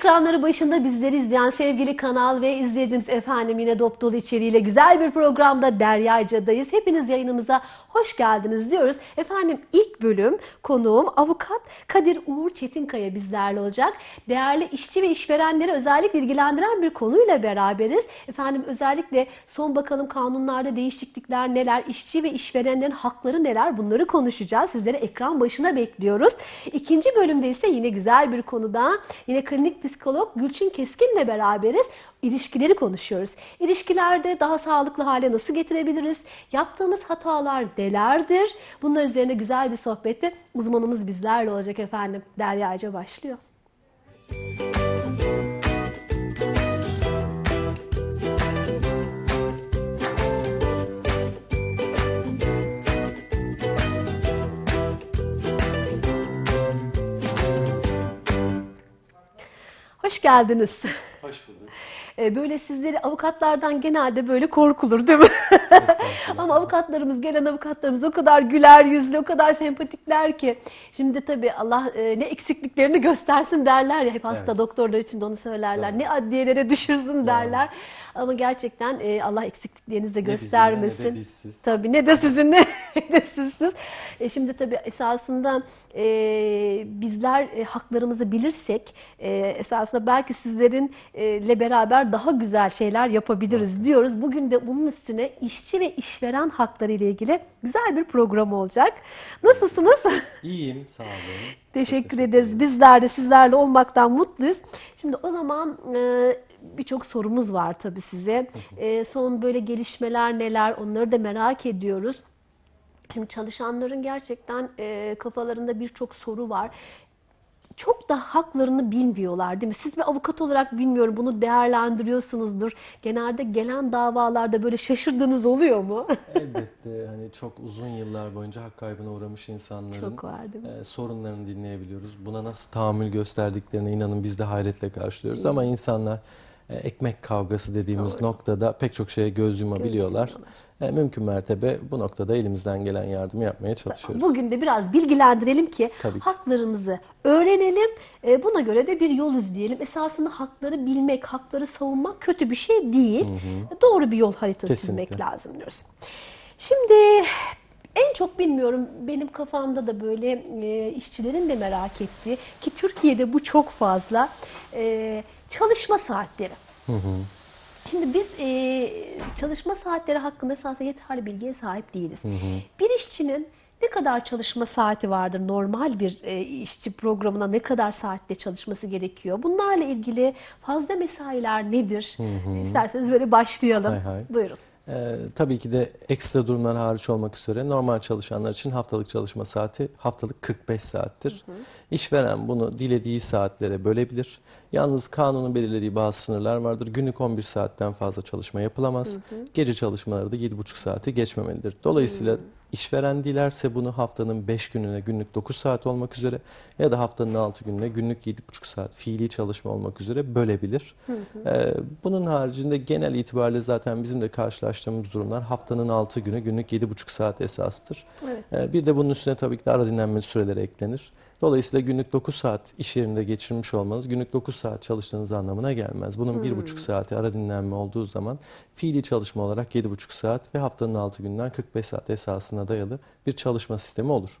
Ekranları başında bizleri izleyen sevgili kanal ve izleyicimiz efendim yine dop dolu içeriğiyle güzel bir programda Derya'ca'dayız. Hepiniz yayınımıza hoş geldiniz diyoruz. Efendim ilk bölüm konuğum avukat Kadir Uğur Çetinkaya bizlerle olacak. Değerli işçi ve işverenleri özellikle ilgilendiren bir konuyla beraberiz. Efendim özellikle son bakalım kanunlarda değişiklikler neler, işçi ve işverenlerin hakları neler bunları konuşacağız. Sizleri ekran başına bekliyoruz. İkinci bölümde ise yine güzel bir konuda yine klinik psikolog Gülçin Keskin'le beraberiz. İlişkileri konuşuyoruz. İlişkilerde daha sağlıklı hale nasıl getirebiliriz? Yaptığımız hatalar nelerdir? Bunlar üzerine güzel bir sohbette uzmanımız bizlerle olacak efendim. Derya Aca başlıyor. Hoş geldiniz. Hoş bulduk. Ee, Böyle sizleri avukatlardan genelde böyle korkulur değil mi? Ama avukatlarımız, gelen avukatlarımız o kadar güler yüzlü, o kadar sempatikler ki. Şimdi tabii Allah e, ne eksikliklerini göstersin derler ya. Hep hasta Evet. doktorlar için de onu söylerler. Ne adliyelere düşürsün derler. Ama gerçekten e, Allah eksikliklerinizi de bizimle ne de göstermesin. bizsiz. Tabii ne de sizinle ne de sizsiz. E, şimdi tabii esasında e, bizler e, haklarımızı bilirsek e, esasında belki sizlerinle beraber daha güzel şeyler yapabiliriz diyoruz. Bugün de bunun üstüne işçi ve işveren hakları ile ilgili güzel bir program olacak. Nasılsınız? İyiyim, sağ olun. Teşekkür ederiz. Bizler de sizlerle olmaktan mutluyuz. Şimdi o zaman e, birçok sorumuz var tabii size. E, son böyle gelişmeler neler onları da merak ediyoruz. Şimdi çalışanların gerçekten e, kafalarında birçok soru var. Çok da haklarını bilmiyorlar değil mi? Siz bir avukat olarak bilmiyorum bunu değerlendiriyorsunuzdur. Genelde gelen davalarda böyle şaşırdığınız oluyor mu? Elbette hani çok uzun yıllar boyunca hak kaybına uğramış insanların Çok var değil mi? e, sorunlarını dinleyebiliyoruz. Buna nasıl tahammül gösterdiklerine inanın biz de hayretle karşılıyoruz. Ama insanlar ekmek kavgası dediğimiz noktada pek çok şeye göz yumabiliyorlar. E, mümkün mertebe bu noktada elimizden gelen yardımı yapmaya çalışıyoruz. Bugün de biraz bilgilendirelim ki Tabii ki. haklarımızı öğrenelim. E, Buna göre de bir yol izleyelim. Esasında hakları bilmek, hakları savunmak kötü bir şey değil. Doğru bir yol haritası Kesinlikle. çizmek lazım diyoruz. Şimdi en çok bilmiyorum benim kafamda da böyle e, işçilerin de merak ettiği ki Türkiye'de bu çok fazla e, çalışma saatleri. Şimdi biz e, çalışma saatleri hakkında esasında yeterli bilgiye sahip değiliz. Bir işçinin ne kadar çalışma saati vardır normal bir e, işçi programına ne kadar saatte çalışması gerekiyor? Bunlarla ilgili fazla mesailer nedir? İsterseniz böyle başlayalım. Hay hay. Buyurun. Ee, tabii ki de ekstra durumlar hariç olmak üzere normal çalışanlar için haftalık çalışma saati haftalık 45 saattir. İşveren bunu dilediği saatlere bölebilir. Yalnız kanunun belirlediği bazı sınırlar vardır. Günlük 11 saatten fazla çalışma yapılamaz. Gece çalışmaları da 7,5 saati geçmemelidir. Dolayısıyla işveren dilerse bunu haftanın 5 gününe günlük 9 saat olmak üzere ya da haftanın 6 gününe günlük 7,5 saat fiili çalışma olmak üzere bölebilir. Ee, bunun haricinde genel itibariyle zaten bizim de karşılaştığımız durumlar haftanın 6 günü günlük 7,5 saat esastır. Evet. Ee, bir de bunun üstüne tabii ki de ara dinlenme süreleri eklenir. Dolayısıyla günlük 9 saat iş yerinde geçirmiş olmanız günlük 9 saat çalıştığınız anlamına gelmez. Bunun 1,5 saati ara dinlenme olduğu zaman fiili çalışma olarak 7,5 saat ve haftanın 6 günden 45 saat esasına dayalı bir çalışma sistemi olur.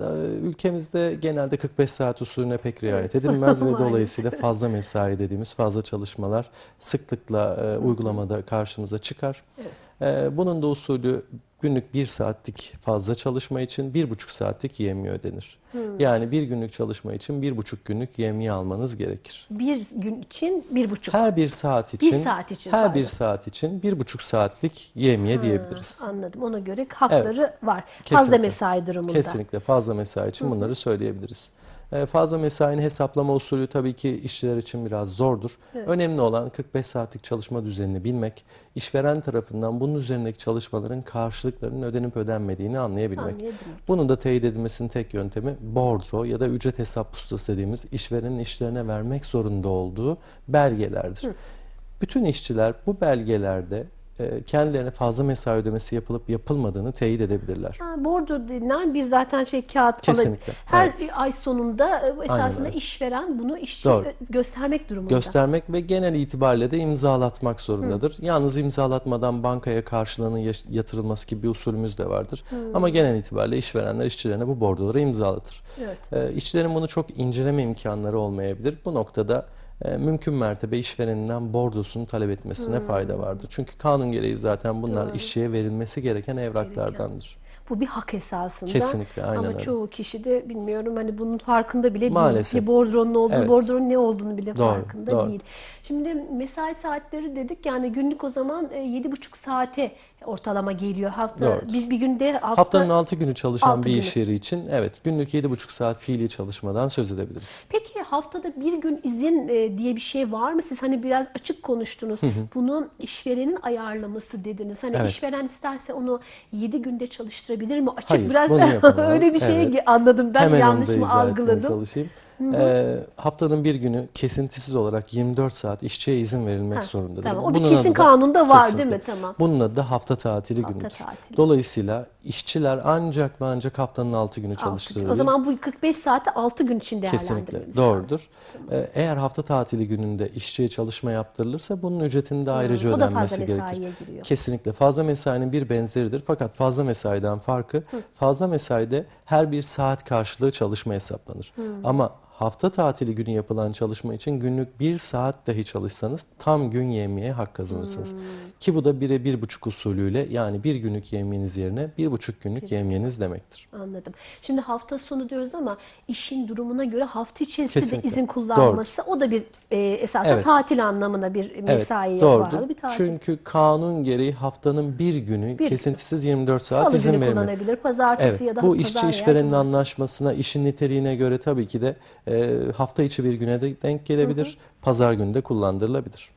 Ee, Ülkemizde genelde 45 saat usulüne pek riayet Evet, edilmez ve dolayısıyla fazla mesai dediğimiz fazla çalışmalar sıklıkla e, uygulamada karşımıza çıkar. E, bunun da usulü günlük bir saatlik fazla çalışma için bir buçuk saatlik yemiye ödenir. Yani bir günlük çalışma için bir buçuk günlük yemiye almanız gerekir. Bir gün için bir buçuk. Her bir saat Bir için, saat için, her pardon. bir saat için bir buçuk saatlik yemiye diyebiliriz. Anladım. Ona göre hakları Evet. var. Fazla Kesinlikle. mesai durumunda. Kesinlikle fazla mesai için bunları söyleyebiliriz. Ee, Fazla mesainin hesaplama usulü tabii ki işçiler için biraz zordur. Önemli olan 45 saatlik çalışma düzenini bilmek, işveren tarafından bunun üzerindeki çalışmaların karşılıklarının ödenip ödenmediğini anlayabilmek. Anlayabilmek. Bunun da teyit edilmesinin tek yöntemi bordro ya da ücret hesap pustası dediğimiz işverenin işlerine vermek zorunda olduğu belgelerdir. Bütün işçiler bu belgelerde kendilerine fazla mesai ödemesi yapılıp yapılmadığını teyit edebilirler. Ha, Bordro denilen bir zaten şey kağıt Kesinlikle, alın. Her evet. ay sonunda e, esasında işveren bunu işçiye Doğru. göstermek durumunda. Göstermek ve genel itibariyle de imzalatmak zorundadır. Yalnız imzalatmadan bankaya karşılığının yatırılması gibi bir usulümüz de vardır. Ama genel itibariyle işverenler işçilerine bu bordoları imzalatır. Evet. Ee, işçilerin bunu çok inceleme imkanları olmayabilir. Bu noktada e, mümkün mertebe işvereninden bordosunu talep etmesine fayda vardır. Çünkü kanun gereği zaten bunlar işçiye verilmesi gereken evraklardandır. Bu bir hak esasında. Kesinlikle, aynen Ama öyle. çoğu kişi de bilmiyorum hani bunun farkında bile değil. Maalesef. Bir bordronun olduğunu, Evet. bordronun ne olduğunu bile Doğru, farkında doğru. değil. Şimdi mesai saatleri dedik yani günlük o zaman e, yedi buçuk saate ortalama geliyor. Hafta Doğrudur. bir, bir günde hafta Haftanın 6 günü çalışan Altı bir günü. iş yeri için evet günlük 7,5 saat fiili çalışmadan söz edebiliriz. Peki haftada bir gün izin e, diye bir şey var mı? Siz hani biraz açık konuştunuz. Bunu işverenin ayarlaması dediniz. Hani Evet. işveren isterse onu 7 günde çalıştırabilir mi? Açık Hayır, biraz öyle bir şey Evet. anladım. Ben Hemen yanlış mı izah etmeye algıladım? çalışayım. Ee, haftanın bir günü kesintisiz olarak 24 saat işçiye izin verilmek Ha, zorundadır. tamam. O bir Bunun kesin adı da- kanunda var değil mi? Tamam. Bunun adı da hafta tatili Hafta günüdür. tatili. Dolayısıyla işçiler ancak ve ancak haftanın 6 günü Altı gün. çalıştırılır. O zaman bu 45 saati 6 gün için Kesinlikle değerlendirmemiz lazım. doğrudur. Ee, Eğer hafta tatili gününde işçiye çalışma yaptırılırsa bunun ücretinin de ayrıca o da ödenmesi fazla gerekir. mesaiye giriyor. Kesinlikle fazla mesainin bir benzeridir fakat fazla mesaiden farkı fazla mesaide her bir saat karşılığı çalışma hesaplanır. Ama hafta tatili günü yapılan çalışma için günlük bir saat dahi çalışsanız tam gün yemeye hak kazanırsınız. Ki bu da bire bir buçuk usulüyle yani bir günlük yemiyeniz yerine bir buçuk günlük yemiyeniz demektir. Anladım. Şimdi hafta sonu diyoruz ama işin durumuna göre hafta içerisinde de Kesinlikle. izin kullanması o da bir e, esasen Evet. tatil anlamına bir Evet, mesaiye doğrudur. bağlı bir tatil. Çünkü kanun gereği haftanın bir günü Bir kesintisiz 24 saat Salı izin günü verilmeli. kullanabilir, pazartesi Evet, ya da bu işçi işverenin anlaşmasına, işin niteliğine göre tabii ki de e, hafta içi bir güne de denk gelebilir, pazar günü de kullandırılabilir.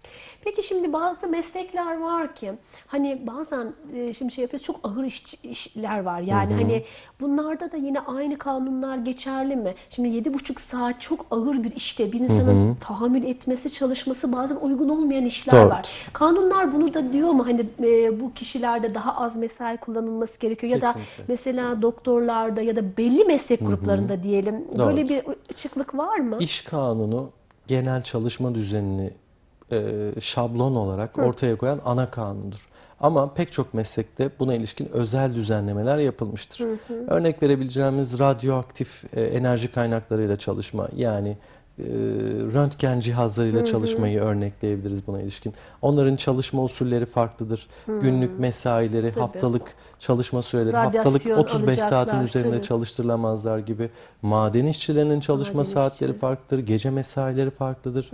Peki şimdi bazı meslekler var ki hani bazen e, şimdi şey yapıyoruz çok ağır iş, işler var. Yani hani bunlarda da yine aynı kanunlar geçerli mi? Şimdi yedi buçuk saat çok ağır bir işte bir insanın tahammül etmesi çalışması bazen uygun olmayan işler Doğrudur. var. Kanunlar bunu da diyor mu? Hani e, bu kişilerde daha az mesai kullanılması gerekiyor ya da Kesinlikle. mesela doktorlarda ya da belli meslek gruplarında diyelim böyle Doğrudur. bir açıklık var mı? İş kanunu genel çalışma düzenini e, şablon olarak ortaya koyan ana kanundur. Ama pek çok meslekte buna ilişkin özel düzenlemeler yapılmıştır. Örnek verebileceğimiz radyoaktif e, enerji kaynaklarıyla çalışma yani e, röntgen cihazlarıyla çalışmayı örnekleyebiliriz buna ilişkin. Onların çalışma usulleri farklıdır. Günlük mesaileri, haftalık çalışma süreleri, haftalık Radyasyon 35 saatin üzerinde tabii. çalıştırılamazlar gibi. Maden işçilerinin çalışma Maden saatleri işçileri. farklıdır, gece mesaileri farklıdır.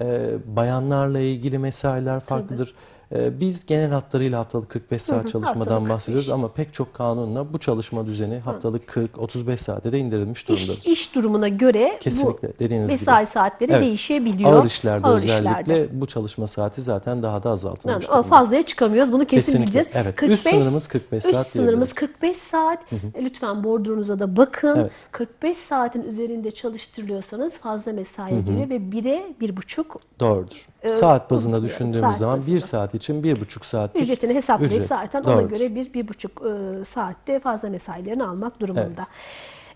Ee, bayanlarla ilgili mesailer farklıdır. Ee, biz genel hatlarıyla haftalık 45 saat çalışmadan bahsediyoruz 45. ama pek çok kanunla bu çalışma düzeni haftalık 40-35 saate de indirilmiş İş, durumdadır. iş durumuna göre Kesinlikle, bu dediğiniz gibi. mesai saatleri Evet. değişebiliyor. Ağır işlerde Ağır özellikle işlerde. bu çalışma saati zaten daha da azaltılmış Yani durumda. fazlaya çıkamıyoruz. Bunu kesin Kesinlikle, bileceğiz. evet. Üst sınırımız 45 üst saat sınırımız diyebiliriz. 45 saat. E, Lütfen bordronuza da bakın. Evet. 45 saatin üzerinde çalıştırılıyorsanız fazla mesaiye giriyor ve 1'e 1,5 Doğrudur. Ee, saat bazında düşündüğümüz saat zaman bazında. bir saat için bir buçuk saatlik ücretini hesaplayıp ücret. zaten ona Doğrudur. göre bir, bir buçuk e, saatte fazla mesailerini almak durumunda.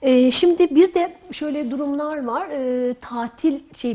E, şimdi bir de şöyle durumlar var. E, tatil şey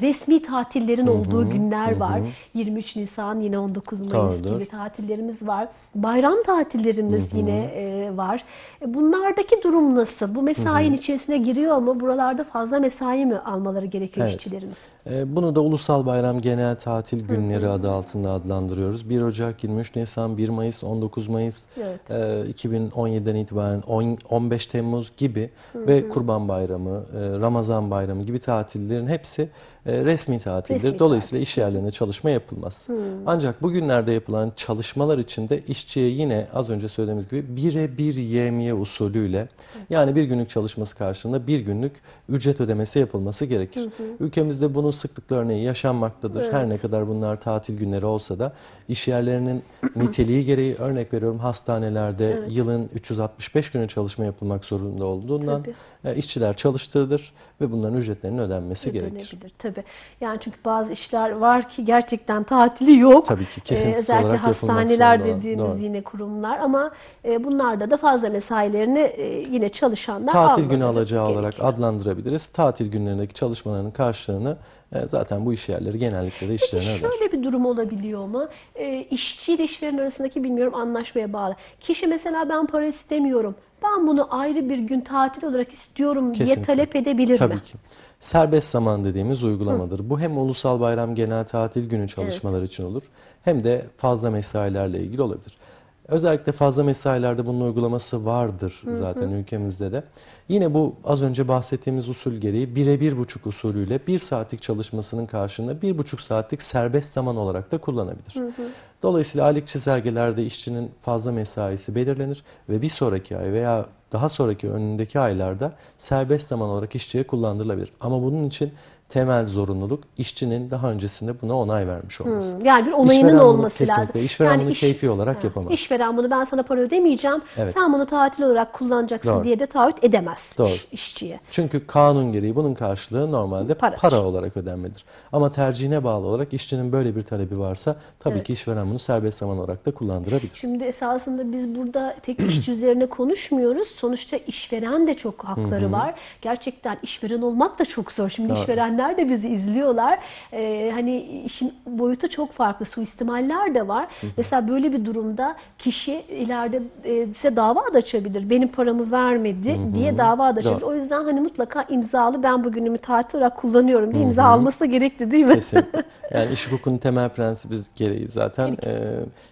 resmi tatillerin olduğu günler var. 23 Nisan yine 19 Mayıs Doğrudur. gibi tatillerimiz var. Bayram tatillerimiz yine e, var. E, bunlardaki durum nasıl? Bu mesainin içerisine giriyor mu? Buralarda fazla mesai mi almaları gerekiyor Evet. işçilerimiz? Ee, Bunu da Ulusal Bayram Genel Tatil Günleri adı altında adlandırıyoruz. 1 Ocak, 23 Nisan, 1 Mayıs, 19 Mayıs, Evet. e, 2017'den itibaren 10 15 Temmuz gibi ve Kurban Bayramı, e, Ramazan Bayramı gibi tatillerin hepsi resmi tatildir. Resmi Dolayısıyla iş yerlerinde çalışma yapılmaz. Ancak bugünlerde yapılan çalışmalar için de işçiye yine az önce söylediğimiz gibi bire bir yemiye usulüyle yani bir günlük çalışması karşılığında bir günlük ücret ödemesi yapılması gerekir. Ülkemizde bunun sıklıkla örneği yaşanmaktadır. Her ne kadar bunlar tatil günleri olsa da iş yerlerinin niteliği gereği örnek veriyorum hastanelerde yılın 365 günü çalışma yapılmak zorunda olduğu olduğundan Tabii. e, işçiler çalıştırılır ve bunların ücretlerinin ödenmesi gerekir. Ödenebilir tabii. Yani çünkü bazı işler var ki gerçekten tatili yok. Tabii ki, kesintisiz özellikle olarak yapılmak hastaneler dediğimiz Doğru. yine kurumlar ama e, bunlarda da fazla mesailerini e, yine çalışanlar Tatil günü alacağı olarak gerekiyor. adlandırabiliriz. Tatil günlerindeki çalışmalarının karşılığını e, zaten bu iş yerleri genellikle de Peki işlerine öder. şöyle bir durum olabiliyor mu? E, işçi ile işveren arasındaki bilmiyorum anlaşmaya bağlı. Kişi mesela ben para istemiyorum. Ben bunu ayrı bir gün tatil olarak istiyorum diye Kesinlikle. talep edebilir Tabii mi? ki. Serbest zaman dediğimiz uygulamadır. Bu hem ulusal bayram genel tatil günü çalışmalar için olur hem de fazla mesailerle ilgili olabilir. Özellikle fazla mesailerde bunun uygulaması vardır zaten ülkemizde de. Yine bu az önce bahsettiğimiz usul gereği bire bir buçuk usulüyle bir saatlik çalışmasının karşılığında bir buçuk saatlik serbest zaman olarak da kullanabilir. Dolayısıyla aylık çizelgelerde işçinin fazla mesaisi belirlenir ve bir sonraki ay veya daha sonraki önündeki aylarda serbest zaman olarak işçiye kullandırılabilir. Ama bunun için temel zorunluluk işçinin daha öncesinde buna onay vermiş olması. Hmm, Yani bir onayının İşveren bunu olması kesinlikle, lazım. işveren yani bunu keyfi olarak Ha, yapamaz. İşveren bunu ben sana para ödemeyeceğim. Evet. Sen bunu tatil olarak kullanacaksın Doğru. diye de taahhüt edemez Doğru. iş- işçiye. Çünkü kanun gereği bunun karşılığı normalde Paradır. para olarak ödenmedir. Ama tercihine bağlı olarak işçinin böyle bir talebi varsa tabii ki işveren bunu serbest zaman olarak da kullandırabilir. Şimdi esasında biz burada tek işçi üzerine konuşmuyoruz. Sonuçta işveren de çok hakları var. Gerçekten işveren olmak da çok zor. Şimdi Doğru. İşverenler de bizi izliyorlar. Ee, hani işin boyutu çok farklı. Suistimaller de var. Mesela böyle bir durumda kişi ileride e, size dava da açabilir. Benim paramı vermedi diye dava da açabilir. Doğru. O yüzden hani mutlaka imzalı ben bugünümü tatil olarak kullanıyorum diye imza alması gerekli değil mi? Kesinlikle. Yani iş hukukunun temel prensibi gereği zaten e,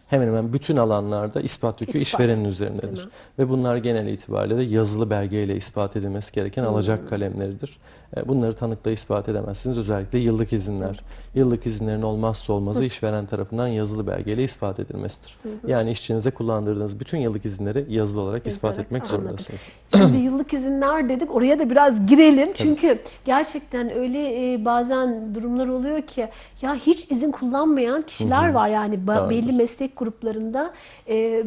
hemen hemen bütün alanlarda ispat yükü İspat. işverenin üzerindedir. Ve bunlar genel itibariyle de yazılı belgeyle ispat edilmesi gereken Hmm. alacak kalemleridir. E, bunları tanıkla ispat edemezsiniz. Özellikle yıllık izinler. Yıllık izinlerin olmazsa olmazı işveren tarafından yazılı belgeyle ispat edilmesidir. Yani işçinize kullandırdığınız bütün yıllık izinleri yazılı olarak ispat Yazarak, etmek anladım. zorundasınız. Şimdi yıllık izinler dedik oraya da biraz girelim. Çünkü gerçekten öyle e, bazen durumlar oluyor ki ya hiç izin kullanmayan kişiler var yani ba- belli meslek gruplarında. E,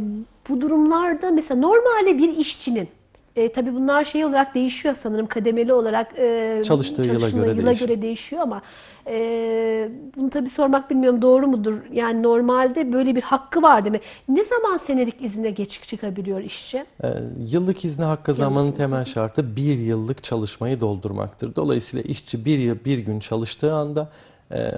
bu durumlarda mesela normalde bir işçinin e, tabii bunlar şey olarak değişiyor sanırım kademeli olarak e, Çalıştığı yıla göre yıla değişir. göre değişiyor ama e, bunu tabii sormak bilmiyorum doğru mudur? Yani normalde böyle bir hakkı var değil mi? Ne zaman senelik izine geç çıkabiliyor işçi? Ee, Yıllık izni hak kazanmanın temel şartı bir yıllık çalışmayı doldurmaktır. Dolayısıyla işçi bir yıl bir gün çalıştığı anda e,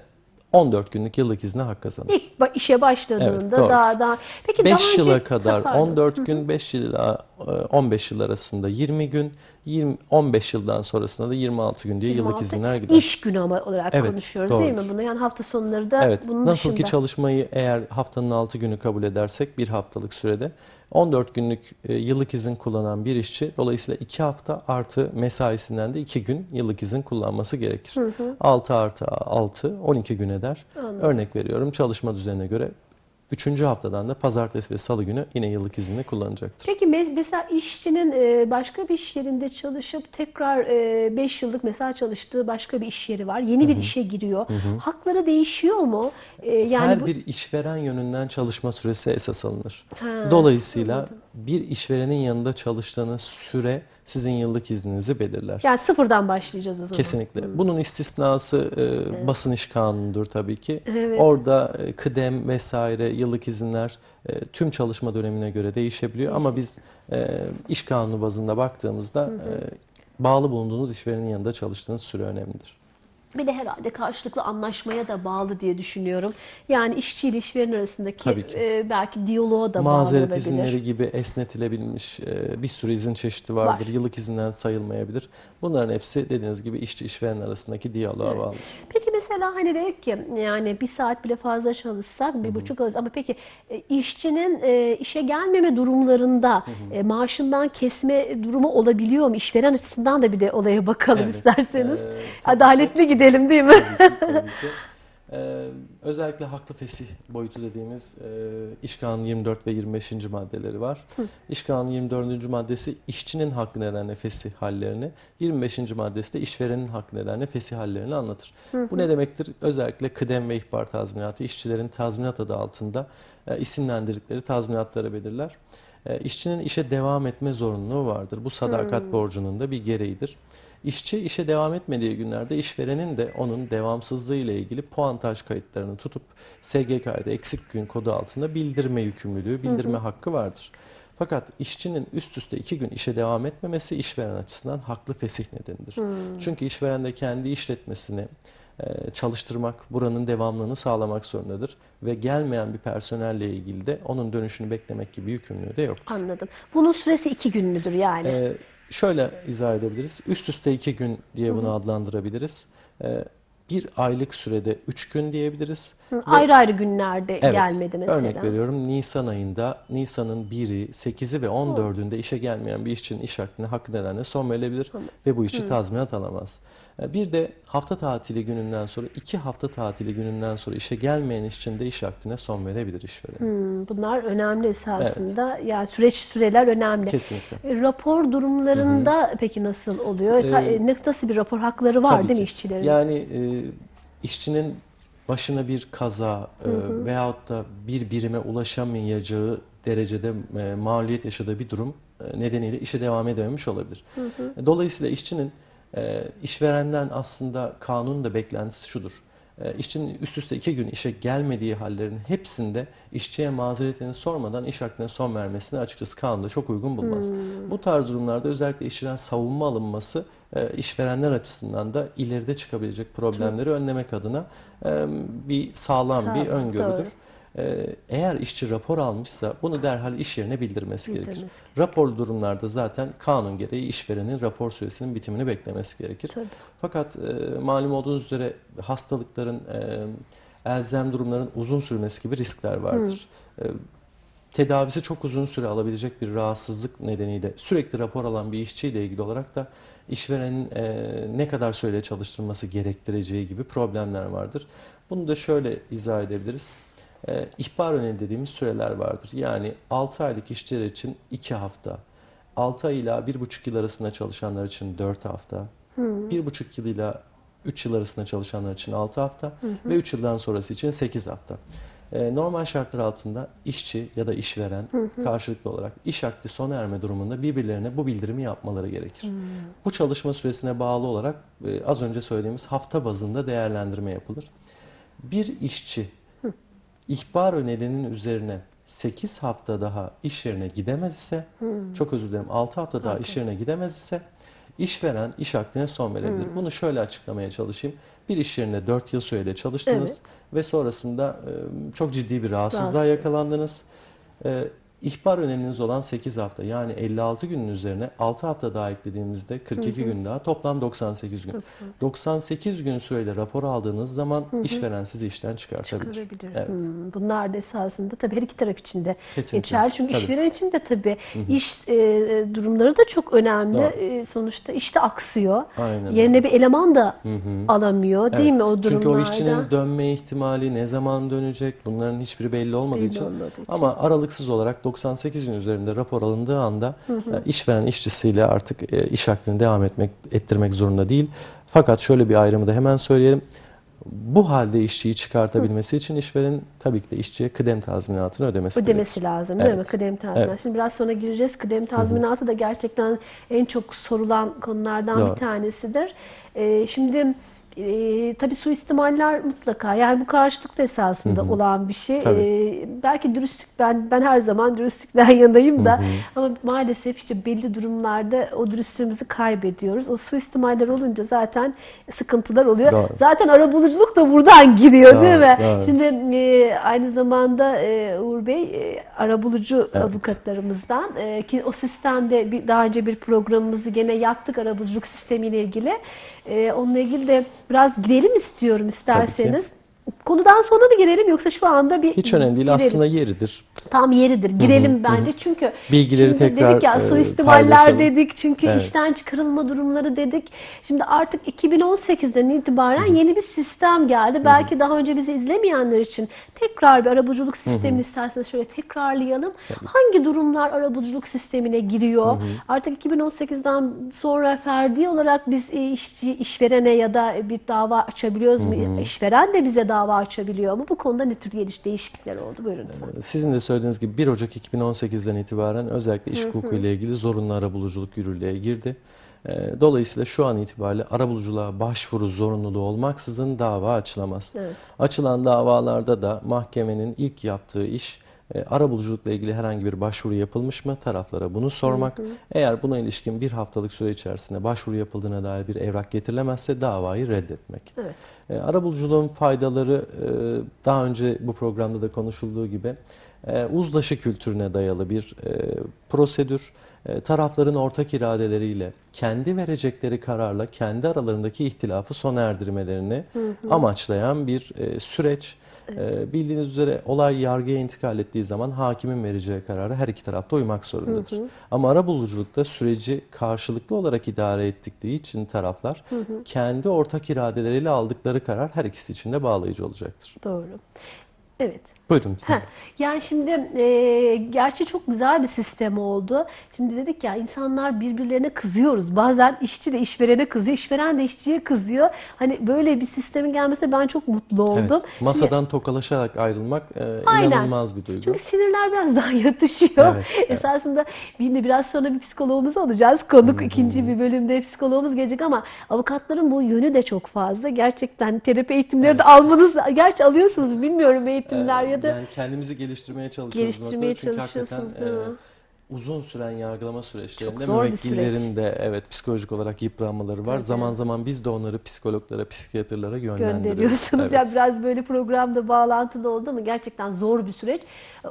14 günlük yıllık izne hak kazanır. İlk işe başladığında Evet, daha daha Peki 5 daha önce yıla kadar Ha, pardon. 14 gün, 5 yıla e, 15 yıl arasında 20 gün, 20 15 yıldan sonrasında da 26 gün diye yıllık 26 izinler gider. İş günü ama olarak Evet, konuşuyoruz değil mi doğrudur. bunu? Yani hafta sonları da Evet. bunun Nasıl ki dışında. çalışmayı eğer haftanın 6 günü kabul edersek bir haftalık sürede 14 günlük e, yıllık izin kullanan bir işçi dolayısıyla 2 hafta artı mesaisinden de 2 gün yıllık izin kullanması gerekir. 6 artı 6 12 gün eder. Örnek veriyorum çalışma düzenine göre 3. haftadan da pazartesi ve salı günü yine yıllık izni kullanacaktır. Peki mes- mesela işçinin e, başka bir iş yerinde çalışıp tekrar 5 yıllık mesela çalıştığı başka bir iş yeri var. Yeni bir işe giriyor. Hakları değişiyor mu? E, Yani Her bu bir işveren yönünden çalışma süresi esas alınır. Ha, Dolayısıyla bir işverenin yanında çalıştığınız süre sizin yıllık izninizi belirler. yani sıfırdan başlayacağız o zaman. Kesinlikle. Bunun istisnası e, basın iş kanunudur tabii ki. Evet. Orada e, kıdem vesaire yıllık izinler e, tüm çalışma dönemine göre değişebiliyor ama biz e, iş kanunu bazında baktığımızda e, bağlı bulunduğunuz işverenin yanında çalıştığınız süre önemlidir. Bir de herhalde karşılıklı anlaşmaya da bağlı diye düşünüyorum. Yani işçi ile işveren arasındaki e, belki diyaloğa da bağlı Mazeret olabilir. izinleri gibi esnetilebilmiş e, bir sürü izin çeşidi vardır. Var. Yıllık izinden sayılmayabilir. Bunların hepsi dediğiniz gibi işçi işveren arasındaki diyaloğa bağlı. Peki mesela hani dedik ki yani bir saat bile fazla çalışsak bir buçuk alırız ama peki e, işçinin e, işe gelmeme durumlarında e, maaşından kesme durumu olabiliyor mu? İşveren açısından da bir de olaya bakalım Evet, isterseniz. e, tabii Adaletli gidelim değil mi? Tabii ki. Ee, özellikle haklı fesih boyutu dediğimiz e, İş Kanunu 24 ve 25. maddeleri var. İş Kanunu 24. maddesi işçinin hakkı nedenle fesih hallerini, 25. maddesi de işverenin hakkı nedenle fesih hallerini anlatır. Bu ne demektir? Özellikle kıdem ve ihbar tazminatı işçilerin tazminat adı altında e, isimlendirdikleri tazminatları belirler. E, işçinin işe devam etme zorunluluğu vardır. Bu sadakat Hmm. borcunun da bir gereğidir. İşçi işe devam etmediği günlerde işverenin de onun devamsızlığı ile ilgili puantaj kayıtlarını tutup SGK'da eksik gün kodu altında bildirme yükümlülüğü, bildirme hakkı vardır. Fakat işçinin üst üste iki gün işe devam etmemesi işveren açısından haklı fesih nedenidir. Çünkü işveren de kendi işletmesini e, çalıştırmak, buranın devamlılığını sağlamak zorundadır. Ve gelmeyen bir personelle ilgili de onun dönüşünü beklemek gibi yükümlülüğü de yoktur. Anladım. Bunun süresi iki gün müdür yani? Ee, şöyle izah edebiliriz. Üst üste iki gün diye bunu adlandırabiliriz. Ee, bir aylık sürede üç gün diyebiliriz. Hı, Ve- ayrı ayrı günlerde Evet, gelmedi mesela. Örnek veriyorum Nisan ayında Nisan'ın 1'i, 8'i ve 14'ünde işe gelmeyen bir işçinin iş hakkına hakkı nedenle son verilebilir ve bu işçi tazminat alamaz. Ee, Bir de hafta tatili gününden sonra iki hafta tatili gününden sonra işe gelmeyen işçinin de iş hakkına son verebilir işveren. Hmm, Bunlar önemli esasında. Yani süreç süreler önemli. Kesinlikle. E, Rapor durumlarında peki nasıl oluyor? Ee, E, nasıl bir rapor hakları var değil mi işçilerin? Yani e, işçinin başına bir kaza e, veyahut da bir birime ulaşamayacağı derecede e, maliyet yaşadığı bir durum e, nedeniyle işe devam edememiş olabilir. Dolayısıyla işçinin e, işverenden aslında kanunun da beklentisi şudur. E, işçinin üst üste iki gün işe gelmediği hallerin hepsinde işçiye mazeretini sormadan iş hakkına son vermesini açıkçası kanunda çok uygun bulmaz. Bu tarz durumlarda özellikle işçiden savunma alınması e, işverenler açısından da ileride çıkabilecek problemleri önlemek adına e, bir sağlam bir Sağlam, öngörüdür. doğru. E, Eğer işçi rapor almışsa bunu derhal iş yerine bildirmesi gerekir. Bildirmesi Rapor durumlarda zaten kanun gereği işverenin rapor süresinin bitimini beklemesi gerekir. Tabii. Fakat e, malum olduğunuz üzere hastalıkların, e, elzem durumların uzun sürmesi gibi riskler vardır. E, tedavisi çok uzun süre alabilecek bir rahatsızlık nedeniyle sürekli rapor alan bir işçiyle ilgili olarak da işverenin e, ne kadar sürede çalıştırması gerektireceği gibi problemler vardır. Bunu da şöyle izah edebiliriz. E, ihbar öneri dediğimiz süreler vardır. Yani 6 aylık işçiler için 2 hafta, 6 ay ila 1,5 yıl arasında çalışanlar için 4 hafta, 1,5 yıl ile 3 yıl arasında çalışanlar için 6 hafta ve 3 yıldan sonrası için 8 hafta. Ee, normal şartlar altında işçi ya da işveren karşılıklı olarak iş akdi sona erme durumunda birbirlerine bu bildirimi yapmaları gerekir. Bu çalışma süresine bağlı olarak e, az önce söylediğimiz hafta bazında değerlendirme yapılır. Bir işçi ihbar önerinin üzerine 8 hafta daha iş yerine gidemez ise, çok özür dilerim 6 hafta daha iş yerine gidemez ise işveren iş akdine son verebilir. Bunu şöyle açıklamaya çalışayım. Bir iş yerinde 4 yıl süreyle çalıştınız Evet. ve sonrasında çok ciddi bir rahatsızlığa Rahatsız. yakalandınız. E, ihbar öneriniz olan 8 hafta yani 56 günün üzerine 6 hafta daha eklediğimizde 42 gün daha toplam 98 gün. 98 gün süreyle rapor aldığınız zaman işveren sizi işten çıkartabilir. Çıkarabilir. Evet. Hmm, Bunlar da esasında tabii her iki taraf için de geçerli. Çünkü Tabii. işveren için de tabii iş e, durumları da çok önemli. Doğru. E, sonuçta işte aksıyor. Aynen Yerine bir eleman da alamıyor değil Evet. mi o durumlarda? Çünkü o işçinin dönme ihtimali ne zaman dönecek bunların hiçbiri belli olmadığı Belli için. olmadığı için. Ama aralıksız olarak 98 gün üzerinde rapor alındığı anda e, işveren işçisiyle artık e, iş hakkını devam etmek ettirmek zorunda değil. Fakat şöyle bir ayrımı da hemen söyleyelim. Bu halde işçiyi çıkartabilmesi için işverenin tabii ki de işçiye kıdem tazminatını ödemesi gerekir. Ödemesi lazım değil mi? Evet. Kıdem tazminatı. Evet. Şimdi biraz sonra gireceğiz. Kıdem tazminatı da gerçekten en çok sorulan konulardan Doğru. bir tanesidir. Ee, şimdi e, tabii suistimaller mutlaka yani bu karşılıklı esasında olan bir şey. Tabii. Ee, belki dürüstlük ben ben her zaman dürüstlükten yanayım da ama maalesef işte belli durumlarda o dürüstlüğümüzü kaybediyoruz. O suistimaller olunca zaten sıkıntılar oluyor. Doğru. Zaten arabuluculuk da buradan giriyor değil Doğru, mi? doğru. Şimdi e, aynı zamanda e, Uğur Bey e, arabulucu avukatlarımızdan e, ki o sistemde bir, daha önce bir programımızı gene yaptık arabuluculuk sistemiyle ilgili. E, onunla ilgili de biraz girelim istiyorum isterseniz. Konudan sonra mı girelim yoksa şu anda bir Hiç önemli değil. girelim. Aslında yeridir. Tam yeridir. Girelim bence çünkü Bilgileri şimdi tekrar, dedik ya e, suistimaller paylaşalım. dedik çünkü Evet. işten çıkarılma durumları dedik. Şimdi artık 2018'den itibaren yeni bir sistem geldi. Belki daha önce bizi izlemeyenler için tekrar bir arabuluculuk sistemini isterseniz şöyle tekrarlayalım. Hangi durumlar arabuluculuk sistemine giriyor? Artık 2018'den sonra ferdi olarak biz e, işçi işverene ya da bir dava açabiliyoruz mu? İşveren de bize dava dava açabiliyor mu? Bu konuda ne tür geliş değişiklikler oldu? Buyurun lütfen. Sizin de söylediğiniz gibi 1 Ocak 2018'den itibaren özellikle iş hukuku ile ilgili zorunlu arabuluculuk yürürlüğe girdi. Ee, Dolayısıyla şu an itibariyle arabuluculuğa başvuru zorunluluğu olmaksızın dava açılamaz. Evet. Açılan davalarda da mahkemenin ilk yaptığı iş e, arabuluculukla ilgili herhangi bir başvuru yapılmış mı? Taraflara bunu sormak. Eğer buna ilişkin bir haftalık süre içerisinde başvuru yapıldığına dair bir evrak getirilemezse davayı reddetmek. Evet. E, Arabuluculuğun faydaları e, daha önce bu programda da konuşulduğu gibi e, uzlaşı kültürüne dayalı bir e, prosedür. E, Tarafların ortak iradeleriyle kendi verecekleri kararla kendi aralarındaki ihtilafı sona erdirmelerini amaçlayan bir e, süreç. E, Bildiğiniz üzere olay yargıya intikal ettiği zaman hakimin vereceği kararı her iki tarafta uymak zorundadır. Ama arabuluculukta süreci karşılıklı olarak idare ettikleri için taraflar kendi ortak iradeleriyle aldıkları karar her ikisi için de bağlayıcı olacaktır. Doğru. Evet. Buyurun. Heh, yani şimdi e, gerçi çok güzel bir sistem oldu. Şimdi dedik ya insanlar birbirlerine kızıyoruz. Bazen işçi de işverene kızıyor, işveren de işçiye kızıyor. Hani böyle bir sistemin gelmesine ben çok mutlu oldum. Evet, masadan tokalaşarak ayrılmak e, Aynen. inanılmaz bir duygu. Çünkü sinirler biraz daha yatışıyor. Evet, evet. Esasında yine biraz sonra bir psikologumuzu alacağız. Konuk ikinci bir bölümde psikologumuz gelecek ama avukatların bu yönü de çok fazla. Gerçekten terapi eğitimleri de almanız, gerçi alıyorsunuz bilmiyorum eğitimler ya da Yani kendimizi geliştirmeye çalışıyoruz. Geliştirmeye noktada. Çünkü çalışıyorsunuz, hakikaten, değil mi? Uzun süren yargılama süreçlerinde müvekkillerin de evet psikolojik olarak yıpranmaları var. Tabii. Zaman zaman biz de onları psikologlara, psikiyatrlara yönlendiriyoruz. gönderiyorsunuz. Evet. Ya biraz böyle programda bağlantılı oldu ama gerçekten zor bir süreç.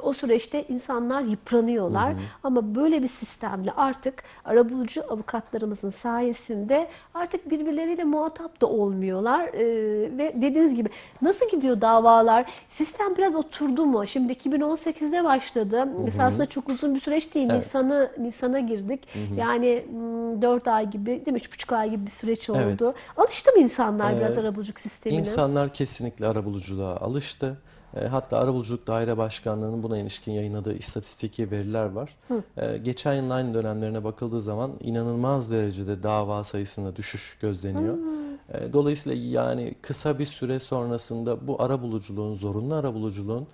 O süreçte insanlar yıpranıyorlar. Ama böyle bir sistemle artık arabulucu avukatlarımızın sayesinde artık birbirleriyle muhatap da olmuyorlar. Ee, ve dediğiniz gibi nasıl gidiyor davalar? Sistem biraz oturdu mu? Şimdi 2018'de başladı. Esasında çok uzun bir süreç değil. Nisan'ı Nisan'a girdik. Yani 4 ay gibi, değil mi? 3,5 ay gibi bir süreç oldu. Evet. Alıştı mı insanlar biraz Ee, arabuluculuk sistemine? İnsanlar kesinlikle arabuluculuğa alıştı. E, Hatta Arabuluculuk Daire Başkanlığı'nın buna ilişkin yayınladığı istatistiki veriler var. E, Geçen yılın aynı dönemlerine bakıldığı zaman inanılmaz derecede dava sayısında düşüş gözleniyor. E, Dolayısıyla yani kısa bir süre sonrasında bu arabuluculuğun, zorunlu arabuluculuğun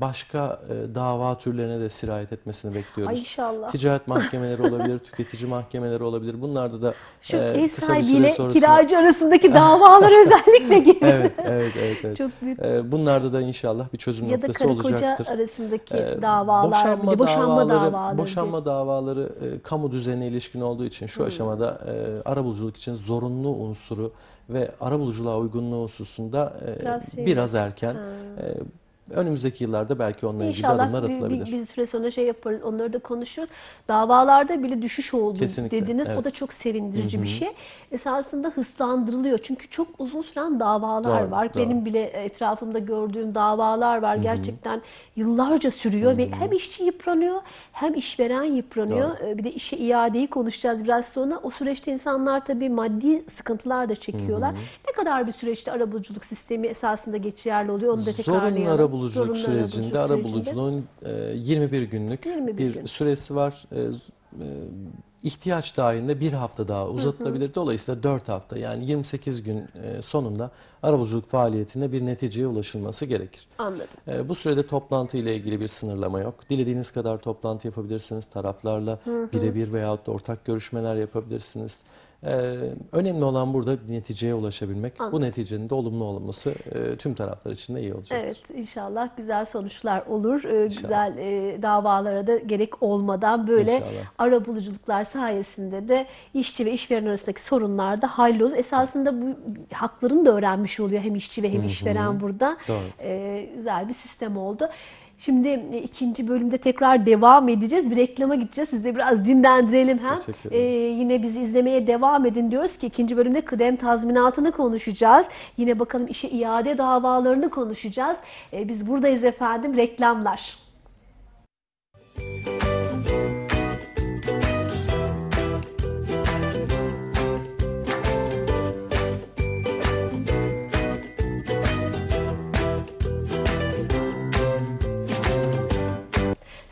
başka e, dava türlerine de sirayet etmesini bekliyoruz. Ay inşallah. Ticaret mahkemeleri olabilir, tüketici mahkemeleri olabilir. Bunlarda da Şu e, ev sahibiyle sonrasında- kiracı arasındaki davalar özellikle geliyor. Evet, evet, evet. evet. Çok büyük. Ee, Bunlarda da inşallah bir çözüm Ya da noktası karı koca olacaktır. arasındaki Ee, davalar, boşanma bile, boşanma davaları, davaları. boşanma davaları e, kamu düzenine ilişkin olduğu için Hmm. şu aşamada e, arabuluculuk için zorunlu unsuru ve arabuluculuğa uygunluğu hususunda e, Biraz biraz, şey- erken. E, önümüzdeki yıllarda belki onunla ilgili İnşallah adımlar bir, atılabilir. bir, bir süre sonra şey yaparız. Onları da konuşuruz. Davalarda bile düşüş oldu Kesinlikle, dediniz. O evet. da çok sevindirici bir şey. Esasında hızlandırılıyor. Çünkü çok uzun süren davalar Doğru, var. doğru. Benim bile etrafımda gördüğüm davalar var. Gerçekten yıllarca sürüyor ve hem işçi yıpranıyor hem işveren yıpranıyor. Ee, Bir de işe iadeyi konuşacağız biraz sonra. O süreçte insanlar tabii maddi sıkıntılar da çekiyorlar. Ne kadar bir süreçte arabuluculuk sistemi esasında geçerli oluyor onu da tekrarlayalım. Zorunlu Zorunlu sürecinde sürecinde. arabuluculuğun e, 21 günlük 21 bir gün. süresi var. E, e, ihtiyaç dahilinde bir hafta daha uzatılabilir. Dolayısıyla 4 hafta yani 28 gün e, sonunda arabuluculuk faaliyetinde bir neticeye ulaşılması gerekir. Anladım. E, Bu sürede toplantı ile ilgili bir sınırlama yok. Dilediğiniz kadar toplantı yapabilirsiniz. Taraflarla birebir veyahut da ortak görüşmeler yapabilirsiniz. E, önemli olan burada bir neticeye ulaşabilmek. Anladım. Bu neticenin de olumlu olması e, tüm taraflar için de iyi olacaktır. Evet inşallah güzel sonuçlar olur. Ee, güzel e, davalara da gerek olmadan böyle İnşallah. arabuluculuklar sayesinde de işçi ve işveren arasındaki sorunlar da hallolur. Esasında bu haklarını da öğrenmiş oluyor hem işçi ve hem işveren burada. Doğru. Ee, güzel bir sistem oldu. Şimdi e, ikinci bölümde tekrar devam edeceğiz. Bir reklama gideceğiz. Sizi biraz dinlendirelim hem. Ee, yine bizi izlemeye devam edin diyoruz ki ikinci bölümde kıdem tazminatını konuşacağız. Yine bakalım işe iade davalarını konuşacağız. Ee, biz buradayız efendim. Reklamlar.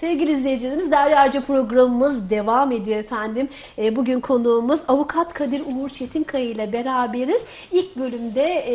Sevgili izleyicilerimiz Deryacı programımız devam ediyor efendim. E, bugün konuğumuz avukat Kadir Uğur Çetinkaya ile beraberiz. İlk bölümde e,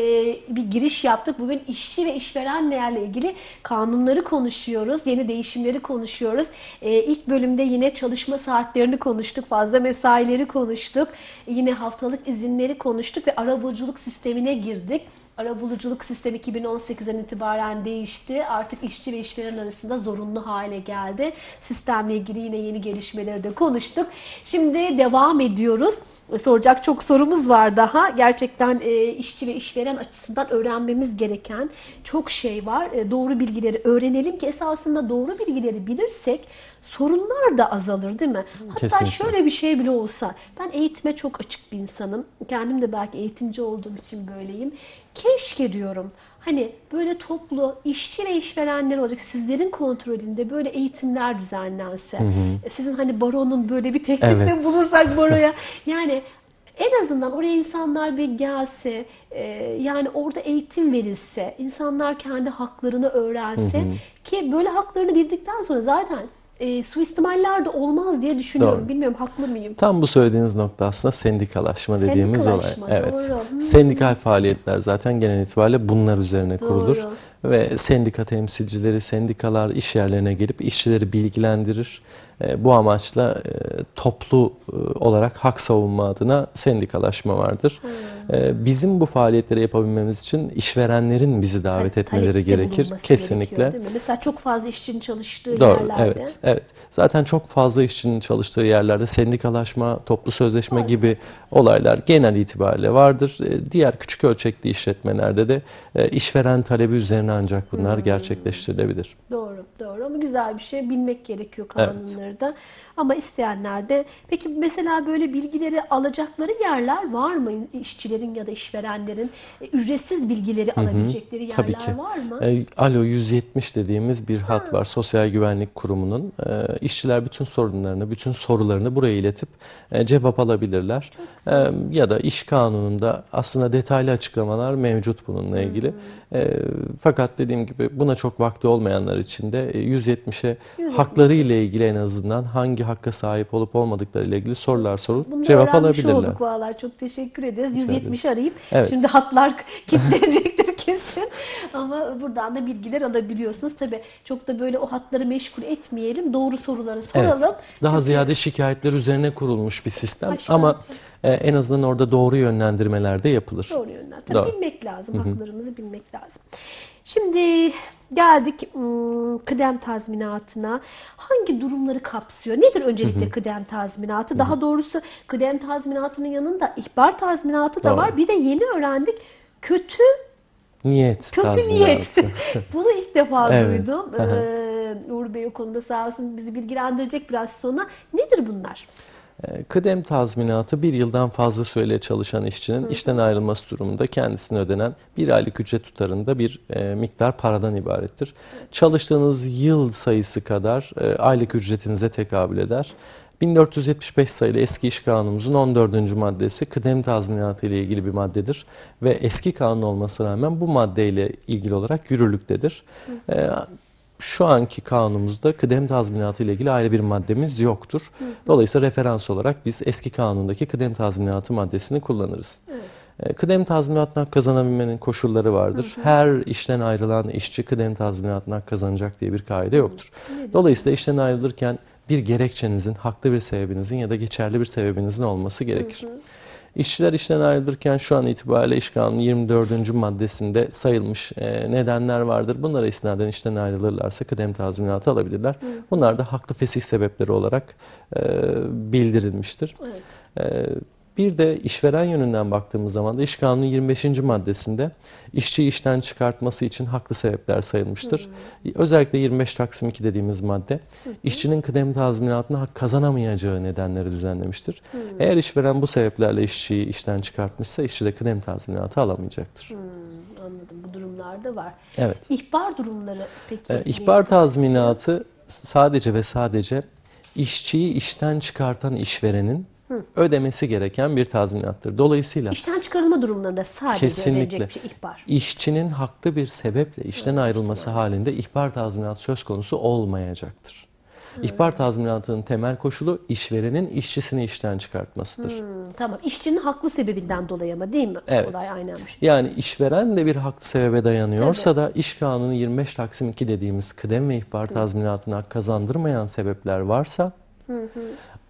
bir giriş yaptık. Bugün işçi ve işverenlerle ilgili kanunları konuşuyoruz. Yeni değişimleri konuşuyoruz. E, ilk bölümde yine çalışma saatlerini konuştuk. Fazla mesaileri konuştuk. Yine haftalık izinleri konuştuk ve arabuluculuk sistemine girdik. Arabuluculuk sistemi 2018'den itibaren değişti. Artık işçi ve işveren arasında zorunlu hale geldi. Sistemle ilgili yine yeni gelişmeleri de konuştuk. Şimdi devam ediyoruz. Soracak çok sorumuz var daha. Gerçekten e, işçi ve işveren açısından öğrenmemiz gereken çok şey var. E, doğru bilgileri öğrenelim ki esasında doğru bilgileri bilirsek sorunlar da azalır değil mi? Hatta Kesinlikle. şöyle bir şey bile olsa ben eğitime çok açık bir insanım. Kendim de belki eğitimci olduğum için böyleyim. Keşke diyorum hani böyle toplu işçi ve işverenler olacak sizlerin kontrolünde böyle eğitimler düzenlense. E, Sizin hani baronun böyle bir teklifte Evet. bulunsak baroya. Yani en azından oraya insanlar bir gelse, e, yani orada eğitim verilse, insanlar kendi haklarını öğrense ki böyle haklarını bildikten sonra zaten e, suistimaller de olmaz diye düşünüyorum. Doğru. Bilmiyorum haklı mıyım? Tam bu söylediğiniz nokta aslında sendikalaşma dediğimiz olay. Sendikalaşma, Evet. doğru. Hmm. Sendikal faaliyetler zaten genel itibariyle bunlar üzerine kurulur. Ve sendika temsilcileri, sendikalar iş yerlerine gelip işçileri bilgilendirir. E, bu amaçla e, toplu e, olarak hak savunma adına sendikalaşma vardır. Hmm. Bizim bu faaliyetleri yapabilmemiz için işverenlerin bizi davet Tabii, etmeleri gerekir. Kesinlikle. gerekiyor? Mesela çok fazla işçinin çalıştığı Doğru, yerlerde. evet, evet. Zaten çok fazla işçinin çalıştığı yerlerde sendikalaşma, toplu sözleşme gibi olaylar genel itibariyle vardır. Diğer küçük ölçekli işletmelerde de işveren talebi üzerine ancak bunlar Hmm. gerçekleştirilebilir. Doğru, doğru ama güzel bir şey. Bilmek gerekiyor Evet. kanunları da. Ama isteyenler de peki mesela böyle bilgileri alacakları yerler var mı? İşçilerin ya da işverenlerin e, ücretsiz bilgileri alabilecekleri yerler Tabii ki. var mı? E, Alo 170 dediğimiz bir hat var Sosyal Güvenlik Kurumu'nun. E, işçiler bütün sorunlarını, bütün sorularını buraya iletip e, cevap alabilirler. E, ya da iş kanununda aslında detaylı açıklamalar mevcut bununla ilgili. E, fakat dediğim gibi buna çok vakti olmayanlar için de 170'e hakları ile ilgili en azından hangi hakka sahip olup olmadıkları ile ilgili sorular sorup Bunu cevap alabilirler. olduk vallahi. Çok teşekkür ederiz. 170 arayıp Evet. şimdi hatlar kilitlenecektir kesin. Ama buradan da bilgiler alabiliyorsunuz. Tabii çok da böyle o hatları meşgul etmeyelim. Doğru soruları Evet. soralım. Daha Çünkü- ziyade şikayetler üzerine kurulmuş bir sistem Başka- ama e, en azından orada doğru yönlendirmeler de yapılır. Doğru. Tabii Doğru. bilmek lazım. Haklarımızı bilmek lazım. Şimdi geldik ım, kıdem tazminatına. Hangi durumları kapsıyor? Nedir öncelikle kıdem tazminatı? Daha doğrusu kıdem tazminatının yanında ihbar tazminatı da Doğru. var. Bir de yeni öğrendik kötü Niyet kötü tazminatı. niyet. Bunu ilk defa Evet. duydum. Ee, Uğur Bey o konuda sağ olsun bizi bilgilendirecek biraz sonra. Nedir bunlar? E, Kıdem tazminatı bir yıldan fazla süreyle çalışan işçinin işten ayrılması durumunda kendisine ödenen bir aylık ücret tutarında bir e, miktar paradan ibarettir. Çalıştığınız yıl sayısı kadar e, aylık ücretinize tekabül eder. 1475 sayılı eski iş kanunumuzun 14. maddesi kıdem tazminatı ile ilgili bir maddedir ve eski kanun olmasına rağmen bu maddeyle ilgili olarak yürürlüktedir. E, şu anki kanunumuzda kıdem tazminatı ile ilgili ayrı bir maddemiz yoktur. Dolayısıyla referans olarak biz eski kanundaki kıdem tazminatı maddesini kullanırız. E, Kıdem tazminatına kazanabilmenin koşulları vardır. Her işten ayrılan işçi kıdem tazminatına kazanacak diye bir kaide yoktur. Dolayısıyla işten ayrılırken bir gerekçenizin, haklı bir sebebinizin ya da geçerli bir sebebinizin olması gerekir. İşçiler işten ayrılırken şu an itibariyle İş Kanunu 24. maddesinde sayılmış e, nedenler vardır. Bunlara istinaden işten ayrılırlarsa kıdem tazminatı alabilirler. Bunlar da haklı fesih sebepleri olarak e, bildirilmiştir. E, bir de işveren yönünden baktığımız zaman da İş Kanunu 25. maddesinde işçi işten çıkartması için haklı sebepler sayılmıştır. Özellikle 25 Taksim 2 dediğimiz madde işçinin kıdem tazminatına hak kazanamayacağı nedenleri düzenlemiştir. Eğer işveren bu sebeplerle işçiyi işten çıkartmışsa işçi de kıdem tazminatı alamayacaktır. Anladım. Bu durumlarda var. Evet. İhbar durumları peki? Ee, ihbar tazminatı sadece ve sadece işçiyi işten çıkartan işverenin ödemesi gereken bir tazminattır. Dolayısıyla İşten çıkarılma durumlarında sadece Kesinlikle. bir şey ihbar. işçinin haklı bir sebeple işten ayrılması halinde ihbar tazminatı söz konusu olmayacaktır. İhbar tazminatının temel koşulu işverenin işçisini işten çıkartmasıdır. Hmm, tamam. İşçinin haklı sebebinden dolayı ama değil mi? Evet. Olay aynıymış. Yani işveren de bir haklı sebebe dayanıyorsa da iş kanunu 25 Taksim 2 dediğimiz kıdem ve ihbar tazminatına hak kazandırmayan sebepler varsa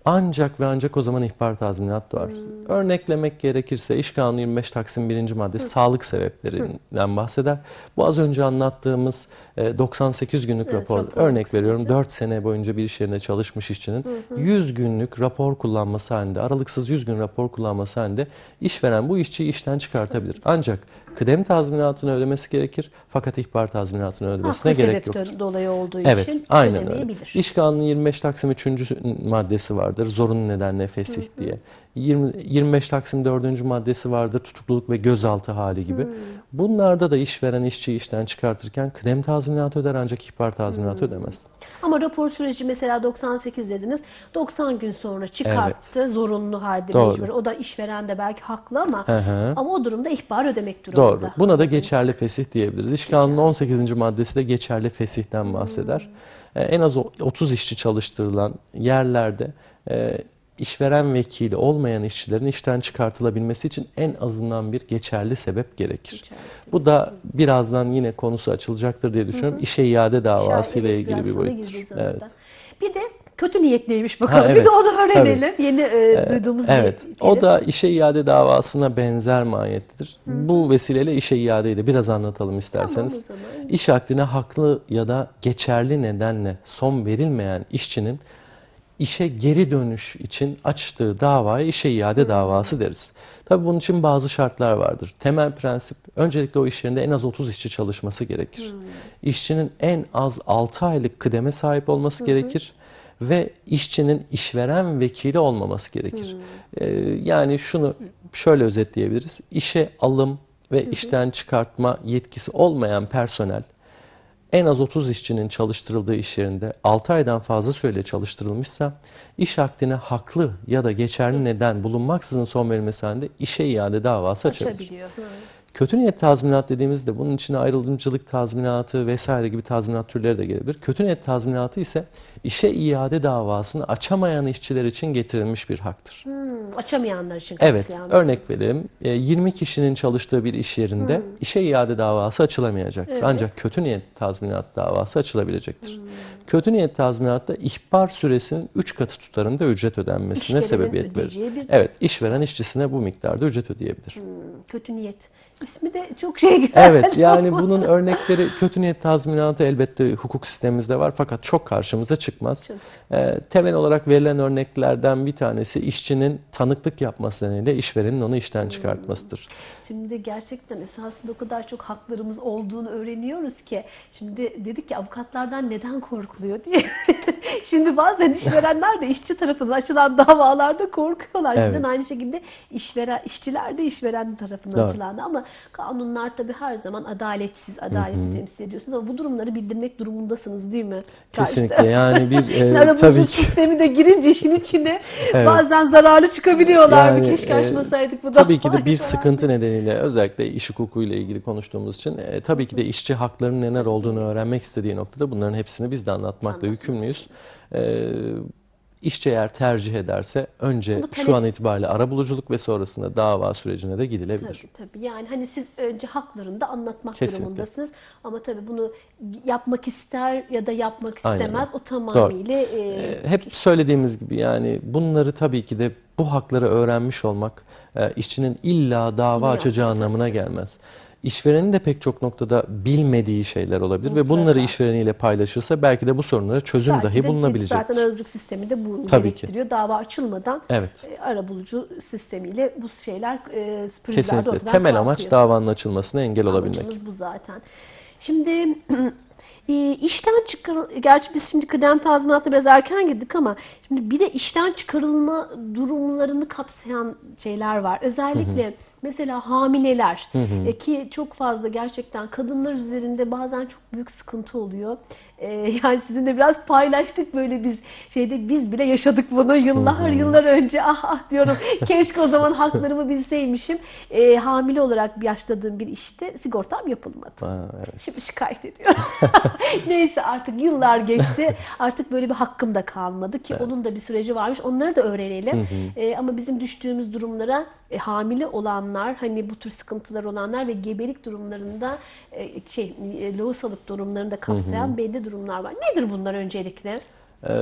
ancak ve ancak o zaman ihbar tazminat doğar. Örneklemek gerekirse iş kanunu 25 Taksim 1. madde sağlık sebeplerinden bahseder. Bu az önce anlattığımız e, 98 günlük Evet, rapor örnek veriyorum 4 sene boyunca bir iş yerinde çalışmış işçinin 100 günlük rapor kullanması halinde aralıksız 100 gün rapor kullanması halinde işveren bu işçiyi işten çıkartabilir. Ancak kıdem tazminatını ödemesi gerekir fakat ihbar tazminatını ödemesine Haklı gerek yoktur. dolayı olduğu Evet, için aynen öyle. ödemeyebilir. İş Kanunu 25 Taksim 3. maddesi vardır. Zorunlu nedenle fesih diye. 20, 25 Taksim 4. maddesi vardır. Tutukluluk ve gözaltı hali gibi. Bunlarda da işveren işçiyi işten çıkartırken kıdem tazminatı öder ancak ihbar tazminatı ödemez. Ama rapor süreci mesela 98 dediniz. 90 gün sonra çıkarttı zorunlu halde Doğru. mecbur. O da işveren de belki haklı ama hı. ama o durumda ihbar ödemek durumunda. Doğru. Buna da geçerli fesih diyebiliriz. İş Kanunu'nun 18. maddesi de geçerli fesihten bahseder. Ee, en az o- 30 işçi çalıştırılan yerlerde e, işveren vekili olmayan işçilerin işten çıkartılabilmesi için en azından bir geçerli sebep gerekir. Geçerli sebep. Bu da birazdan yine konusu açılacaktır diye düşünüyorum. İşe iade davası ile Evet, ilgili bir boyuttur. Evet. Bir de kötü niyetliymiş bakalım. Ha, Bir evet. de onu öğrenelim. Yeni e, duyduğumuz Evet, bir o terim. da işe iade davasına benzer mahiyettedir. Bu vesileyle işe iadeyi de biraz anlatalım isterseniz. Tamam, o. İş akdine haklı ya da geçerli nedenle son verilmeyen işçinin işe geri dönüş için açtığı davaya işe iade davası deriz. Tabii bunun için bazı şartlar vardır. Temel prensip öncelikle o iş yerinde en az 30 işçi çalışması gerekir. İşçinin en az 6 aylık kıdeme sahip olması gerekir ve işçinin işveren vekili olmaması gerekir. Ee, yani şunu şöyle özetleyebiliriz. İşe alım ve işten çıkartma yetkisi olmayan personel en az 30 işçinin çalıştırıldığı iş yerinde 6 aydan fazla süreyle çalıştırılmışsa iş akdine haklı ya da geçerli neden bulunmaksızın son verilmesi halinde işe iade davası açılır. Kötü niyet tazminat dediğimizde bunun içine ayrılımcılık tazminatı vesaire gibi tazminat türleri de gelebilir. Kötü niyet tazminatı ise işe iade davasını açamayan işçiler için getirilmiş bir haktır. Hmm, açamayanlar için Evet, kapsayan. örnek verelim. E, 20 kişinin çalıştığı bir iş yerinde işe iade davası açılamayacaktır. Evet. Ancak kötü niyet tazminat davası açılabilecektir. Kötü niyet tazminatta ihbar süresinin 3 katı tutarında ücret ödenmesine İşverenin sebebiyet verir. bir- Evet, işveren işçisine bu miktarda ücret ödeyebilir. Hmm, kötü niyet. İsmi de çok şey geldi. Evet yani bunun örnekleri kötü niyet tazminatı elbette hukuk sistemimizde var fakat çok karşımıza çıkmaz. Çok. Ee, temel olarak verilen örneklerden bir tanesi işçinin tanıklık yapması nedeniyle işverenin onu işten çıkartmasıdır. Şimdi gerçekten esasında o kadar çok haklarımız olduğunu öğreniyoruz ki. Şimdi dedik ki avukatlardan neden korkuluyor diye. Şimdi bazen işverenler de işçi tarafından açılan davalarda korkuyorlar. Evet. Sizin aynı şekilde işveren, işçiler de işveren tarafından Doğru. açılan ama kanunlar tabii her zaman adaletsiz, adaleti temsil ediyorsunuz ama bu durumları bildirmek durumundasınız değil mi? Kesinlikle yani bir e, tabii ki sistemi de girince işin içine Evet. bazen zararlı çıkabiliyorlar. Yani, Keşke e, açmasaydık bu Tabii ki de bir sıkıntı nedeniyle özellikle iş hukukuyla ilgili konuştuğumuz için e, tabii ki de işçi haklarının neler olduğunu öğrenmek istediği noktada bunların hepsini biz de anlatmakla yükümlüyüz. E, işçi eğer tercih ederse önce talep- şu an itibariyle arabuluculuk ve sonrasında dava sürecine de gidilebilir. Tabii tabii. Yani hani siz önce haklarını da anlatmak Kesinlikle. durumundasınız. Ama tabii bunu yapmak ister ya da yapmak istemez. O tamamıyla e, E, Hep söylediğimiz gibi yani bunları tabii ki de bu hakları öğrenmiş olmak e, işçinin illa dava Bunu açacağı anlamına gelmez. İşverenin de pek çok noktada bilmediği şeyler olabilir ve bunları Mutlaka. işvereniyle paylaşırsa belki de bu sorunlara çözüm belki dahi de bulunabilecektir. Zaten arabuluculuk sistemi de bunu Tabii ki. gerektiriyor. Dava açılmadan Evet. e, arabulucu sistemiyle bu şeyler e, Kesinlikle. Temel amaç kalkıyor. davanın açılmasına engel olabilmek. Amacımız bu zaten. Şimdi e, işten çıkar, gerçi biz şimdi kıdem tazminatına biraz erken girdik ama şimdi bir de işten çıkarılma durumlarını kapsayan şeyler var. Özellikle Mesela hamileler e, ki çok fazla gerçekten kadınlar üzerinde bazen çok büyük sıkıntı oluyor. E, yani sizinle biraz paylaştık böyle biz şeyde biz bile yaşadık bunu yıllar yıllar önce. Ah ah diyorum keşke o zaman haklarımı bilseymişim. E, hamile olarak yaşladığım bir işte sigortam yapılmadı. Ha, evet. Şimdi şikayet ediyorum. Neyse artık yıllar geçti. Artık böyle bir hakkım da kalmadı ki onun da bir süreci varmış. Onları da öğrenelim. Ee, ama bizim düştüğümüz durumlara e, hamile olanlar, hani bu tür sıkıntılar olanlar ve gebelik durumlarında e, şey e, lohusalık durumlarında kapsayan belli durumlar var. Nedir bunlar öncelikle? Ee,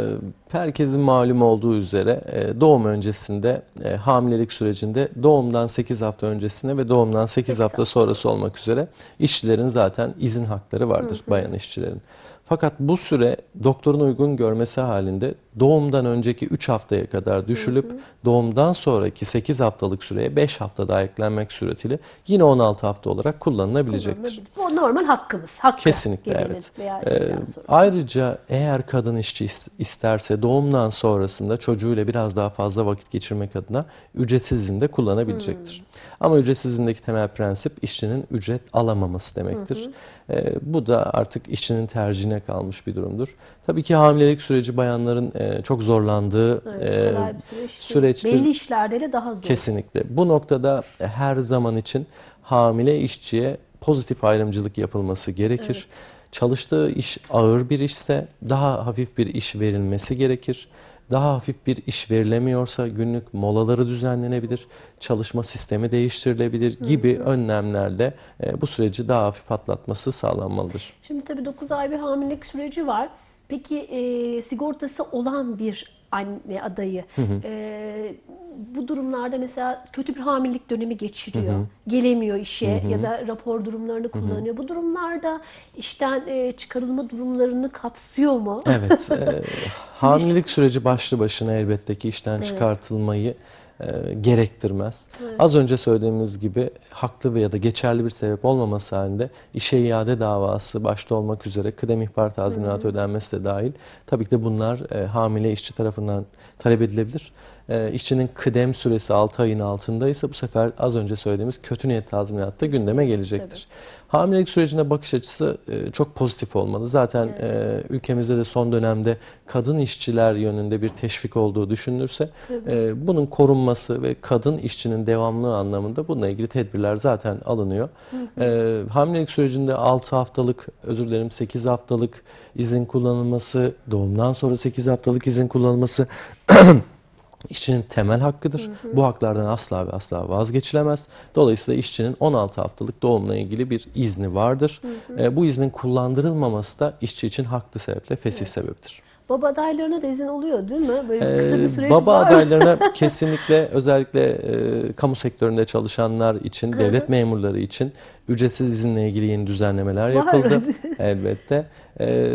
Herkesin malum olduğu üzere e, doğum öncesinde, e, hamilelik sürecinde doğumdan 8 hafta öncesinde ve doğumdan 8 Sekiz hafta hafta sonrası olmak üzere işçilerin zaten izin hakları vardır bayan işçilerin. Fakat bu süre doktorun uygun görmesi halinde doğumdan önceki 3 haftaya kadar düşülüp doğumdan sonraki 8 haftalık süreye 5 hafta daha eklenmek suretiyle yine 16 hafta olarak kullanılabilecektir. Bu normal hakkımız. Hakkı Kesinlikle evet. Ee, ayrıca eğer kadın işçi is- isterse doğumdan sonrasında çocuğuyla biraz daha fazla vakit geçirmek adına ücretsiz izin de kullanabilecektir. Hmm. Ama ücretsiz izindeki temel prensip işçinin ücret alamaması demektir. Ee, bu da artık işçinin tercihine kalmış bir durumdur. Tabii ki hamilelik süreci bayanların e, çok zorlandığı Evet, e, kolay bir süreç değil. süreçtir. Belli işlerde de daha zor. Kesinlikle. Bu noktada her zaman için hamile işçiye pozitif ayrımcılık yapılması gerekir. Çalıştığı iş ağır bir işse daha hafif bir iş verilmesi gerekir. Daha hafif bir iş verilemiyorsa günlük molaları düzenlenebilir, çalışma sistemi değiştirilebilir gibi önlemlerle e, bu süreci daha hafif atlatması sağlanmalıdır. Şimdi tabii 9 ay bir hamilelik süreci var. Peki e, sigortası olan bir anne adayı e, bu durumlarda mesela kötü bir hamilelik dönemi geçiriyor. Gelemiyor işe ya da rapor durumlarını kullanıyor. Bu durumlarda işten e, çıkarılma durumlarını kapsıyor mu? Evet, e, hamilelik süreci başlı başına elbette ki işten çıkartılmayı e, gerektirmez. Az önce söylediğimiz gibi haklı veya da geçerli bir sebep olmaması halinde işe iade davası başta olmak üzere kıdem ihbar tazminatı ödenmesi de dahil. Tabii ki de bunlar e, hamile işçi tarafından talep edilebilir. E, işçinin kıdem süresi 6 ayın altındaysa bu sefer az önce söylediğimiz kötü niyet tazminatı da gündeme gelecektir. Hamilelik sürecine bakış açısı e, çok pozitif olmalı. Zaten e, ülkemizde de son dönemde kadın işçiler yönünde bir teşvik olduğu düşünülürse e, bunun korunması ve kadın işçinin devamlılığı anlamında bununla ilgili tedbirler zaten alınıyor. E, hamilelik sürecinde 6 haftalık, özür dilerim 8 haftalık izin kullanılması, doğumdan sonra 8 haftalık izin kullanılması İşçinin temel hakkıdır. Bu haklardan asla ve asla vazgeçilemez. Dolayısıyla işçinin 16 haftalık doğumla ilgili bir izni vardır. E, bu iznin kullandırılmaması da işçi için haklı sebeple fesih sebebidir. Baba adaylarına da izin oluyor değil mi? Böyle kısa bir Ee, süreç baba var adaylarına kesinlikle özellikle e, kamu sektöründe çalışanlar için, devlet memurları için ücretsiz izinle ilgili yeni düzenlemeler Var. yapıldı. Elbette. Ee,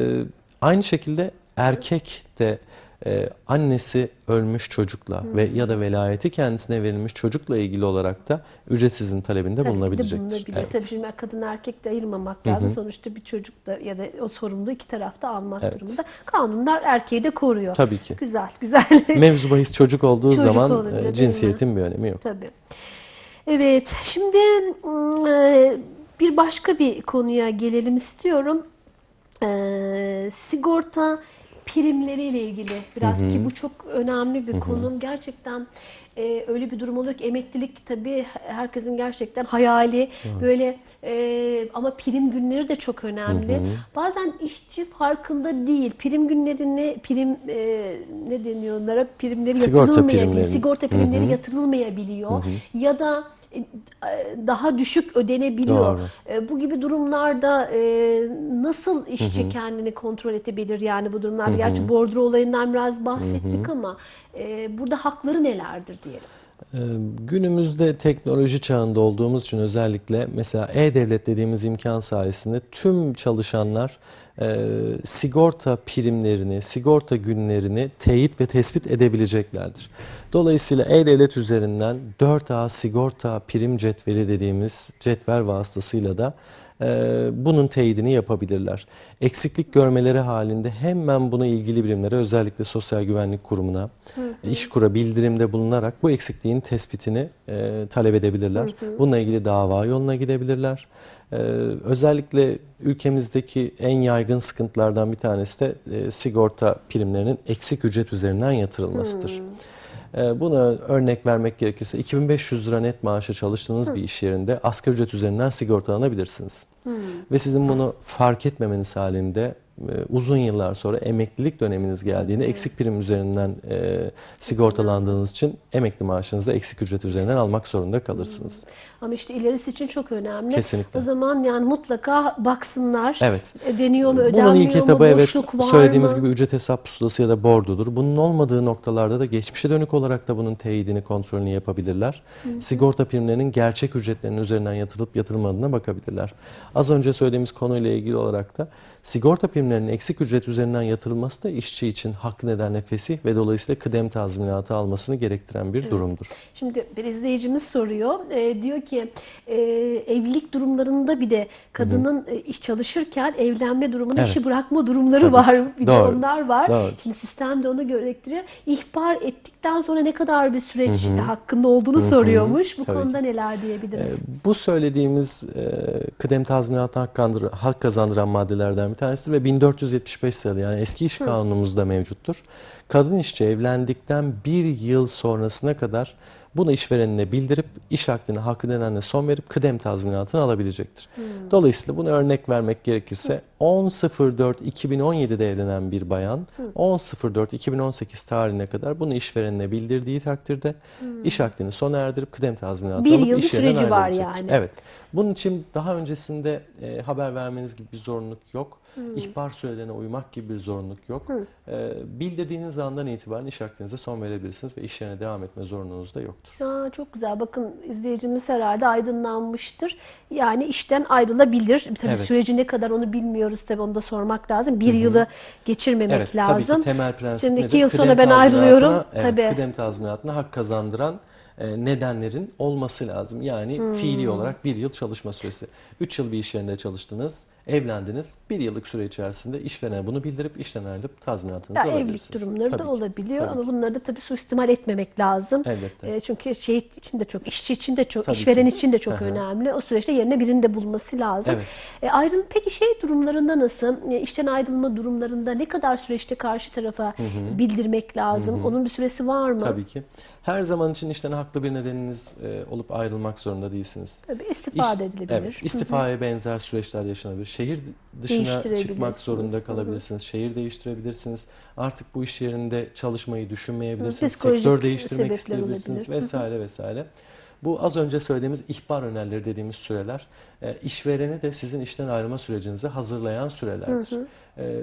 aynı şekilde erkek de e, annesi ölmüş çocukla ve ya da velayeti kendisine verilmiş çocukla ilgili olarak da ücretsiz izin talebinde Tabii de bulunabilecektir. bulunabiliyor. Evet. Tabii şimdi kadın erkek de ayırmamak lazım. Sonuçta bir çocuk da ya da o sorumluluğu iki tarafta almak Evet. durumunda. Kanunlar erkeği de koruyor. Tabii ki. Güzel, güzel. Mevzu bahis çocuk olduğu Çocuk zaman olunca e, cinsiyetin bir önemi yok. Tabii. Evet, şimdi e, bir başka bir konuya gelelim istiyorum. Ee, sigorta primleriyle ilgili biraz ki bu çok önemli bir konu. Gerçekten e, öyle bir durum oluyor ki emeklilik tabii herkesin gerçekten hayali. Böyle e, ama prim günleri de çok önemli. Bazen işçi farkında değil. Prim günlerini prim e, ne deniyor onlara? Primleri Sigorta yatırılmayabiliyor. primleri. Sigorta primleri yatırılmayabiliyor. Ya da daha düşük ödenebiliyor. Doğru. E, Bu gibi durumlarda e, nasıl işçi kendini kontrol edebilir yani bu durumlarda? Gerçi bordro olayından biraz bahsettik ama e, burada hakları nelerdir diyelim. Günümüzde teknoloji çağında olduğumuz için özellikle mesela e-devlet dediğimiz imkan sayesinde tüm çalışanlar e, sigorta primlerini, sigorta günlerini teyit ve tespit edebileceklerdir. Dolayısıyla E-Devlet üzerinden 4A sigorta prim cetveli dediğimiz cetvel vasıtasıyla da bunun teyidini yapabilirler. Eksiklik görmeleri halinde hemen bunu ilgili birimlere özellikle Sosyal Güvenlik Kurumu'na, İşkur'a bildirimde bulunarak bu eksikliğin tespitini e, talep edebilirler. Bununla ilgili dava yoluna gidebilirler. E, özellikle ülkemizdeki en yaygın sıkıntılardan bir tanesi de e, sigorta primlerinin eksik ücret üzerinden yatırılmasıdır. Ee, Buna örnek vermek gerekirse 2500 lira net maaşa çalıştığınız bir iş yerinde asgari ücret üzerinden sigortalanabilirsiniz. Ve sizin bunu fark etmemeniz halinde uzun yıllar sonra emeklilik döneminiz geldiğinde eksik prim üzerinden e, sigortalandığınız için emekli maaşınızı eksik ücret üzerinden almak zorunda kalırsınız. Ama işte ilerisi için çok önemli. Kesinlikle. O zaman yani mutlaka baksınlar. Evet. Deniyor mu, Bunun ödenmiyor ilk mu, etabı evet var söylediğimiz mı? gibi ücret hesap pusulası ya da bordodur. Bunun olmadığı noktalarda da geçmişe dönük olarak da bunun teyidini, kontrolünü yapabilirler. Sigorta primlerinin gerçek ücretlerinin üzerinden yatırılıp yatırılmadığına bakabilirler. Az önce söylediğimiz konuyla ilgili olarak da sigorta primlerinin eksik ücret üzerinden yatırılması da işçi için hakkı nedenle fesih ve dolayısıyla kıdem tazminatı almasını gerektiren bir durumdur. Şimdi bir izleyicimiz soruyor. Ee, diyor ki e, evlilik durumlarında bir de kadının e, iş çalışırken evlenme durumunda Evet. işi bırakma durumları Tabii var. ki. Bir Doğru. de onlar var. Doğru. Şimdi sistem de onu gerektiriyor. İhbar ettikten sonra ne kadar bir süreç hakkında olduğunu soruyormuş. Bu Tabii konuda neler diyebiliriz? Ee, Bu söylediğimiz e, kıdem tazminatı hak, kandır- hak kazandıran maddelerden bir tanesidir ve 1475 sayılı yani eski iş kanunumuzda mevcuttur. Kadın işçi evlendikten bir yıl sonrasına kadar bunu işverenine bildirip iş akdine hakkı denenle son verip kıdem tazminatını alabilecektir. Dolayısıyla bunu örnek vermek gerekirse 10.04.2017'de evlenen bir bayan 10.04.2018 tarihine kadar bunu işverenine bildirdiği takdirde iş akdini sona erdirip kıdem tazminatı Bir alıp yıl bir iş yerinden süreci var yani. Evet. Bunun için daha öncesinde e, haber vermeniz gibi bir zorunluluk yok. İhbar sürelerine uymak gibi bir zorunluluk yok. E, bildirdiğiniz andan itibaren iş akdinize son verebilirsiniz ve iş yerine devam etme zorunluluğunuz da yoktur. Aa, çok güzel. Bakın izleyicimiz herhalde aydınlanmıştır. Yani işten ayrılabilir. Tabii Evet. süreci ne kadar onu bilmiyoruz tabii onu da sormak lazım. Bir yılı geçirmemek Evet, lazım. tabii ki temel prensip Şimdi nedir? iki yıl sonra ben ayrılıyorum. Evet, tabii. kıdem tazminatına hak kazandıran e, nedenlerin olması lazım. Yani Hmm. fiili olarak bir yıl çalışma süresi. Üç yıl bir iş yerinde çalıştınız, evlendiniz. Bir yıllık süre içerisinde işverene bunu bildirip işten ayrılıp tazminatınızı Ya evlilik alabilirsiniz. durumları Tabii da ki, olabiliyor tabii ama ki. bunları da tabii suistimal etmemek lazım. Elbette. E, çünkü şey için de çok, işçi için de çok, Tabii işveren ki. için de çok Hı hı. önemli. O süreçte yerine birini de bulması lazım. Evet. E, ayrıl peki şey durumlarında nasıl? E, işten ayrılma durumlarında ne kadar süreçte karşı tarafa bildirmek lazım? Onun bir süresi var mı? Tabii ki. Her zaman için işten haklı bir nedeniniz e, olup ayrılmak zorunda değilsiniz. Tabii istifade İş- edilebilir. Evet, istifaya benzer süreçler yaşanabilir. Şehir dışına çıkmak zorunda Hı hı. kalabilirsiniz. Şehir değiştirebilirsiniz. Artık bu iş yerinde çalışmayı düşünmeyebilirsiniz. Psikolojik Sektör değiştirmek isteyebilirsiniz olabilir. Hı hı. vesaire vesaire. Bu az önce söylediğimiz ihbar önerileri dediğimiz süreler e, işvereni de sizin işten ayrılma sürecinizi hazırlayan sürelerdir. E,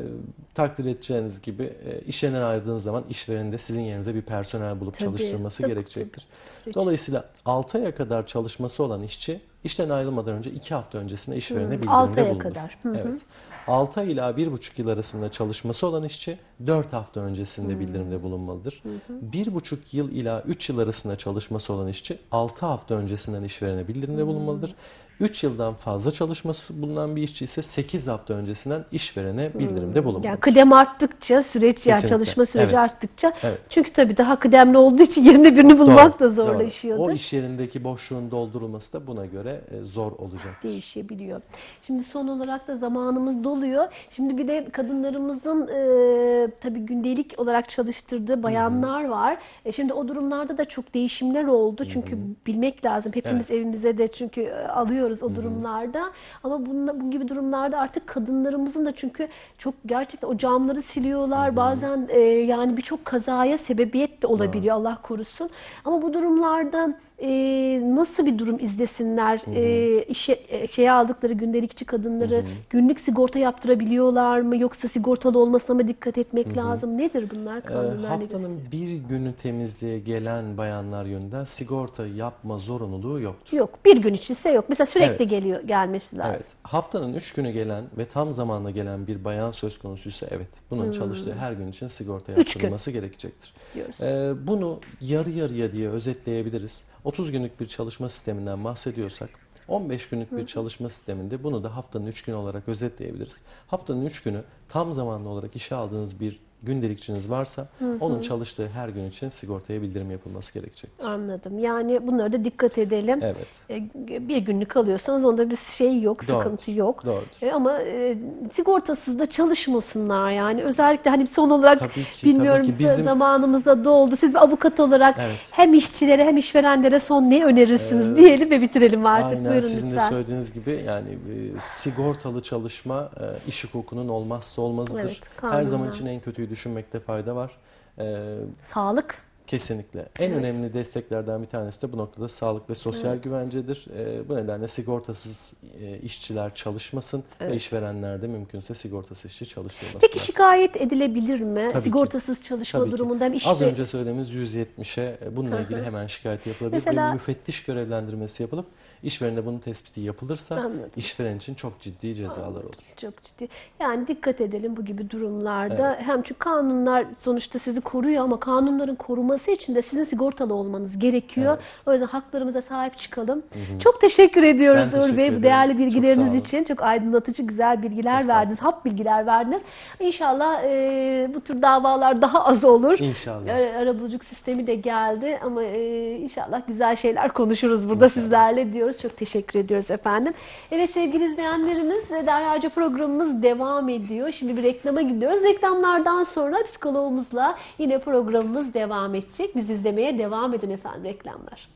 takdir edeceğiniz gibi e, iş yerinden ayrıldığınız zaman işverenin de sizin yerinize bir personel bulup Tabii, çalıştırması tabii, gerekecektir. tabii. Dolayısıyla 6 aya kadar çalışması olan işçi işten ayrılmadan önce 2 hafta öncesinde işverene bildirimde bulunur. kadar. Hı hı. Evet. 6 ay ila 1,5 yıl arasında çalışması olan işçi 4 hafta öncesinde bildirimde bulunmalıdır. 1,5 yıl ila 3 yıl arasında çalışması olan işçi 6 hafta öncesinden işverene bildirimde bulunmalıdır. 3 yıldan fazla çalışması bulunan bir işçi ise 8 hafta öncesinden işverene bildirimde bulunmalıdır. Yani kıdem arttıkça süreç yani Kesinlikle. çalışma süreci Evet. arttıkça Evet. çünkü tabii daha kıdemli olduğu için yerine birini bulmak Doğru, da doğru. zorlaşıyordu. O iş yerindeki boşluğun doldurulması da buna göre e, zor olacaktır. değişebiliyor. Şimdi son olarak da zamanımız doluyor. Şimdi bir de kadınlarımızın e, tabii gündelik olarak çalıştırdığı bayanlar var. E, şimdi o durumlarda da çok değişimler oldu. Çünkü bilmek lazım. Hepimiz evimize de çünkü e, alıyoruz o durumlarda. Ama bunla, bu gibi durumlarda artık kadınlarımızın da çünkü çok gerçekten o camları siliyorlar. Bazen e, yani birçok kazaya sebebiyet de olabiliyor Allah korusun. Ama bu durumlarda e, nasıl bir durum izlesinler? E, işe e, şeye aldıkları gündelikçi kadınları günlük sigorta yaptırabiliyorlar mı? Yoksa sigortalı olmasına mı dikkat etmek lazım? Nedir bunlar Ee, kanunlar gösteriyor? haftanın bir günü temizliğe gelen bayanlar yönünden sigorta yapma zorunluluğu yoktur. Yok bir gün içinse yok. Mesela sürekli Evet. geliyor gelmesi lazım. Evet. Haftanın 3 günü gelen ve tam zamanlı gelen bir bayan söz konusuysa evet. Bunun çalıştığı her gün için sigorta Hmm. Yaptırılması gerekecektir. Diyoruz. Ee, bunu yarı yarıya diye özetleyebiliriz. 30 günlük bir çalışma sisteminden bahsediyorsak 15 günlük bir çalışma sisteminde bunu da haftanın 3 günü olarak özetleyebiliriz. Haftanın 3 günü tam zamanlı olarak işe aldığınız bir gündelikçiniz varsa onun çalıştığı her gün için sigortaya bildirim yapılması gerekecektir. Anladım. Yani bunlara da dikkat edelim. Evet. E, Bir günlük alıyorsanız onda bir şey yok, Doğrudur, sıkıntı yok. doğrudur. E, Ama e, sigortasız da çalışmasınlar yani. Özellikle hani son olarak Tabii ki, bilmiyorum tabii ki. Bizim- zamanımızda doldu. Siz bir avukat olarak Evet. hem işçilere hem işverenlere son ne önerirsiniz diyelim ve bitirelim artık. Aynen Buyurun sizin de lütfen. söylediğiniz gibi yani e, sigortalı çalışma e, iş hukukunun olmazsa olmazıdır. Evet, Her zaman için en kötüyü düşünmekte fayda var. E, Sağlık. Kesinlikle. En Evet. önemli desteklerden bir tanesi de bu noktada sağlık ve sosyal güvencedir. E, bu nedenle sigortasız e, işçiler çalışmasın ve işverenler de mümkünse sigortasız işçi çalıştırmasın. Peki şikayet edilebilir mi? Tabii ki. Sigortasız çalışma Tabii ki. durumunda Az işçi önce söylediğimiz 170'e e, bununla ilgili hemen şikayet yapılabilir. Mesela- bir müfettiş görevlendirmesi yapılıp işverene bunun tespiti yapılırsa Anladım. işveren için çok ciddi cezalar olur. Çok ciddi. Yani dikkat edelim bu gibi durumlarda. Hem çünkü kanunlar sonuçta sizi koruyor ama kanunların koruması için de sizin sigortalı olmanız gerekiyor. O yüzden haklarımıza sahip çıkalım. Çok teşekkür ediyoruz Ben Uğur Bey bu ederim. değerli Çok bilgileriniz olun. için. Çok aydınlatıcı, güzel bilgiler verdiniz. Hap bilgiler verdiniz. İnşallah e, bu tür davalar daha az olur. İnşallah. Ara, arabuluculuk sistemi de geldi ama e, inşallah güzel şeyler konuşuruz burada sizlerle diyoruz. Çok teşekkür ediyoruz efendim. Evet sevgili izleyenlerimiz Derya Hoca programımız devam ediyor. Şimdi bir reklama gidiyoruz. Reklamlardan sonra psikologumuzla yine programımız devam edecek. Biz izlemeye devam edin efendim reklamlar.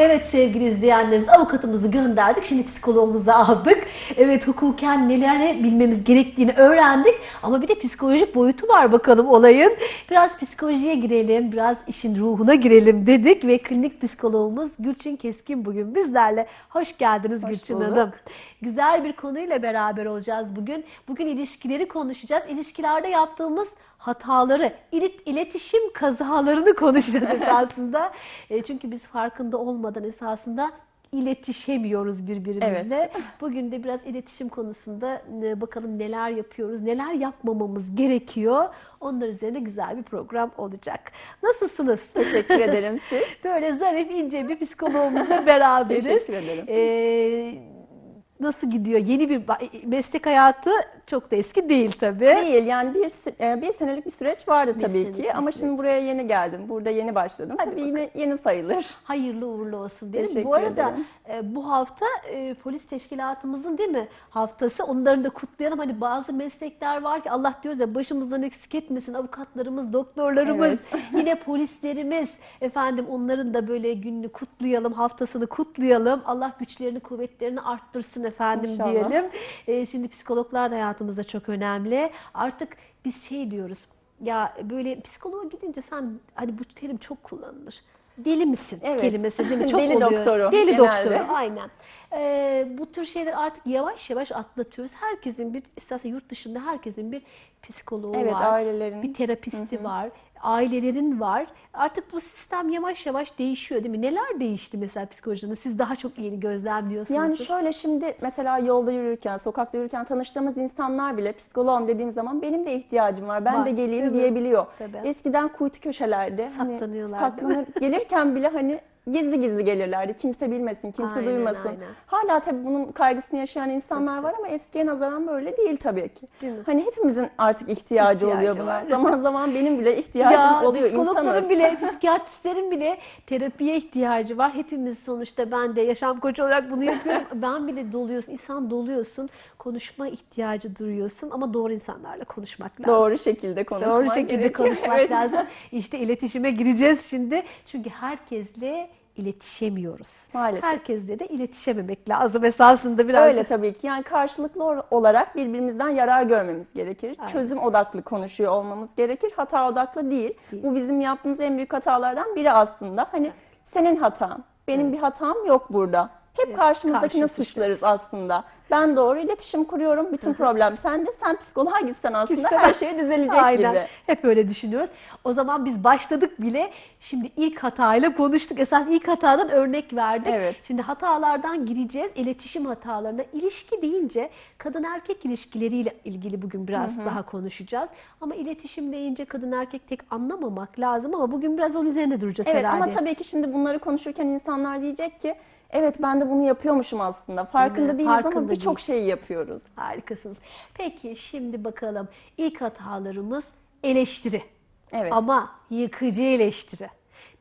Evet sevgili izleyenlerimiz avukatımızı gönderdik. Şimdi psikologumuzu aldık. Evet hukuken neler bilmemiz gerektiğini öğrendik. Ama bir de psikolojik boyutu var bakalım olayın. Biraz psikolojiye girelim, biraz işin ruhuna girelim dedik. Ve klinik psikologumuz Gülçin Keskin bugün bizlerle. Hoş geldiniz Hoş Gülçin bulduk. Hanım. Güzel bir konuyla beraber olacağız bugün. Bugün ilişkileri konuşacağız. İlişkilerde yaptığımız hataları, ilet- iletişim kazalarını konuşacağız esasında. E, çünkü biz farkında olmadan esasında iletişemiyoruz birbirimizle. Bugün de biraz iletişim konusunda e, bakalım neler yapıyoruz, neler yapmamamız gerekiyor. Onlar üzerine güzel bir program olacak. Nasılsınız? Teşekkür ederim siz. Böyle zarif ince bir psikologumuzla beraberiz. Teşekkür ederim. Ee, nasıl gidiyor? Yeni bir meslek hayatı çok da eski değil tabii. Değil yani bir e, bir senelik bir süreç vardı Bir tabii ki ama süreç. şimdi buraya yeni geldim. Burada yeni başladım. tabii yine yeni sayılır. Hayırlı uğurlu olsun diyelim. Teşekkür Bu arada ederim. e, bu hafta e, polis teşkilatımızın değil mi haftası? Onların da kutlayalım. Hani bazı meslekler var ki Allah diyoruz ya başımızdan eksik etmesin. Avukatlarımız, doktorlarımız, Evet. yine polislerimiz. Efendim onların da böyle gününü kutlayalım, haftasını kutlayalım. Allah güçlerini, kuvvetlerini arttırsın efendim İnşallah. diyelim. E, şimdi psikologlar da hayatımızda çok önemli. Artık biz şey diyoruz. Ya böyle psikoloğa gidince sen hani bu terim çok kullanılır. Deli misin Evet. kelimesi değil mi? Çok Deli oluyor. doktoru Deli genelde. doktoru aynen. Ee, bu tür şeyler artık yavaş yavaş atlatıyoruz. Herkesin bir esasında yurt dışında herkesin bir psikoloğu Evet, var. ailelerin. Bir terapisti var. Ailelerin var. Artık bu sistem yavaş yavaş değişiyor değil mi? Neler değişti mesela psikolojide? Siz daha çok yeni gözlemliyorsunuz. Yani şöyle şimdi mesela yolda yürürken, sokakta yürürken tanıştığımız insanlar bile psikoloğum dediğim zaman benim de ihtiyacım var. Ben Var, de geleyim diyebiliyor. Tabii. Eskiden kuytu köşelerde Saklanıyorlardı. Hani saklanır, gelirken bile hani gizli gizli gelirlerdi. Kimse bilmesin, kimse Aynen, duymasın. aynen. Hala tabii bunun kaygısını yaşayan insanlar var ama eskiye nazaran böyle değil tabii ki. Değil mi? Hani hepimizin artık ihtiyacı, oluyor İhtiyacı buna. var. Zaman zaman benim bile ihtiyacım ya oluyor psikologların insanız. bile, psikiyatristlerin bile terapiye ihtiyacı var. Hepimiz sonuçta ben de yaşam koçu olarak bunu yapıyorum. ben bile doluyorsun, insan doluyorsun. Konuşma ihtiyacı duyuyorsun ama doğru insanlarla konuşmak lazım. Doğru şekilde konuşmak Doğru şekilde gerekiyor. konuşmak Evet. lazım. İşte iletişime gireceğiz şimdi. Çünkü herkesle iletişemiyoruz. Maalesef. Herkesle de iletişememek lazım esasında biraz. Öyle tabii ki. Yani karşılıklı olarak birbirimizden yarar görmemiz gerekir. Aynen. Çözüm odaklı konuşuyor olmamız gerekir. Hata odaklı değil. Değil. Bu bizim yaptığımız en büyük hatalardan biri aslında. Hani senin hatan, benim bir hatam yok burada. Hep karşımızdakini karşı suçlarız aslında. Ben doğru iletişim kuruyorum. Bütün problem sende. Sen psikoloğa gitsen aslında Gitsen- her şey düzelecek Aynen. gibi. Hep öyle düşünüyoruz. O zaman biz başladık bile. Şimdi ilk hatayla konuştuk. Esas ilk hatadan örnek verdik. Evet. Şimdi hatalardan gireceğiz. İletişim hatalarına. İlişki deyince kadın erkek ilişkileriyle ilgili bugün biraz daha konuşacağız. Ama iletişim deyince kadın erkek tek anlamamak lazım ama bugün biraz onun üzerine duracağız Evet herhalde. ama tabii ki şimdi bunları konuşurken insanlar diyecek ki evet ben de bunu yapıyormuşum aslında. Farkında mi? değiliz Farkında ama birçok değil. şeyi yapıyoruz. Harikasınız. Peki şimdi bakalım. İlk hatalarımız eleştiri. Evet. Ama yıkıcı eleştiri.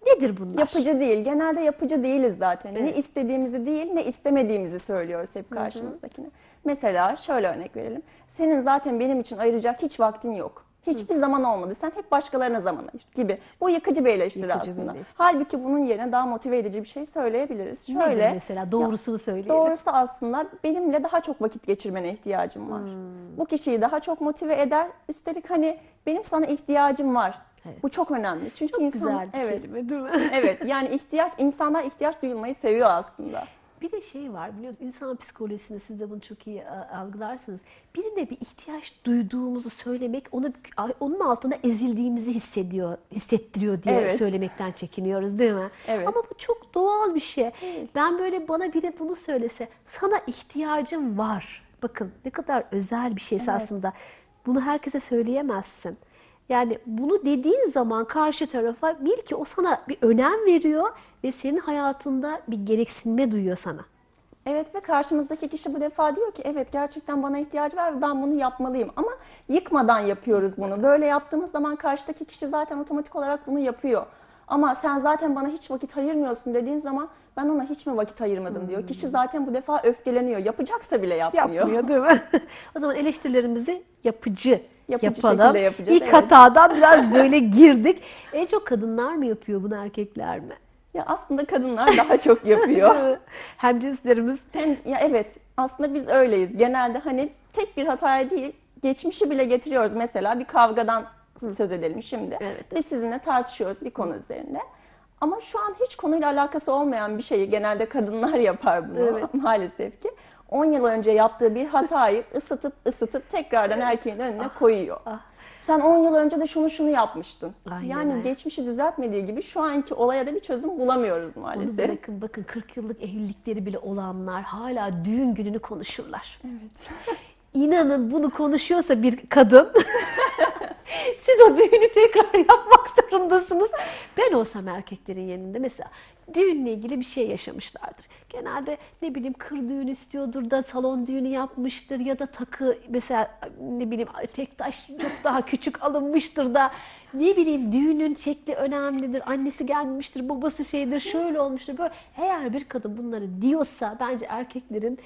Nedir bunlar? Yapıcı değil. Genelde yapıcı değiliz zaten. Ne Evet. istediğimizi değil, ne istemediğimizi söylüyoruz hep karşımızdakine. Mesela şöyle örnek verelim. Senin zaten benim için ayıracak hiç vaktin yok. Hiçbir zaman olmadı. Sen hep başkalarına zaman ayır gibi. Bu yıkıcı bir eleştiri Yıkıcı bir aslında. eleştiri. Halbuki bunun yerine daha motive edici bir şey söyleyebiliriz. Nedir Şöyle mesela doğrusunu söyleyelim. Doğrusu aslında benimle daha çok vakit geçirmene ihtiyacım var. Hmm. Bu kişiyi daha çok motive eder. Üstelik hani benim sana ihtiyacım var. Evet. Bu çok önemli. Çünkü Çok insan güzel bir evet. kelime değil mi? evet yani ihtiyaç insanlar ihtiyaç duyulmayı seviyor aslında. Bir de şey var biliyor musunuz? İnsan psikolojisinde siz de bunu çok iyi e, algılarsınız. Birine bir ihtiyaç duyduğumuzu söylemek onu onun altında ezildiğimizi hissediyor, hissettiriyor diye Evet. söylemekten çekiniyoruz değil mi? Evet. Ama bu çok doğal bir şey. Ben böyle bana biri bunu söylese sana ihtiyacım var. Bakın ne kadar özel bir şey aslında. Bunu herkese söyleyemezsin. Yani bunu dediğin zaman karşı tarafa bil ki o sana bir önem veriyor ve senin hayatında bir gereksinme duyuyor sana. Evet ve karşımızdaki kişi bu defa diyor ki evet gerçekten bana ihtiyacı var ve ben bunu yapmalıyım. Ama yıkmadan yapıyoruz bunu. Böyle yaptığımız zaman karşıdaki kişi zaten otomatik olarak bunu yapıyor. Ama sen zaten bana hiç vakit ayırmıyorsun dediğin zaman ben ona hiç mi vakit ayırmadım diyor. Kişi zaten bu defa öfkeleniyor. Yapacaksa bile yapmıyor. Yapmıyor değil mi? o zaman eleştirilerimizi yapıcı, Yapıcı yapalım. şekilde yapacağız, İlk evet. hatadan biraz böyle girdik. En çok kadınlar mı yapıyor bunu erkekler mi? Ya aslında kadınlar daha çok yapıyor. Hem cinslerimiz Hem ya evet aslında biz öyleyiz. Genelde hani tek bir hataya değil geçmişi bile getiriyoruz. Mesela bir kavgadan söz edelim şimdi. Evet. Biz sizinle tartışıyoruz bir konu üzerinde. Ama şu an hiç konuyla alakası olmayan bir şeyi genelde kadınlar yapar bunu Evet. maalesef ki. 10 yıl önce yaptığı bir hatayı ısıtıp ısıtıp tekrardan erkeğin önüne koyuyor. ah. Sen 10 yıl önce de şunu şunu yapmıştın. Aynen yani öyle. geçmişi düzeltmediği gibi şu anki olaya da bir çözüm bulamıyoruz Onu maalesef. bırakın bakın 40 yıllık evlilikleri bile olanlar hala düğün gününü konuşurlar. Evet. İnanın bunu konuşuyorsa bir kadın siz o düğünü tekrar yapmak zorundasınız. Ben olsam erkeklerin yanında mesela düğünle ilgili bir şey yaşamışlardır. Genelde ne bileyim kır düğünü istiyordur da salon düğünü yapmıştır ya da takı mesela ne bileyim tek taş çok daha küçük alınmıştır da ne bileyim düğünün şekli önemlidir. Annesi gelmiştir, babası şeydir, şöyle olmuştur. Böyle eğer bir kadın bunları diyorsa bence erkeklerin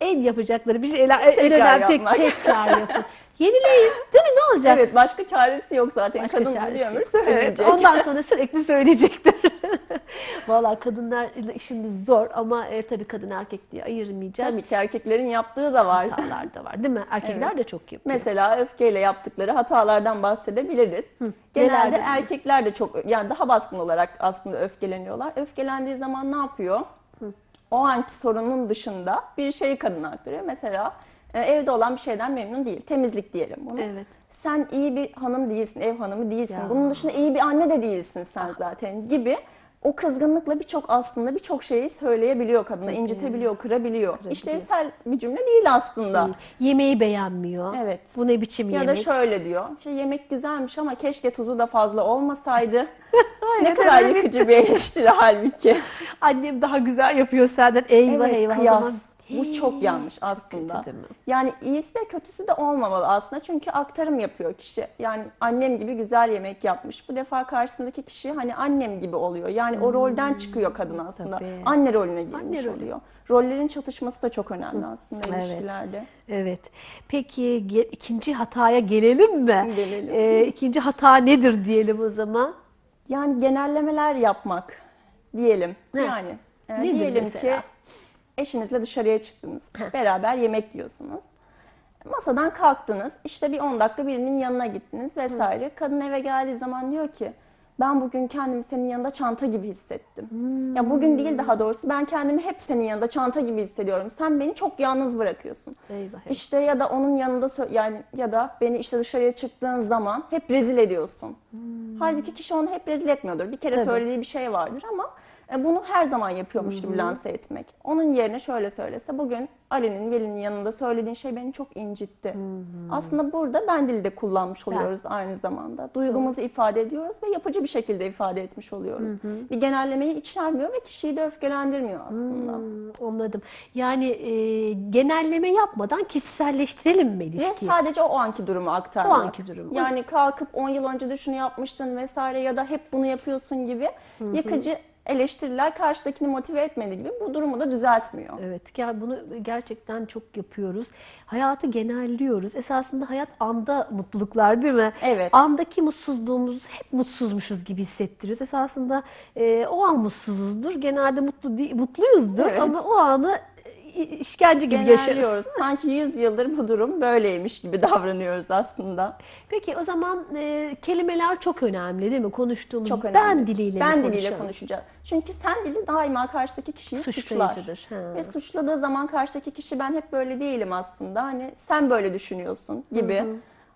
en yapacakları bir şey en Tekrar önemli tek, tekrar yapın. Yenileyin. Değil mi? Ne olacak? Evet başka çaresi yok zaten. Başka Kadın çaresi ömür söyleyecek. Evet, ondan sonra sürekli söyleyecektir. Valla kadınlarla işimiz zor ama e, tabii kadın erkek diye ayırmayacağız. Tabii ki erkeklerin yaptığı da var. Hatalar da var değil mi? Erkekler Evet. de çok yapıyor. Mesela öfkeyle yaptıkları hatalardan bahsedebiliriz. Genelde Nelerdir? erkekler de çok yani daha baskın olarak aslında öfkeleniyorlar. Öfkelendiği zaman ne yapıyor? O anki sorunun dışında bir şeyi kadına aktarıyor. Mesela e, evde olan bir şeyden memnun değil. Temizlik diyelim bunu. Evet. Sen iyi bir hanım değilsin, ev hanımı değilsin. Ya. Bunun dışında iyi bir anne de değilsin sen zaten gibi. O kızgınlıkla birçok aslında birçok şeyi söyleyebiliyor kadına, incitebiliyor, kırabiliyor. Kırabiliyor. İşlevsel bir cümle değil aslında. Değil. Yemeği beğenmiyor. Evet. Bu ne biçim Ya yemek? da şöyle diyor. İşte yemek güzelmiş ama keşke tuzu da fazla olmasaydı. ne kadar yıkıcı bir eleştiri halbuki. Annem daha güzel yapıyor senden. Eyvah Evet, eyvah. o kıyas. zaman- Bu çok yanlış aslında. kötü değil mi? Yani iyisi de kötüsü de olmamalı aslında. Çünkü aktarım yapıyor kişi. Yani annem gibi güzel yemek yapmış. Bu defa karşısındaki kişi hani annem gibi oluyor. Yani o rolden çıkıyor kadın aslında. Hmm, tabii. Anne rolüne girmiş Anne rolü. oluyor. Rollerin çatışması da çok önemli aslında Evet. ilişkilerde. Evet. Peki ikinci hataya gelelim mi? Gelelim. Ee, ikinci hata nedir diyelim o zaman? Yani genellemeler yapmak diyelim. Ne? Yani e, Nedir diyelim mesela? ki eşinizle dışarıya çıktınız. Beraber yemek yiyorsunuz. Masadan kalktınız. işte bir 10 dakika birinin yanına gittiniz vesaire. Kadın eve geldiği zaman diyor ki ben bugün kendimi senin yanında çanta gibi hissettim. Ya bugün değil daha doğrusu ben kendimi hep senin yanında çanta gibi hissediyorum. Sen beni çok yalnız bırakıyorsun. Eyvah. İşte ya da onun yanında yani ya da beni işte dışarıya çıktığın zaman hep rezil ediyorsun. Halbuki kişi onu hep rezil etmiyordur. Bir kere Tabii. söylediği bir şey vardır ama bunu her zaman yapıyormuş gibi lanse etmek. Onun yerine şöyle söylese bugün Ali'nin, Veli'nin yanında söylediğin şey beni çok incitti. Aslında burada ben dili de kullanmış oluyoruz aynı zamanda. Duygumuzu ifade ediyoruz ve yapıcı bir şekilde ifade etmiş oluyoruz. Bir genellemeyi içermiyor ve kişiyi de öfkelendirmiyor aslında. Anladım. Yani e, genelleme yapmadan kişiselleştirelim mi Ve ilişkiyi? sadece o anki durumu aktarmak. O anki durumu. Yani kalkıp 10 yıl önce de şunu yapmıştın vesaire ya da hep bunu yapıyorsun gibi yıkıcı eleştiriler karşıdakini motive etmediği gibi bu durumu da düzeltmiyor. Evet, ya bunu gerçekten çok yapıyoruz. Hayatı genelliyoruz. Esasında hayat anda mutluluklar değil mi? Evet. Andaki mutsuzluğumuz hep mutsuzmuşuz gibi hissettiriyoruz. Esasında e, o an mutsuzuzdur. Genelde mutlu değil, mutluyuzdur Evet. ama o anı işkence gibi. Genelliyoruz. Sanki 100 yıldır bu durum böyleymiş gibi davranıyoruz aslında. Peki o zaman e, kelimeler çok önemli değil mi? Konuştuğumuz Çok önemli. ben diliyle ben diliyle konuşalım? konuşacağız. Çünkü sen dili daima karşıdaki kişiyi suçlar. Ha. Ve suçladığı zaman karşıdaki kişi ben hep böyle değilim aslında. Hani sen böyle düşünüyorsun gibi.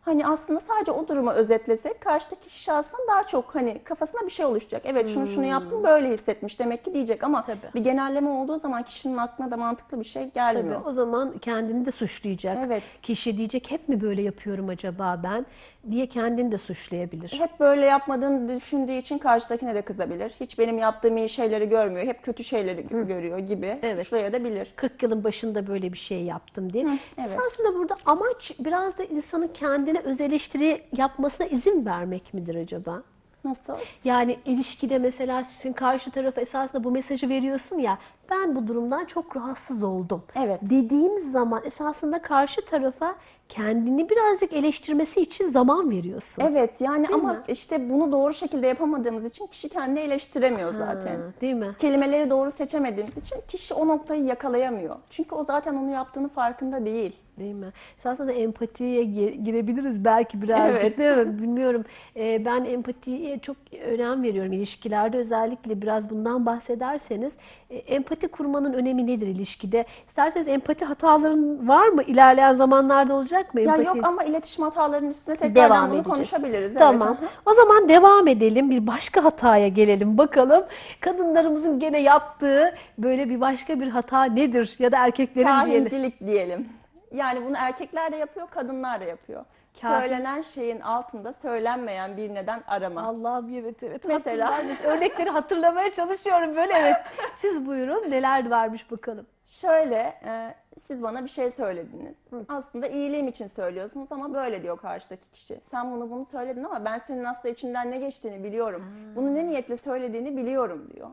Hani aslında sadece o durumu özetlesek karşıdaki kişi aslında daha çok hani kafasına bir şey oluşacak. Evet şunu şunu yaptım böyle hissetmiş demek ki diyecek ama Tabii. bir genelleme olduğu zaman kişinin aklına da mantıklı bir şey gelmiyor. Tabii o zaman kendini de suçlayacak. Evet. Kişi diyecek hep mi böyle yapıyorum acaba ben diye kendini de suçlayabilir. Hep böyle yapmadığını düşündüğü için karşıdakine de kızabilir. Hiç benim yaptığım iyi şeyleri görmüyor. Hep kötü şeyleri görüyor gibi Evet. suçlayabilir. 40 yılın başında böyle bir şey yaptım diye. evet. Esasında burada amaç biraz da insanın kendine öz eleştiri yapmasına izin vermek midir acaba? Nasıl? Yani ilişkide mesela sizin karşı tarafa esasında bu mesajı veriyorsun ya ben bu durumdan çok rahatsız oldum. Evet. Dediğimiz zaman esasında karşı tarafa kendini birazcık eleştirmesi için zaman veriyorsun. Evet yani ama mi? işte bunu doğru şekilde yapamadığımız için kişi kendini eleştiremiyor zaten. Ha, değil mi? Kelimeleri doğru seçemediğimiz için kişi o noktayı yakalayamıyor. Çünkü o zaten onu yaptığını farkında değil. Değil mi? Esasında empatiye gi- girebiliriz belki birazcık Evet. değil mi? Bilmiyorum. Ee, ben empatiye çok önem veriyorum. İlişkilerde özellikle biraz bundan bahsederseniz e, empati kurmanın önemi nedir ilişkide? İsterseniz empati hataların var mı? İlerleyen zamanlarda olacak mı Ya empati? yok ama iletişim hatalarının üstüne tekrardan devam bunu edeceğiz. konuşabiliriz. Evet, Tamam. aha. o zaman devam edelim. Bir başka hataya gelelim bakalım. Kadınlarımızın gene yaptığı böyle bir başka bir hata nedir? Ya da erkeklerin diyelim. Kahincilik diyelim. Yani bunu erkekler de yapıyor, kadınlar da yapıyor. Kahin- Söylenen şeyin altında söylenmeyen bir neden arama. Allah'ım evet evet. Mesela? Örnekleri hatırlamaya çalışıyorum böyle evet. Siz buyurun neler varmış bakalım. Şöyle, e, siz bana bir şey söylediniz. Aslında iyiliğim için söylüyorsunuz ama böyle diyor karşıdaki kişi. Sen bunu bunu söyledin ama ben senin aslında içinden ne geçtiğini biliyorum. Bunu ne niyetle söylediğini biliyorum diyor.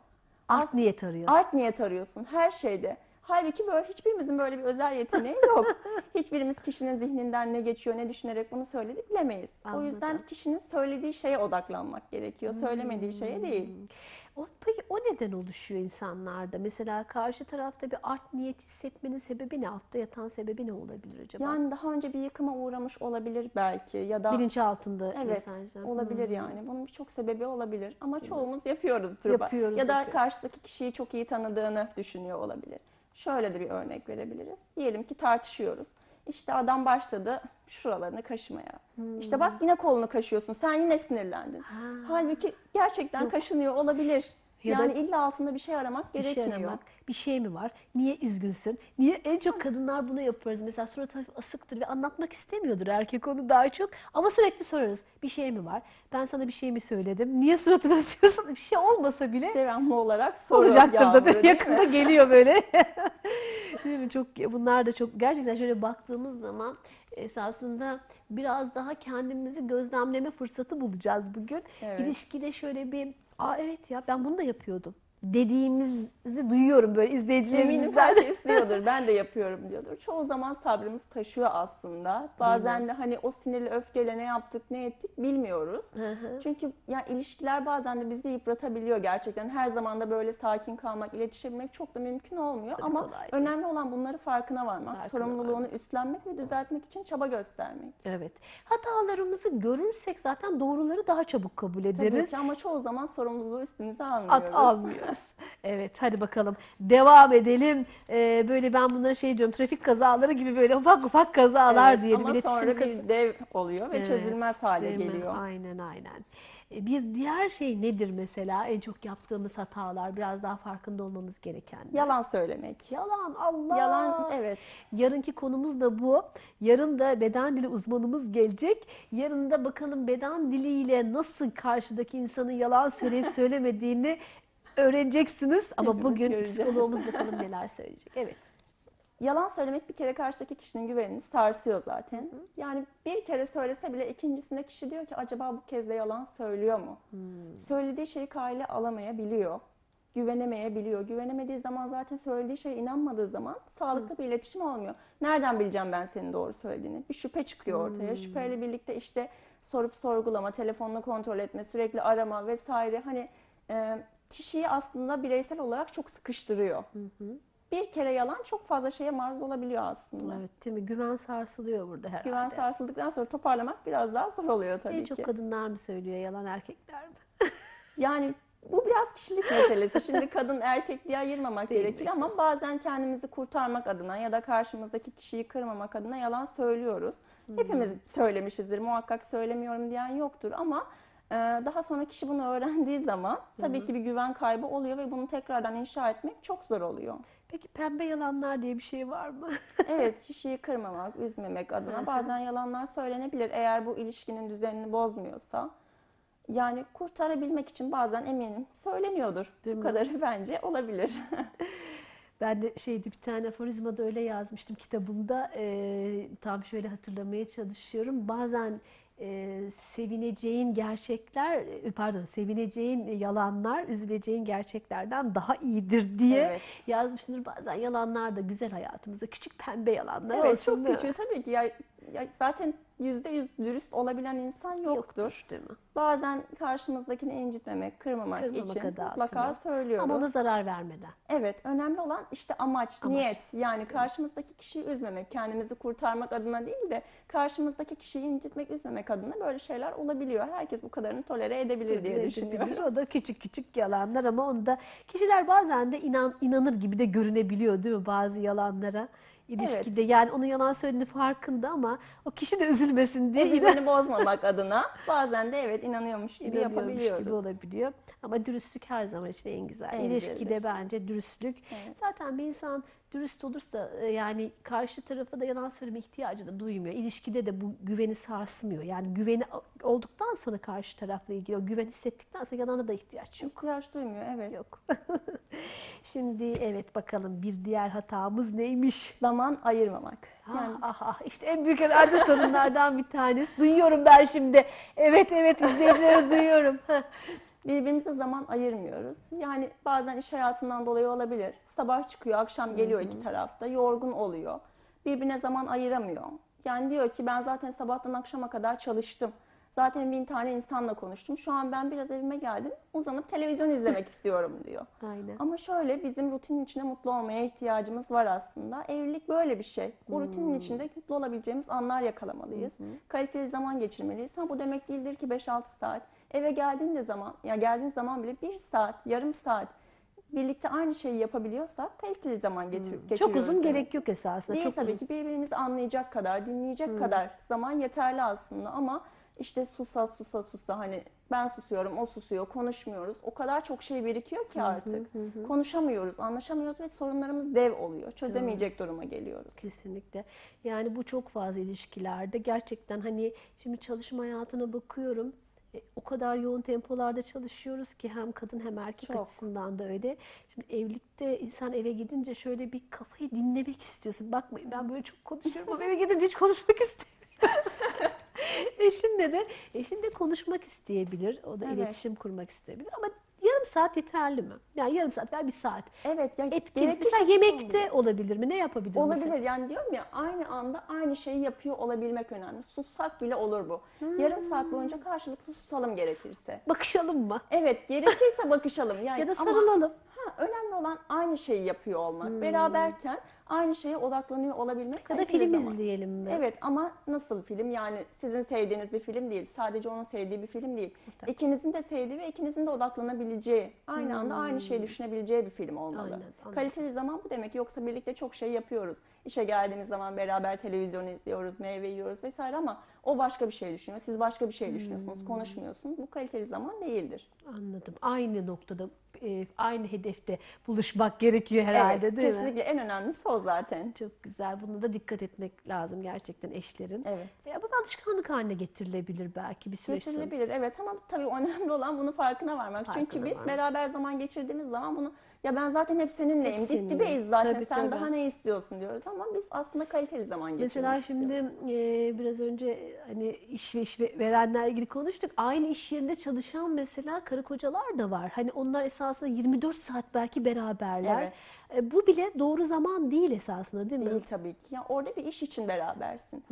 Art niyet arıyorsun. Art niyet arıyorsun her şeyde. Halbuki böyle hiçbirimizin böyle bir özel yeteneği yok. Hiçbirimiz kişinin zihninden ne geçiyor, ne düşünerek bunu söyledi bilemeyiz. Anladım. O yüzden kişinin söylediği şeye odaklanmak gerekiyor. Söylemediği şeye değil. O, peki o neden oluşuyor insanlarda? Mesela karşı tarafta bir art niyet hissetmenin sebebi ne? Altta yatan sebebi ne olabilir acaba? Yani daha önce bir yıkıma uğramış olabilir belki ya da Bilinç altında Evet, mesajlar. olabilir Hmm. yani. Bunun birçok sebebi olabilir ama çoğumuz yapıyoruzdur. Yapıyoruz, ya da yapıyoruz. karşıdaki kişiyi çok iyi tanıdığını düşünüyor olabilir. Şöyle de bir örnek verebiliriz. Diyelim ki tartışıyoruz. İşte adam başladı şuralarını kaşımaya. İşte bak yine kolunu kaşıyorsun. Sen yine sinirlendin. Halbuki gerçekten kaşınıyor olabilir. Ya da- yani illa altında bir şey aramak Bir şey gerekmiyor. aramak, bir şey mi var? Niye üzgünsün? Niye en çok kadınlar bunu yapıyoruz? Mesela surat hafif asıktır ve anlatmak istemiyordur erkek onu daha çok. Ama sürekli sorarız. Bir şey mi var? Ben sana bir şey mi söyledim? Niye suratını asıyorsun? Bir şey olmasa bile Devamlı olarak da yağmuru, mi? yakında geliyor böyle. Değil mi? Çok bunlar da çok gerçekten şöyle baktığımız zaman esasında biraz daha kendimizi gözlemleme fırsatı bulacağız bugün. Evet. İlişkide şöyle bir Aa evet ya ben bunu da yapıyordum. Dediğimizi duyuyorum böyle Eminim izleyicilerimizden. herkes diyordur. Ben de yapıyorum diyordur. Çoğu zaman sabrımız taşıyor aslında. Bazen de hani o sinirli öfkeyle ne yaptık ne ettik bilmiyoruz. Çünkü ya ilişkiler bazen de bizi yıpratabiliyor gerçekten. Her zaman da böyle sakin kalmak, iletişebilmek çok da mümkün olmuyor. Tabii Ama kolay değil. önemli olan bunları farkına varmak, Farkına sorumluluğunu üstlenmek ve düzeltmek için çaba göstermek. Evet. Hatalarımızı görürsek zaten doğruları daha çabuk kabul Tabii ederiz. ki ama çoğu zaman sorumluluğu üstümüze almıyoruz. At almıyoruz. Evet hadi bakalım devam edelim. Ee, böyle ben bunları şey diyorum trafik kazaları gibi böyle ufak ufak kazalar Evet, diyelim. Ama iletişim sonra bir dev oluyor ve Evet, çözülmez hale geliyor. Aynen aynen. E, Bir diğer şey nedir mesela en çok yaptığımız hatalar biraz daha farkında olmamız gereken. Yalan söylemek. Yalan Allah. Yalan evet. Yarınki konumuz da bu. Yarın da beden dili uzmanımız gelecek. Yarın da bakalım beden diliyle nasıl karşıdaki insanın yalan söyleyip söylemediğini öğreneceksiniz. Ama bugün göreceğiz. psikologumuz bakalım neler söyleyecek. Evet. Yalan söylemek bir kere karşıdaki kişinin güvenini sarsıyor zaten. Yani bir kere söylese bile ikincisinde kişi diyor ki acaba bu kez de yalan söylüyor mu? Söylediği şeyi kale alamayabiliyor. Güvenemeyebiliyor. Güvenemediği zaman zaten söylediği şeye inanmadığı zaman sağlıklı bir iletişim olmuyor. Nereden bileceğim ben senin doğru söylediğini? Bir şüphe çıkıyor ortaya. Şüpheyle birlikte işte sorup sorgulama, telefonla kontrol etme, sürekli arama vesaire. Hani e, kişiyi aslında bireysel olarak çok sıkıştırıyor. Bir kere yalan çok fazla şeye maruz olabiliyor aslında. Evet değil mi? Güven sarsılıyor burada herhalde. Güven sarsıldıktan sonra toparlamak biraz daha zor oluyor tabii en ki. çok kadınlar mı söylüyor yalan erkekler mi? Yani bu biraz kişilik meselesi. Şimdi kadın erkek diye ayırmamak Değil gerekir mi? ama bazen kendimizi kurtarmak adına ya da karşımızdaki kişiyi kırmamak adına yalan söylüyoruz. Hmm. Hepimiz söylemişizdir. Muhakkak söylemiyorum diyen yoktur ama daha sonra kişi bunu öğrendiği zaman tabii ki bir güven kaybı oluyor ve bunu tekrardan inşa etmek çok zor oluyor. Peki pembe yalanlar diye bir şey var mı? Evet, kişiyi kırmamak, üzmemek adına bazen yalanlar söylenebilir eğer bu ilişkinin düzenini bozmuyorsa. Yani kurtarabilmek için bazen eminim söyleniyordur. Değil bu mi? kadarı bence olabilir. Ben de şeydi bir tane aforizmada öyle yazmıştım kitabımda. Ee, tam şöyle hatırlamaya çalışıyorum. Bazen e, sevineceğin gerçekler, e, pardon sevineceğin yalanlar üzüleceğin gerçeklerden daha iyidir diye Evet. yazmıştır. Bazen yalanlar da güzel hayatımızda küçük pembe yalanlar evet, olsun çok küçük tabii ki. Ya, ya zaten yüzde yüz dürüst olabilen insan yoktur. değil mi? Bazen karşımızdakini incitmemek, kırmamak, Kırmamak için adı mutlaka altında. söylüyoruz. Ama ona zarar vermeden. Evet, önemli olan işte amaç, Amaç. niyet. Yani karşımızdaki kişiyi üzmemek, kendimizi kurtarmak adına değil de karşımızdaki kişiyi incitmek, üzmemek adına böyle şeyler olabiliyor. Herkes bu kadarını tolere edebilir diye düşünüyorum. O da küçük küçük yalanlar ama onda kişiler bazen de inan, inanır gibi de görünebiliyor değil mi bazı yalanlara ilişkide. Yani onun yalan söylediğini farkında ama o kişi de üzülmesin diye düzeni bozmamak adına bazen de evet inanıyormuş gibi inanıyormuş yapabiliyoruz. gibi olabiliyor. Ama dürüstlük her zaman için en güzel. En İlişkide güzelidir. bence dürüstlük. Evet. Zaten bir insan dürüst olursa e, yani karşı tarafa da yalan söyleme ihtiyacı da duymuyor. İlişkide de bu güveni sarsmıyor. Yani güveni olduktan sonra karşı tarafla ilgili o güven hissettikten sonra yalana da ihtiyaç yok. İhtiyaç duymuyor evet. Yok. Şimdi evet bakalım bir diğer hatamız neymiş? Zaman ayırmamak. Yani, Yani ah, ah, işte en büyük herhalde sorunlardan bir tanesi. Duyuyorum ben şimdi. Evet evet izleyicileri duyuyorum. Birbirimize zaman ayırmıyoruz. Yani bazen iş hayatından dolayı olabilir. Sabah çıkıyor, akşam geliyor iki tarafta. Yorgun oluyor. Birbirine zaman ayıramıyor. Yani diyor ki ben zaten sabahtan akşama kadar çalıştım. Zaten bin tane insanla konuştum. Şu an ben biraz evime geldim. Uzanıp televizyon izlemek istiyorum diyor. Aynen. Ama şöyle bizim rutinin içinde mutlu olmaya ihtiyacımız var aslında. Evlilik böyle bir şey. O rutinin içinde mutlu olabileceğimiz anlar yakalamalıyız. Kaliteli zaman geçirmeliyiz. Ha bu demek değildir ki 5-6 saat. Eve geldiğinde zaman, ya geldiğin zaman bile 1 saat, yarım saat birlikte aynı şeyi yapabiliyorsak kaliteli zaman geçir, geçiriyoruz. Çok uzun demek. gerek yok esasında. Değil Çok tabii uzun. ki birbirimizi anlayacak kadar, dinleyecek kadar zaman yeterli aslında ama işte susa susa susa hani ben susuyorum, o susuyor, konuşmuyoruz. O kadar çok şey birikiyor ki artık. Konuşamıyoruz, anlaşamıyoruz ve sorunlarımız dev oluyor. Çözemeyecek duruma geliyoruz. Kesinlikle. Yani bu çok fazla ilişkilerde gerçekten hani şimdi çalışma hayatına bakıyorum. E, o kadar yoğun tempolarda çalışıyoruz ki hem kadın hem erkek Çok. açısından da öyle. Şimdi evlilikte insan eve gidince şöyle bir kafayı dinlemek istiyorsun. Bakmayın ben böyle çok konuşuyorum ama eve gidince hiç konuşmak istemiyorum. Eşinle de eşin de konuşmak isteyebilir. O da Evet. iletişim kurmak isteyebilir ama yarım saat yeterli mi? Yani yarım saat veya bir saat. Evet. Ya Etkili. gerekirse Mesela yemekte bile. olabilir mi? Ne yapabilir Olabilir mesela? yani diyorum ya aynı anda aynı şeyi yapıyor olabilmek önemli. Sussak bile olur bu. Hmm. Yarım saat boyunca karşılıklı susalım gerekirse. Bakışalım mı? Evet gerekirse bakışalım. Yani Ya da ama- sarılalım. Ha, önemli olan aynı şeyi yapıyor olmak. Beraberken aynı şeye odaklanıyor olabilmek. Hmm. Ya da film zaman. izleyelim mi? Evet ama nasıl film? Yani sizin sevdiğiniz bir film değil. Sadece onun sevdiği bir film değil. İkinizin de sevdiği ve ikinizin de odaklanabileceği, aynı anda aynı şeyi düşünebileceği bir film olmalı. Hmm. Aynen, anladım. Kaliteli zaman bu demek. Yoksa birlikte çok şey yapıyoruz. İşe geldiğimiz zaman beraber televizyon izliyoruz, meyve yiyoruz vesaire ama o başka bir şey düşünüyor. Siz başka bir şey düşünüyorsunuz, Hmm. konuşmuyorsunuz. Bu kaliteli zaman değildir. Anladım. Aynı noktada, e, aynı hedefte buluşmak gerekiyor herhalde evet, değil mi? kesinlikle en önemlisi o zaten. Çok güzel. Buna da dikkat etmek lazım gerçekten eşlerin. Evet. Ya bu bir alışkanlık haline getirilebilir belki bir süreç. Getirilebilir evet ama tabii önemli olan bunun farkına varmak. Farkına Çünkü biz varmak. beraber zaman geçirdiğimiz zaman bunu ya ben zaten hep seninleyim. Hep Dip dibeyiz zaten. Tabii, Sen tabii. daha ne istiyorsun diyoruz ama biz aslında kaliteli zaman geçirmek Mesela şimdi e, biraz önce hani iş ve iş ve- verenlerle ilgili konuştuk. Aynı iş yerinde çalışan mesela karı kocalar da var. Hani onlar esasında 24 saat belki beraberler. Evet. E, bu bile doğru zaman değil esasında değil mi? Değil tabii ki. Ya orada bir iş için berabersin.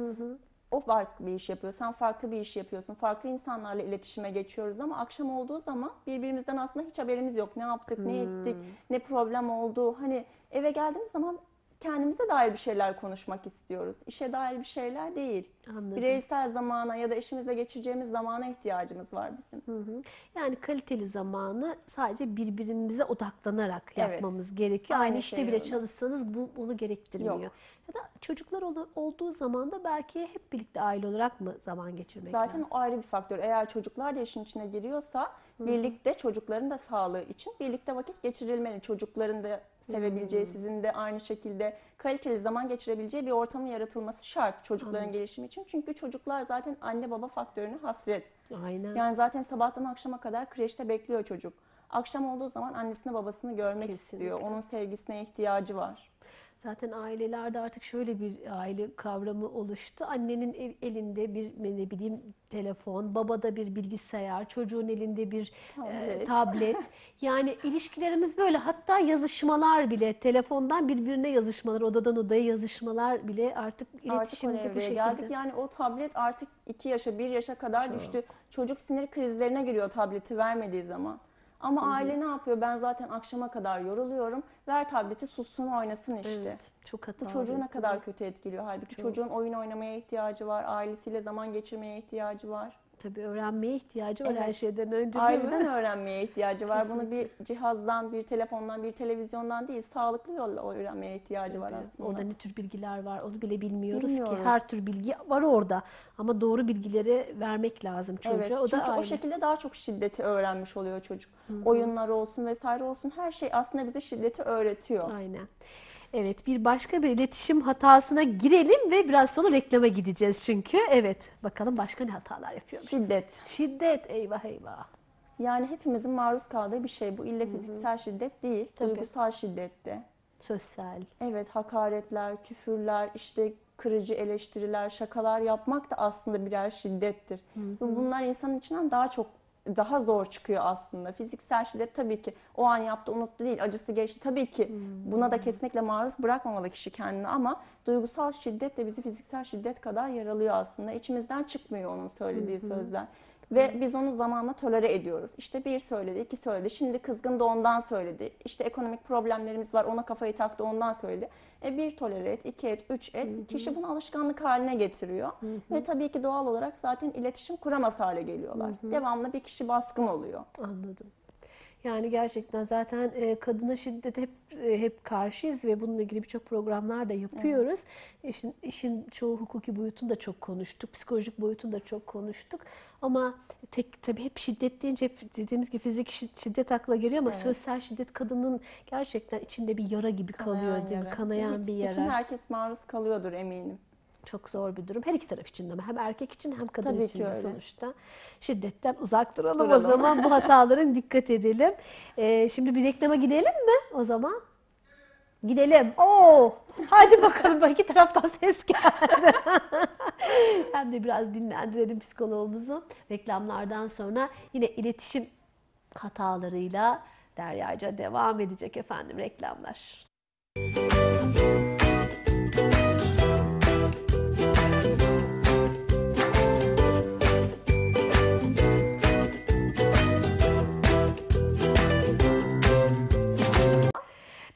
O farklı bir iş yapıyor. Sen farklı bir iş yapıyorsun. Farklı insanlarla iletişime geçiyoruz ama akşam olduğu zaman birbirimizden aslında hiç haberimiz yok. Ne yaptık, ne ettik, ne problem oldu. Hani eve geldiğimiz zaman kendimize dair bir şeyler konuşmak istiyoruz. İşe dair bir şeyler değil. Anladım. Bireysel zamana ya da eşimizle geçireceğimiz zamana ihtiyacımız var bizim. Hı hı. Yani kaliteli zamanı sadece birbirimize odaklanarak Evet. yapmamız gerekiyor. Aynı, Aynı işte şey bile öyle. çalışsanız bu bunu gerektirmiyor. Yok. Ya da çocuklar ol- olduğu zaman da belki hep birlikte aile olarak mı zaman geçirmek Zaten lazım? o ayrı bir faktör. Eğer çocuklar da işin içine giriyorsa birlikte çocukların da sağlığı için birlikte vakit geçirilmeli. Çocukların da sevebileceği, sizin de aynı şekilde kaliteli zaman geçirebileceği bir ortamın yaratılması şart çocukların gelişimi için. Çünkü çocuklar zaten anne baba faktörünü hasret. Aynen. Yani zaten sabahtan akşama kadar kreşte bekliyor çocuk. Akşam olduğu zaman annesini babasını görmek Kesinlikle. istiyor. Onun sevgisine ihtiyacı var. Zaten ailelerde artık şöyle bir aile kavramı oluştu. Annenin ev- elinde bir ne bileyim telefon, babada bir bilgisayar, çocuğun elinde bir e, Tablet. tablet. Yani ilişkilerimiz böyle. Hatta yazışmalar bile telefondan birbirine yazışmalar, odadan odaya yazışmalar bile artık Artık iletişimde bu evreye şekilde. geldik. Yani o tablet artık 2 yaşa 1 yaşa kadar düştü. Çocuk sinir krizlerine giriyor tableti vermediği zaman. Ama aile ne yapıyor? Ben zaten akşama kadar yoruluyorum. Ver tableti sussun oynasın işte. Evet, çok Bu hatalı. çocuğu ne kadar kötü etkiliyor. Halbuki çocuğun oyun oynamaya ihtiyacı var, ailesiyle zaman geçirmeye ihtiyacı var. Tabii öğrenmeye ihtiyacı var Evet. her şeyden önce değil Aileden mi? öğrenmeye ihtiyacı var. Bunu bir cihazdan, bir telefondan, bir televizyondan değil, sağlıklı yolla öğrenmeye ihtiyacı var aslında. Orada ne tür bilgiler var onu bile bilmiyoruz, Bilmiyoruz. ki. Her tür bilgi var orada. Ama doğru bilgileri vermek lazım çocuğa. Evet, o da çünkü o aile. şekilde daha çok şiddeti öğrenmiş oluyor çocuk. Oyunlar olsun vesaire olsun her şey aslında bize şiddeti öğretiyor. Aynen. Evet bir başka bir iletişim hatasına girelim ve biraz sonra reklama gideceğiz çünkü. Evet bakalım başka ne hatalar yapıyoruz. Şiddet. Şiddet eyvah eyvah. Yani hepimizin maruz kaldığı bir şey bu. İlle fiziksel şiddet değil, Tabii. duygusal şiddette. Sosyal. Evet, hakaretler, küfürler, işte kırıcı eleştiriler, şakalar yapmak da aslında birer şiddettir. Ve bunlar insanın içinden daha çok daha zor çıkıyor aslında. Fiziksel şiddet tabii ki o an yaptı unuttu değil, acısı geçti. Tabii ki buna da kesinlikle maruz bırakmamalı kişi kendini ama duygusal şiddet de bizi fiziksel şiddet kadar yaralıyor aslında. İçimizden çıkmıyor onun söylediği sözler. Ve biz onu zamanla tolere ediyoruz. İşte bir söyledi, iki söyledi. Şimdi kızgın da ondan söyledi. İşte ekonomik problemlerimiz var, ona kafayı taktı, ondan söyledi. E bir tolere et, iki et, üç et. Kişi bunu alışkanlık haline getiriyor. Ve tabii ki doğal olarak zaten iletişim kuramaz hale geliyorlar. Devamlı bir kişi baskın oluyor. Anladım. Yani gerçekten zaten e, kadına şiddet hep e, hep karşıyız ve bununla ilgili birçok programlar da yapıyoruz. İşin, işin çoğu hukuki boyutunu da çok konuştuk, psikolojik boyutunu da çok konuştuk. Ama tek tabii hep şiddet deyince hep dediğimiz gibi fizik şi- şiddet akla geliyor ama sosyal şiddet kadının gerçekten içinde bir yara gibi kalıyor Kanayan değil mi? yara. Kanayan Evet, bir yara. Bütün herkes maruz kalıyordur eminim. Çok zor bir durum. Her iki taraf için de ama hem erkek için hem kadın Tabii için de sonuçta. Şiddetten uzak duralım, o Duralım. zaman. Bu hataların dikkat edelim. Ee, şimdi bir reklama gidelim mi o zaman? Gidelim. Oo! Hadi bakalım bak iki taraftan ses geldi. hem de biraz dinlendirelim psikoloğumuzu. Reklamlardan sonra yine iletişim hatalarıyla Deryaca devam edecek efendim reklamlar.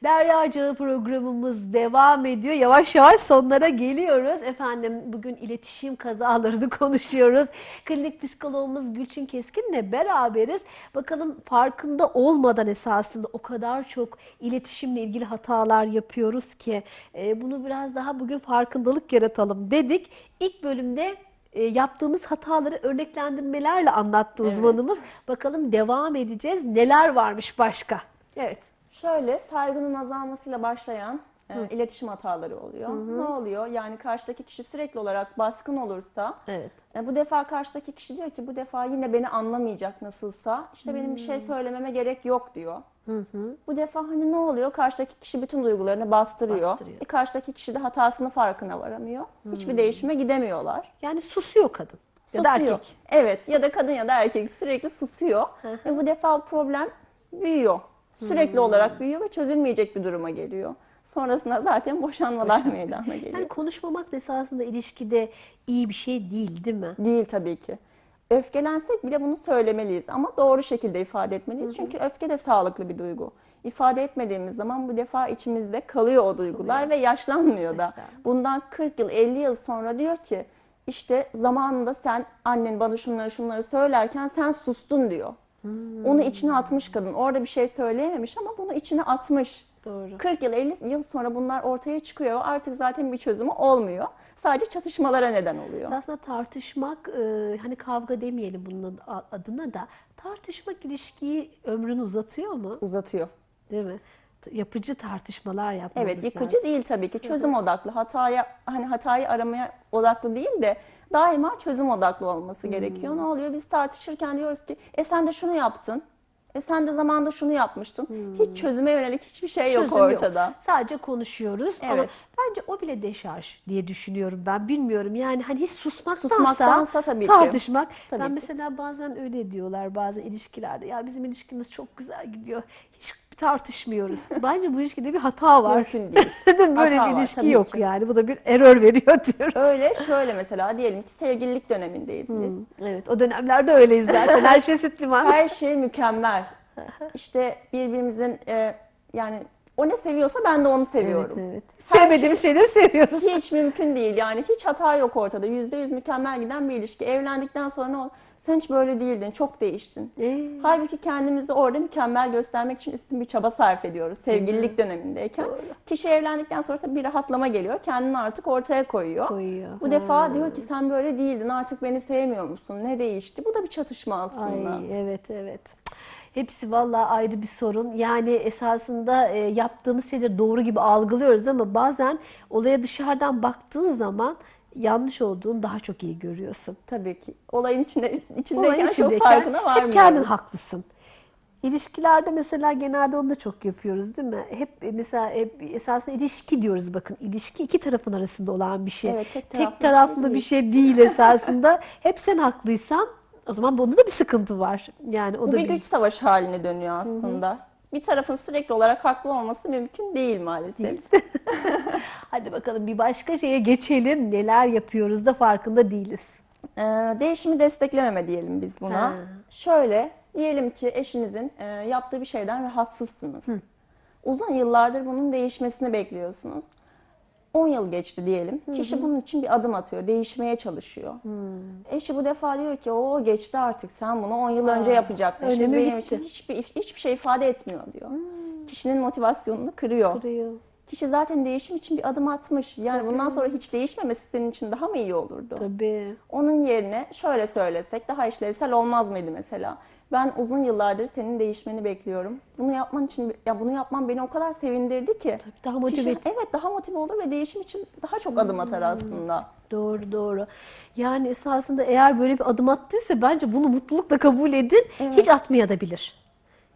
Derya Cağı programımız devam ediyor. Yavaş yavaş sonlara geliyoruz. Efendim bugün iletişim kazalarını konuşuyoruz. Klinik psikologumuz Gülçin Keskin'le beraberiz. Bakalım farkında olmadan esasında o kadar çok iletişimle ilgili hatalar yapıyoruz ki e, bunu biraz daha bugün farkındalık yaratalım dedik. İlk bölümde e, yaptığımız hataları örneklendirmelerle anlattı uzmanımız. Bakalım devam edeceğiz. Neler varmış başka? Evet. Şöyle saygının azalmasıyla başlayan e, iletişim hataları oluyor. Ne oluyor? Yani karşıdaki kişi sürekli olarak baskın olursa Evet. e, bu defa karşıdaki kişi diyor ki bu defa yine beni anlamayacak nasılsa. İşte benim bir şey söylememe gerek yok diyor. Bu defa hani ne oluyor? Karşıdaki kişi bütün duygularını bastırıyor. Bastırıyor. E, karşıdaki kişi de hatasını farkına varamıyor. Hiçbir değişime gidemiyorlar. Yani susuyor kadın. Ya da erkek. Evet ya da kadın ya da erkek sürekli susuyor. ve bu defa problem büyüyor. Sürekli olarak büyüyor ve çözülmeyecek bir duruma geliyor. Sonrasında zaten boşanmalar meydana geliyor. Yani konuşmamak da esasında ilişkide iyi bir şey değil değil mi? Değil tabii ki. Öfkelensek bile bunu söylemeliyiz ama doğru şekilde ifade etmeliyiz. Çünkü öfke de sağlıklı bir duygu. İfade etmediğimiz zaman bu defa içimizde kalıyor o duygular ve yaşlanmıyor da. Yaşlanmıyor. Bundan 40 yıl 50 yıl sonra diyor ki işte zamanında sen annen bana şunları şunları söylerken sen sustun diyor. Onu içine atmış kadın. Orada bir şey söyleyememiş ama bunu içine atmış. Doğru. 40 yıl 50 yıl sonra bunlar ortaya çıkıyor. Artık zaten bir çözümü olmuyor. Sadece çatışmalara neden oluyor. Aslında tartışmak, e, hani kavga demeyelim bunun ad- adına da, tartışmak ilişkiyi ömrünü uzatıyor mu? Uzatıyor. Değil mi? Yapıcı tartışmalar yapmamız Evet, yıkıcı lazım. değil tabii ki. Çözüm odaklı. Hataya hani hatayı aramaya odaklı değil de daima çözüm odaklı olması Hmm. gerekiyor. Ne oluyor? Biz tartışırken diyoruz ki, "E sen de şunu yaptın. E sen de zamanında şunu yapmıştın." Hiç çözüme yönelik hiçbir şey yok Hmm. Çözüm ortada. Sadece konuşuyoruz ama Evet. bence o bile deşarj diye düşünüyorum ben. Bilmiyorum yani hani hiç susmaktansa, Susmaktansa tabii ki. tartışmak. Tabii ben ki. mesela bazen öyle diyorlar bazı ilişkilerde. Ya bizim ilişkimiz çok güzel gidiyor. Hiç tartışmıyoruz. bence bu ilişkide bir hata var. Mümkün değil. Böyle Hata bir var, ilişki tabii yok ki. yani. Bu da bir error veriyor diyoruz. Öyle şöyle mesela diyelim ki sevgililik dönemindeyiz biz. Evet o dönemlerde öyleyiz zaten. Her şey süt liman. Her şey mükemmel. İşte birbirimizin e, yani o ne seviyorsa ben de onu seviyorum. Evet, evet. Her Sevmediğimiz şeyleri seviyoruz. Hiç mümkün değil yani hiç hata yok ortada. Yüzde yüz mükemmel giden bir ilişki. Evlendikten sonra ne oldu? Sen hiç böyle değildin, çok değiştin. Ee? Halbuki kendimizi orada mükemmel göstermek için üstün bir çaba sarf ediyoruz sevgililik dönemindeyken. Kişi evlendikten sonra tabii bir rahatlama geliyor. Kendini artık ortaya koyuyor. Koyuyor. Bu defa diyor ki sen böyle değildin artık beni sevmiyor musun? Ne değişti? Bu da bir çatışma aslında. Ay evet evet. Hepsi vallahi ayrı bir sorun. Yani esasında e, yaptığımız şeyleri doğru gibi algılıyoruz ama bazen olaya dışarıdan baktığın zaman yanlış olduğunu daha çok iyi görüyorsun. Tabii ki. Olayın içinde içindeyken Olayın çok içindeyken farkına hep varmıyoruz. kendin haklısın. İlişkilerde mesela genelde onu da çok yapıyoruz değil mi? Hep e, mesela hep esasında ilişki diyoruz bakın. İlişki iki tarafın arasında olan bir şey. Evet, tek tek taraflı taraflı, bir şey bir şey değil esasında. hep sen haklıysan o zaman bunda da bir sıkıntı var. Yani o Bu da bir güç savaşı haline dönüyor aslında. Bir tarafın sürekli olarak haklı olması mümkün değil maalesef. Hadi bakalım bir başka şeye geçelim. Neler yapıyoruz da farkında değiliz. Ee, değişimi desteklememe diyelim biz buna. Ha. Şöyle diyelim ki eşinizin e, yaptığı bir şeyden rahatsızsınız. Uzun yıllardır bunun değişmesini bekliyorsunuz. 10 yıl geçti diyelim. Kişi bunun için bir adım atıyor, değişmeye çalışıyor. Eşi bu defa diyor ki o geçti artık sen bunu 10 yıl önce yapacaktın. Önemi benim bitti." için hiçbir, hiçbir şey ifade etmiyor diyor. Kişinin motivasyonunu kırıyor. Kırıyor. Kişi zaten değişim için bir adım atmış. Yani bundan sonra hiç değişmemesi senin için daha mı iyi olurdu? Tabii. Onun yerine şöyle söylesek daha işlevsel olmaz mıydı mesela? Ben uzun yıllardır senin değişmeni bekliyorum. Bunu yapman için ya bunu yapman beni o kadar sevindirdi ki. daha motive Kişi, et. evet daha motive olur ve değişim için daha çok adım atar aslında. Doğru doğru. Yani esasında eğer böyle bir adım attıysa bence bunu mutlulukla kabul edin. Hiç atmaya da bilir.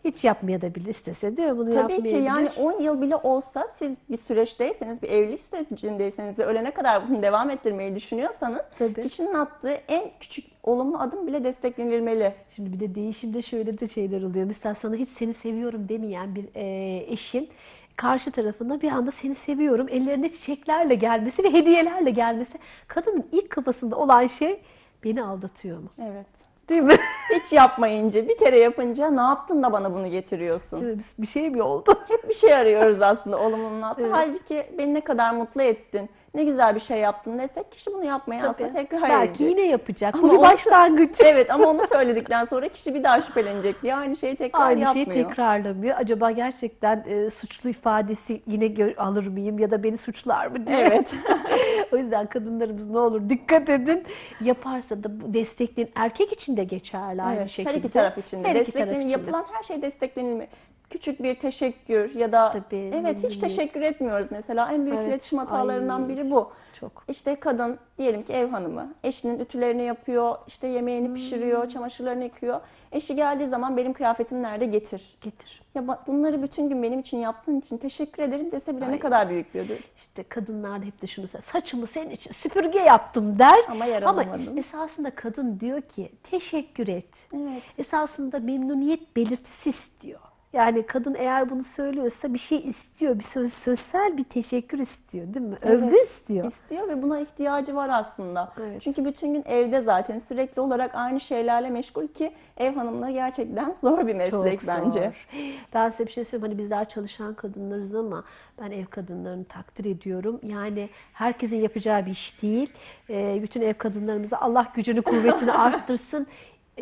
Hiç yapmaya da bilir istese değil mi? Bunu Tabii ki yani 10 yıl bile olsa siz bir süreçteyseniz, bir evlilik sürecindeyseniz ve ölene kadar bunu devam ettirmeyi düşünüyorsanız Tabii. kişinin attığı en küçük olumlu adım bile desteklenilmeli. Şimdi bir de değişimde şöyle de şeyler oluyor. Mesela sana hiç seni seviyorum demeyen bir e, eşin karşı tarafında bir anda seni seviyorum ellerine çiçeklerle gelmesi ve hediyelerle gelmesi kadının ilk kafasında olan şey beni aldatıyor mu? Evet. Değil mi? Hiç yapmayınca, bir kere yapınca ne yaptın da bana bunu getiriyorsun? Değil mi? Bir şey mi oldu? Hep bir şey arıyoruz aslında olumlunun altında. Evet. Halbuki beni ne kadar mutlu ettin, ne güzel bir şey yaptın desek kişi bunu yapmaya aslında Tabii. tekrar Belki edecek. yine yapacak. Ama Bu bir onu- başlangıç. Evet ama onu söyledikten sonra kişi bir daha şüphelenecek diye aynı şeyi tekrar Aynı yapmıyor. şeyi tekrarlamıyor. Acaba gerçekten e, suçlu ifadesi yine alır mıyım ya da beni suçlar mı diye. Evet. o yüzden kadınlarımız ne olur dikkat edin. Yaparsa da destekleyin. Erkek için de geçerli aynı evet. şekilde. Her iki taraf için de. Her iki taraf için yapılan her şey desteklenilmeli. Küçük bir teşekkür ya da Tabii, evet hiç teşekkür etmiyoruz mesela. En büyük Evet, iletişim hatalarından ay. biri bu. Çok. İşte kadın diyelim ki ev hanımı, eşinin ütülerini yapıyor, işte yemeğini Hmm. pişiriyor, çamaşırlarını yıkıyor. Eşi geldiği zaman benim kıyafetim nerede getir. Getir. Ya ba- bunları bütün gün benim için yaptığın için teşekkür ederim dese bile ne Aynen. kadar büyük bir ödül. İşte kadınlar da hep de şunu söyler. Saçımı senin için süpürge yaptım der. Ama Ama yaralamadım. esasında kadın diyor ki teşekkür et. Evet. Esasında memnuniyet belirtisi istiyor. Yani kadın eğer bunu söylüyorsa bir şey istiyor. Bir söz, sözsel bir teşekkür istiyor değil mi? Övgü Evet, istiyor. İstiyor ve buna ihtiyacı var aslında. Evet. Çünkü bütün gün evde zaten sürekli olarak aynı şeylerle meşgul ki ev hanımlığı gerçekten zor bir meslek Çok bence. zor. Ben size bir şey söyleyeyim. Hani bizler çalışan kadınlarız ama ben ev kadınlarını takdir ediyorum. Yani herkesin yapacağı bir iş değil. Ee, bütün ev kadınlarımıza Allah gücünü kuvvetini arttırsın.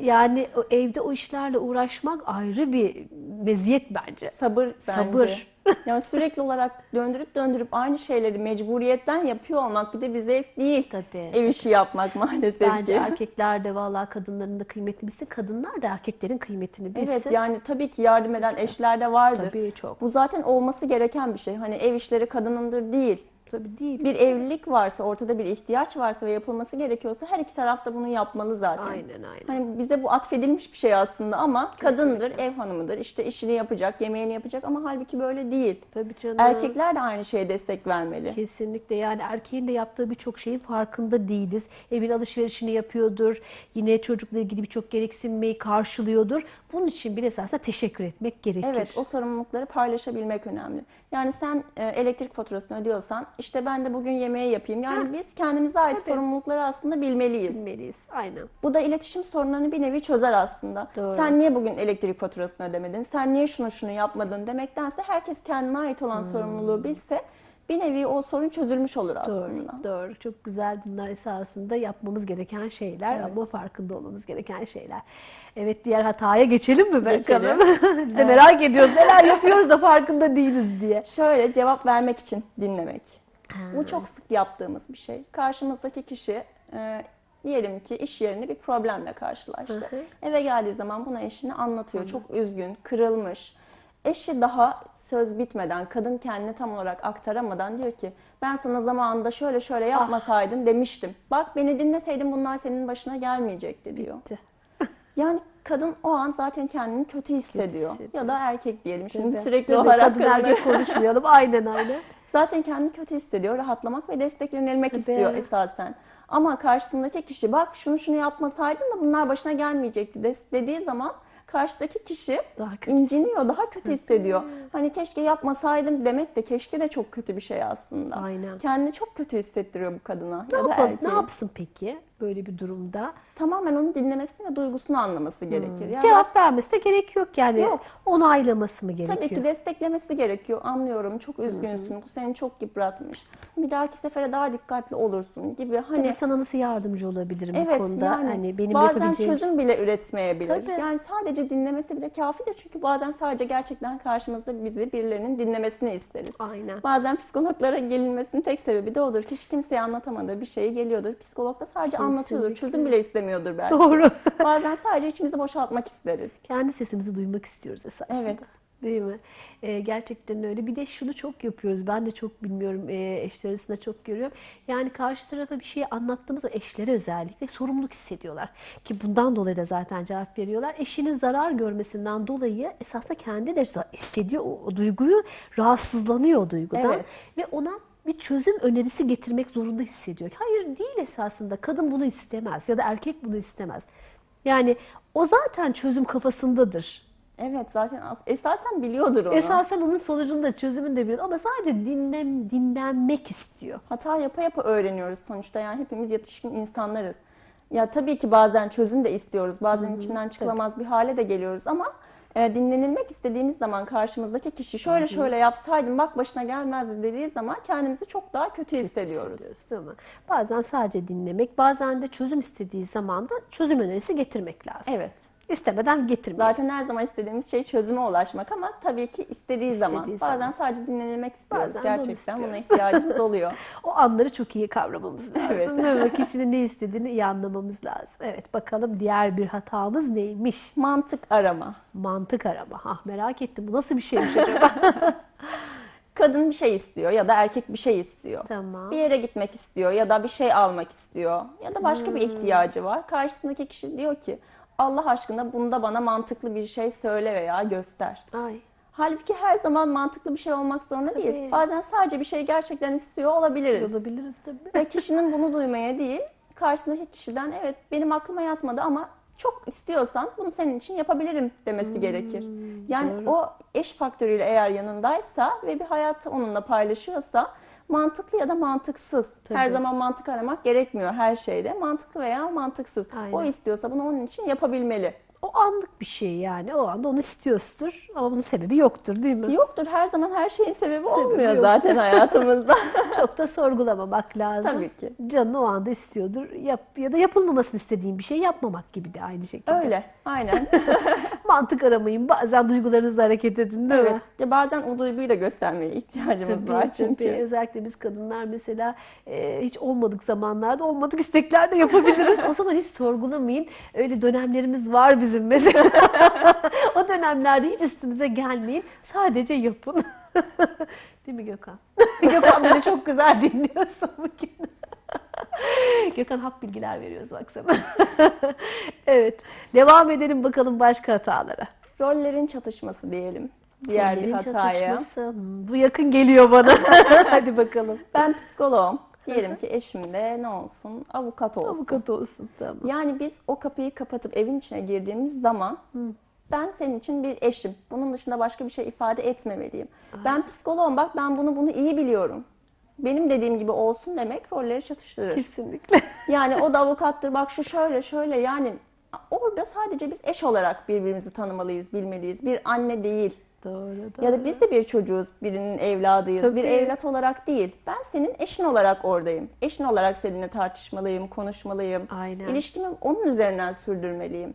Yani o evde o işlerle uğraşmak ayrı bir meziyet bence. Sabır bence. Sabır. yani sürekli olarak döndürüp döndürüp aynı şeyleri mecburiyetten yapıyor olmak bir de bir zevk değil. Tabii, Ev işi yapmak maalesef Bence ki. erkekler de vallahi kadınların da kıymetini bilsin. Kadınlar da erkeklerin kıymetini bilsin. Evet yani tabii ki yardım eden eşler de vardır. Tabii, çok. Bu zaten olması gereken bir şey. Hani ev işleri kadınındır değil. Tabii değil. Bir evlilik varsa, ortada bir ihtiyaç varsa ve yapılması gerekiyorsa her iki taraf da bunu yapmalı zaten. Aynen, aynen. Hani bize bu atfedilmiş bir şey aslında ama kadındır, ev hanımıdır, işte işini yapacak, yemeğini yapacak ama halbuki böyle değil. Tabii canım. Erkekler de aynı şeye destek vermeli. Kesinlikle yani erkeğin de yaptığı birçok şeyin farkında değiliz. Evin alışverişini yapıyordur. Yine çocukla ilgili birçok gereksinmeyi karşılıyordur. Bunun için bile esasında teşekkür etmek gerekir. Evet, o sorumlulukları paylaşabilmek önemli. Yani sen e, elektrik faturasını ödüyorsan, işte ben de bugün yemeği yapayım. Yani biz kendimize ait Tabii. sorumlulukları aslında bilmeliyiz. Bilmeliyiz. Aynen. Bu da iletişim sorunlarını bir nevi çözer aslında. Doğru. Sen niye bugün elektrik faturasını ödemedin? Sen niye şunu şunu yapmadın demektense herkes kendine ait olan Hmm. sorumluluğu bilse bir nevi o sorun çözülmüş olur Doğru, aslında. doğru. Çok güzel bunlar esasında yapmamız gereken şeyler Evet. ama farkında olmamız gereken şeyler. Evet diğer hataya geçelim mi Geçelim. bakalım? Biz de merak ediyoruz neler yapıyoruz da farkında değiliz diye. Şöyle cevap vermek için dinlemek. Bu çok sık yaptığımız bir şey. Karşımızdaki kişi e, diyelim ki iş yerinde bir problemle karşılaştı. Hı hı. Eve geldiği zaman buna eşini anlatıyor. Çok üzgün, kırılmış. Eşi daha söz bitmeden, kadın kendini tam olarak aktaramadan diyor ki ben sana zamanında şöyle şöyle yapmasaydın demiştim. Bak beni dinleseydin bunlar senin başına gelmeyecekti diyor. Bitti. Yani kadın o an zaten kendini kötü hissediyor. hissediyor. Ya da erkek diyelim. Şimdi Tabii. sürekli Tabii, olarak kadın kadınları- erkek konuşmayalım. Aynen aynen. Zaten kendini kötü hissediyor, rahatlamak ve desteklenilmek Tabii. istiyor esasen. Ama karşısındaki kişi bak şunu şunu yapmasaydın da bunlar başına gelmeyecekti des- dediği zaman karşıdaki kişi Daha kötü inciniyor, daha kötü hissediyor. Hani keşke yapmasaydım demek de keşke de çok kötü bir şey aslında. Aynen. Kendini çok kötü hissettiriyor bu kadına Ne, ya da yapalım, ne yapsın peki böyle bir durumda? Tamamen onu dinlemesini ve duygusunu anlaması gerekir. Yani Cevap vermesi de gerek yok yani. Yok. Onaylaması mı gerekiyor? Tabii ki desteklemesi gerekiyor. Anlıyorum. Çok üzgünsün. Bu seni çok yıpratmış. Bir dahaki sefere daha dikkatli olursun gibi. Hani Tabii sana nasıl yardımcı olabilirim bu Evet konuda? yani hani benim bazen yapabileceğim çözüm bile üretmeyebilir. Tabii. Yani sadece dinlemesi bile kafidir. Çünkü bazen sadece gerçekten karşımızda bizi birilerinin dinlemesini isteriz. Aynen. Bazen psikologlara gelinmesinin tek sebebi de odur. Hiç kimseye anlatamadığı bir şeyi geliyordur. Psikolog da sadece anlatıyordur. Çözüm bile istemiyordur belki. Doğru. Bazen sadece içimizi boşaltmak isteriz. Kendi sesimizi duymak istiyoruz esasında. Evet. Değil mi? Ee, gerçekten öyle. Bir de şunu çok yapıyoruz. Ben de çok bilmiyorum e, eşler arasında çok görüyorum. Yani karşı tarafa bir şeyi anlattığımız zaman eşlere özellikle sorumluluk hissediyorlar. Ki bundan dolayı da zaten cevap veriyorlar. Eşinin zarar görmesinden dolayı esasında kendi de hissediyor. O, o duyguyu rahatsızlanıyor o duygudan. Evet. Ve ona bir çözüm önerisi getirmek zorunda hissediyor. Hayır değil esasında. Kadın bunu istemez ya da erkek bunu istemez. Yani o zaten çözüm kafasındadır. Evet zaten as- esasen biliyordur onu. Esasen onun sonucunu da çözümünü de biliyor ama sadece dinlem, dinlenmek istiyor. Hata yapa yapa öğreniyoruz sonuçta yani hepimiz yetişkin insanlarız. Ya tabii ki bazen çözüm de istiyoruz. Bazen içinden çıkılamaz bir hale de geliyoruz ama e, dinlenilmek istediğimiz zaman karşımızdaki kişi şöyle şöyle yapsaydım bak başına gelmezdi dediği zaman kendimizi çok daha kötü, hissediyoruz. hissediyoruz değil mi? Bazen sadece dinlemek, bazen de çözüm istediği zaman da çözüm önerisi getirmek lazım. Evet. İstemeden getirmeyin. Zaten her zaman istediğimiz şey çözüme ulaşmak ama tabii ki istediği, zaman. İstediği Bazen zaman. sadece dinlenilmek istiyoruz. Bazen Gerçekten buna ihtiyacımız oluyor. O anları çok iyi kavramamız lazım. Evet. Değil mi? Kişinin ne istediğini iyi anlamamız lazım. Evet bakalım diğer bir hatamız neymiş? Mantık arama. Mantık arama. Ah merak ettim. Bu nasıl bir şeymiş acaba? Kadın bir şey istiyor ya da erkek bir şey istiyor. Tamam. Bir yere gitmek istiyor ya da bir şey almak istiyor ya da başka Hmm. bir ihtiyacı var. Karşısındaki kişi diyor ki Allah aşkına bunda bana mantıklı bir şey söyle veya göster. Ay. Halbuki her zaman mantıklı bir şey olmak zorunda Tabii. değil. Bazen sadece bir şey gerçekten istiyor olabiliriz. Olabiliriz tabii. Ve kişinin bunu duymaya değil, karşısındaki kişiden evet benim aklıma yatmadı ama çok istiyorsan bunu senin için yapabilirim demesi gerekir. Yani Hmm, doğru. o eş faktörüyle eğer yanındaysa ve bir hayatı onunla paylaşıyorsa mantıklı ya da mantıksız. Her Tabii. zaman mantık aramak gerekmiyor her şeyde. Mantıklı veya mantıksız. O Aynen. istiyorsa bunu onun için yapabilmeli. O anlık bir şey yani. O anda onu istiyordur ama bunun sebebi yoktur değil mi? Yoktur her zaman her şeyin sebebi, olmuyor yok. zaten hayatımızda. Çok da sorgulamamak lazım. Tabii ki. Canın o anda istiyordur. Yap, ya da yapılmamasını istediğin bir şey yapmamak gibi de aynı şekilde. Öyle aynen. Mantık aramayın. Bazen duygularınızla hareket edin değil evet. mi? Ya bazen o duyguyu da göstermeye ihtiyacımız Tabii, var çünkü. tabii. Özellikle biz kadınlar mesela e, hiç olmadık zamanlarda olmadık istekler de yapabiliriz. o zaman hiç sorgulamayın. Öyle dönemlerimiz var bizim mesela. o dönemlerde hiç üstünüze gelmeyin. Sadece yapın. Değil mi Gökhan? Gökhan beni çok güzel dinliyorsun bugün. Gökhan hap bilgiler veriyoruz baksana. evet. Devam edelim bakalım başka hatalara. Rollerin çatışması diyelim. Diğer bir Rollerin hataya. çatışması. Bu yakın geliyor bana. Hadi bakalım. Ben psikoloğum. Diyelim ki eşim de ne olsun? Avukat olsun. Avukat olsun tamam. Yani biz o kapıyı kapatıp evin içine girdiğimiz zaman ben senin için bir eşim. Bunun dışında başka bir şey ifade etmemeliyim. Ben psikoloğum bak ben bunu bunu iyi biliyorum. Benim dediğim gibi olsun demek rolleri çatıştırır. Kesinlikle. Yani o da avukattır bak şu şöyle şöyle yani orada sadece biz eş olarak birbirimizi tanımalıyız, bilmeliyiz. Bir anne değil. Doğru doğru. Ya da biz de bir çocuğuz, birinin evladıyız. Tabii. Bir evlat olarak değil. Ben senin eşin olarak oradayım. Eşin olarak seninle tartışmalıyım, konuşmalıyım. Aynen. İlişkimi onun üzerinden sürdürmeliyim.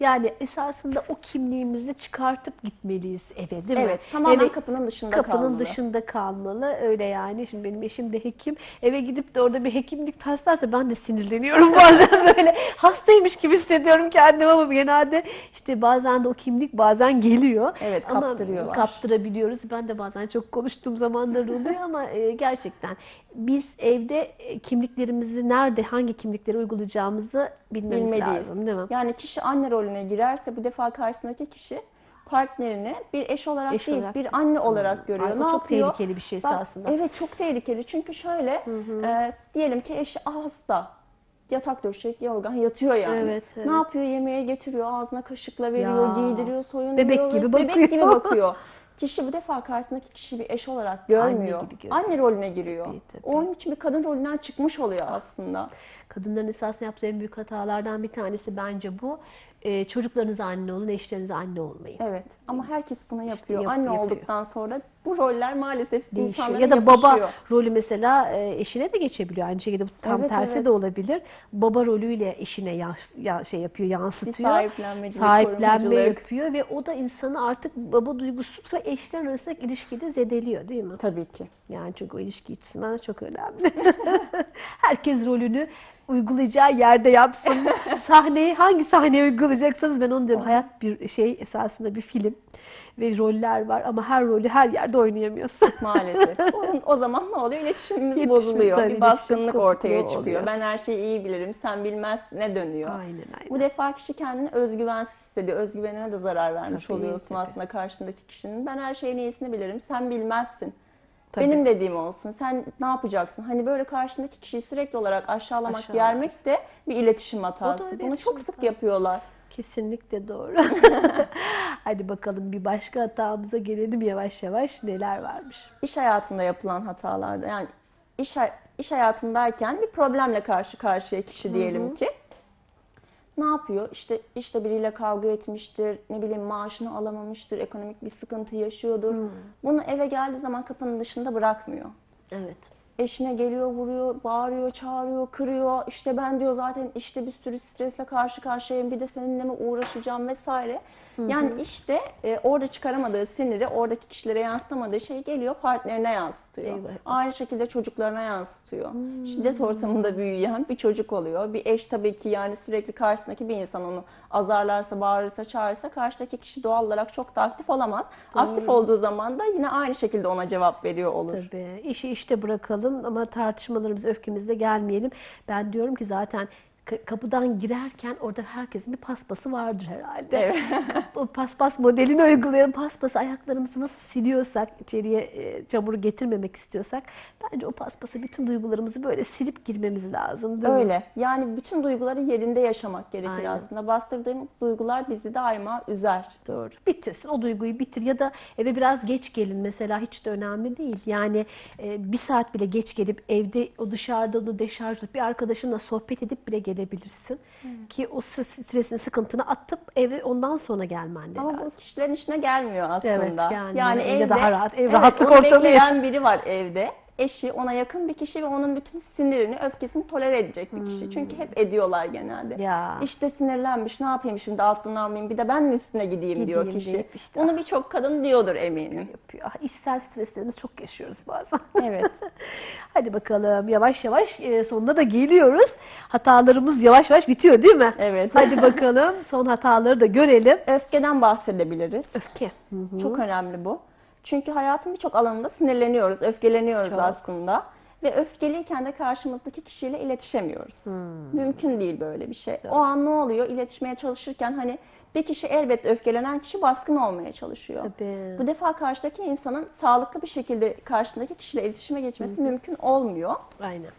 Yani esasında o kimliğimizi çıkartıp gitmeliyiz eve değil mi? Evet, tamamen Eve- kapının dışında kapının kalmalı. dışında kalmalı. Öyle yani. Şimdi benim eşim de hekim. Eve gidip de orada bir hekimlik taslarsa ben de sinirleniyorum bazen böyle. Hastaymış gibi hissediyorum kendimi ama genelde işte bazen de o kimlik bazen geliyor. Evet, Ama kaptırıyorlar. kaptırabiliyoruz. Ben de bazen çok konuştuğum zamanlar oluyor ama e, gerçekten biz evde e, kimliklerimizi nerede, hangi kimlikleri uygulayacağımızı bilmemiz Bilmeliyiz. lazım değil mi? Yani kişi anne rolüne girerse bu defa karşısındaki kişi partnerini bir eş olarak Eş değil, olarak. bir anne olarak görüyor. Ay, ne çok yapıyor? tehlikeli bir şey Bak, esasında. Evet çok tehlikeli. Çünkü şöyle e, diyelim ki eşi hasta. Yatak döşek, yorgan yatıyor yani. Evet, evet. Ne yapıyor? Yemeğe getiriyor, ağzına kaşıkla veriyor, Ya. giydiriyor, soyunduruyor. Bebek gibi bakıyor. Bebek gibi bakıyor. Kişi bu defa karşısındaki kişi bir eş olarak görmüyor. gibi görüyor. Anne rolüne giriyor. Tabii, tabii. Onun için bir kadın rolünden çıkmış oluyor aslında. Kadınların esasında yaptığı en büyük hatalardan bir tanesi bence bu. Ee, çocuklarınız anne olun, eşleriniz anne olmayın. Evet ama herkes bunu yapıyor. yap- Anne yapıyor. olduktan sonra bu roller maalesef Değişiyor. Ya da yapışıyor. baba rolü mesela e, eşine de geçebiliyor. Aynı şekilde bu tam Evet, tersi evet. de olabilir. Baba rolüyle eşine yans- ya, şey yapıyor, yansıtıyor. sahiplenmecilik, Sahiplenme korumacılık. yapıyor ve o da insanı artık baba duygusu ve eşler arasındaki ilişkide zedeliyor değil mi? Tabii ki. Yani çünkü o ilişki açısından çok önemli. Herkes rolünü uygulayacağı yerde yapsın. Sahneyi hangi sahneye uygulayacaksanız ben onu diyorum. Hayat bir şey esasında bir film ve roller var ama her rolü her yerde oynayamıyorsun. Maalesef. Onun, o zaman ne oluyor? İletişimimiz İletişim, bozuluyor. tabii, bir baskınlık ortaya çıkıyor. oluyor. Ben her şeyi iyi bilirim, sen bilmez ne dönüyor. Aynen, aynen. Bu defa kişi kendini özgüvensiz hissediyor. Özgüvenine de zarar vermiş Tabii, oluyorsun tabii. aslında karşındaki kişinin. Ben her şeyin iyisini bilirim, sen bilmezsin Tabii. Benim dediğim olsun. Sen ne yapacaksın? Hani böyle karşındaki kişiyi sürekli olarak aşağılamak, Aşağılamak. germek de bir iletişim hatası. Bunu iletişim çok sık hatası. yapıyorlar. Kesinlikle doğru. Hadi bakalım bir başka hatamıza gelelim yavaş yavaş neler varmış. İş hayatında yapılan hatalarda yani iş iş hayatındayken bir problemle karşı karşıya kişi diyelim ki ne yapıyor? İşte işte biriyle kavga etmiştir, ne bileyim maaşını alamamıştır, ekonomik bir sıkıntı yaşıyordur. Bunu eve geldiği zaman kapının dışında bırakmıyor. Evet. Eşine geliyor, vuruyor, bağırıyor, çağırıyor, kırıyor. İşte ben diyor zaten işte bir sürü stresle karşı karşıyayım. Bir de seninle mi uğraşacağım vesaire. Yani işte e, orada çıkaramadığı siniri, oradaki kişilere yansıtamadığı şeyi geliyor partnerine yansıtıyor. Eyvah. Hmm. Aynı şekilde çocuklarına yansıtıyor. Şiddet ortamında büyüyen bir çocuk oluyor. Bir eş tabii ki yani sürekli karşısındaki bir insan onu azarlarsa, bağırırsa, çağırırsa karşıdaki kişi doğal olarak çok da aktif olamaz. Aktif olduğu zaman da yine aynı şekilde ona cevap veriyor olur. Tabii. İşi işte bırakalım ama tartışmalarımız öfkemizde gelmeyelim. Ben diyorum ki zaten kapıdan girerken orada herkesin bir paspası vardır herhalde. Evet. paspas modelini uygulayalım. Paspası ayaklarımızı nasıl siliyorsak, içeriye e, çamuru getirmemek istiyorsak bence o paspası bütün duygularımızı böyle silip girmemiz lazım. Değil mi? Öyle. Yani bütün duyguları yerinde yaşamak gerekir Aynen. aslında. Bastırdığımız duygular bizi daima üzer. Doğru. Bitirsin. O duyguyu bitir ya da eve biraz geç gelin mesela hiç de önemli değil. Yani e, bir saat bile geç gelip evde o dışarıda onu deşarj bir arkadaşınla sohbet edip bile gelebilirsin. Ki o stresin sıkıntını atıp eve ondan sonra gelmen de Ama lazım. bu kişilerin işine gelmiyor aslında. Evet, gelmiyor. Yani Evde evde daha rahat, ev evet, rahatlık ortamı bekleyen biri var evde. Eşi ona yakın bir kişi ve onun bütün sinirini, öfkesini tolere edecek bir kişi. Çünkü hep ediyorlar genelde. Hmm. Ya. İşte sinirlenmiş, ne yapayım şimdi alttan almayayım, bir de ben mi üstüne gideyim, diyor Gideyim kişi. deyip işte. Bunu birçok kadın diyordur eminim. yapıyor. Ah, İşsel streslerimizi çok yaşıyoruz bazen. Evet. Hadi bakalım yavaş yavaş e, sonuna da geliyoruz. Hatalarımız yavaş yavaş bitiyor değil mi? Evet. Hadi bakalım son hataları da görelim. Öfkeden bahsedebiliriz. Öfke. Hı. Çok önemli bu. Çünkü hayatın birçok alanında sinirleniyoruz, öfkeleniyoruz Çok. aslında. Ve öfkeliyken de karşımızdaki kişiyle iletişemiyoruz. Mümkün değil böyle bir şey. O an ne oluyor? İletişmeye çalışırken hani bir kişi elbette öfkelenen kişi baskın olmaya çalışıyor. Tabii. Bu defa karşıdaki insanın sağlıklı bir şekilde karşındaki kişiyle iletişime geçmesi mümkün olmuyor. Aynen.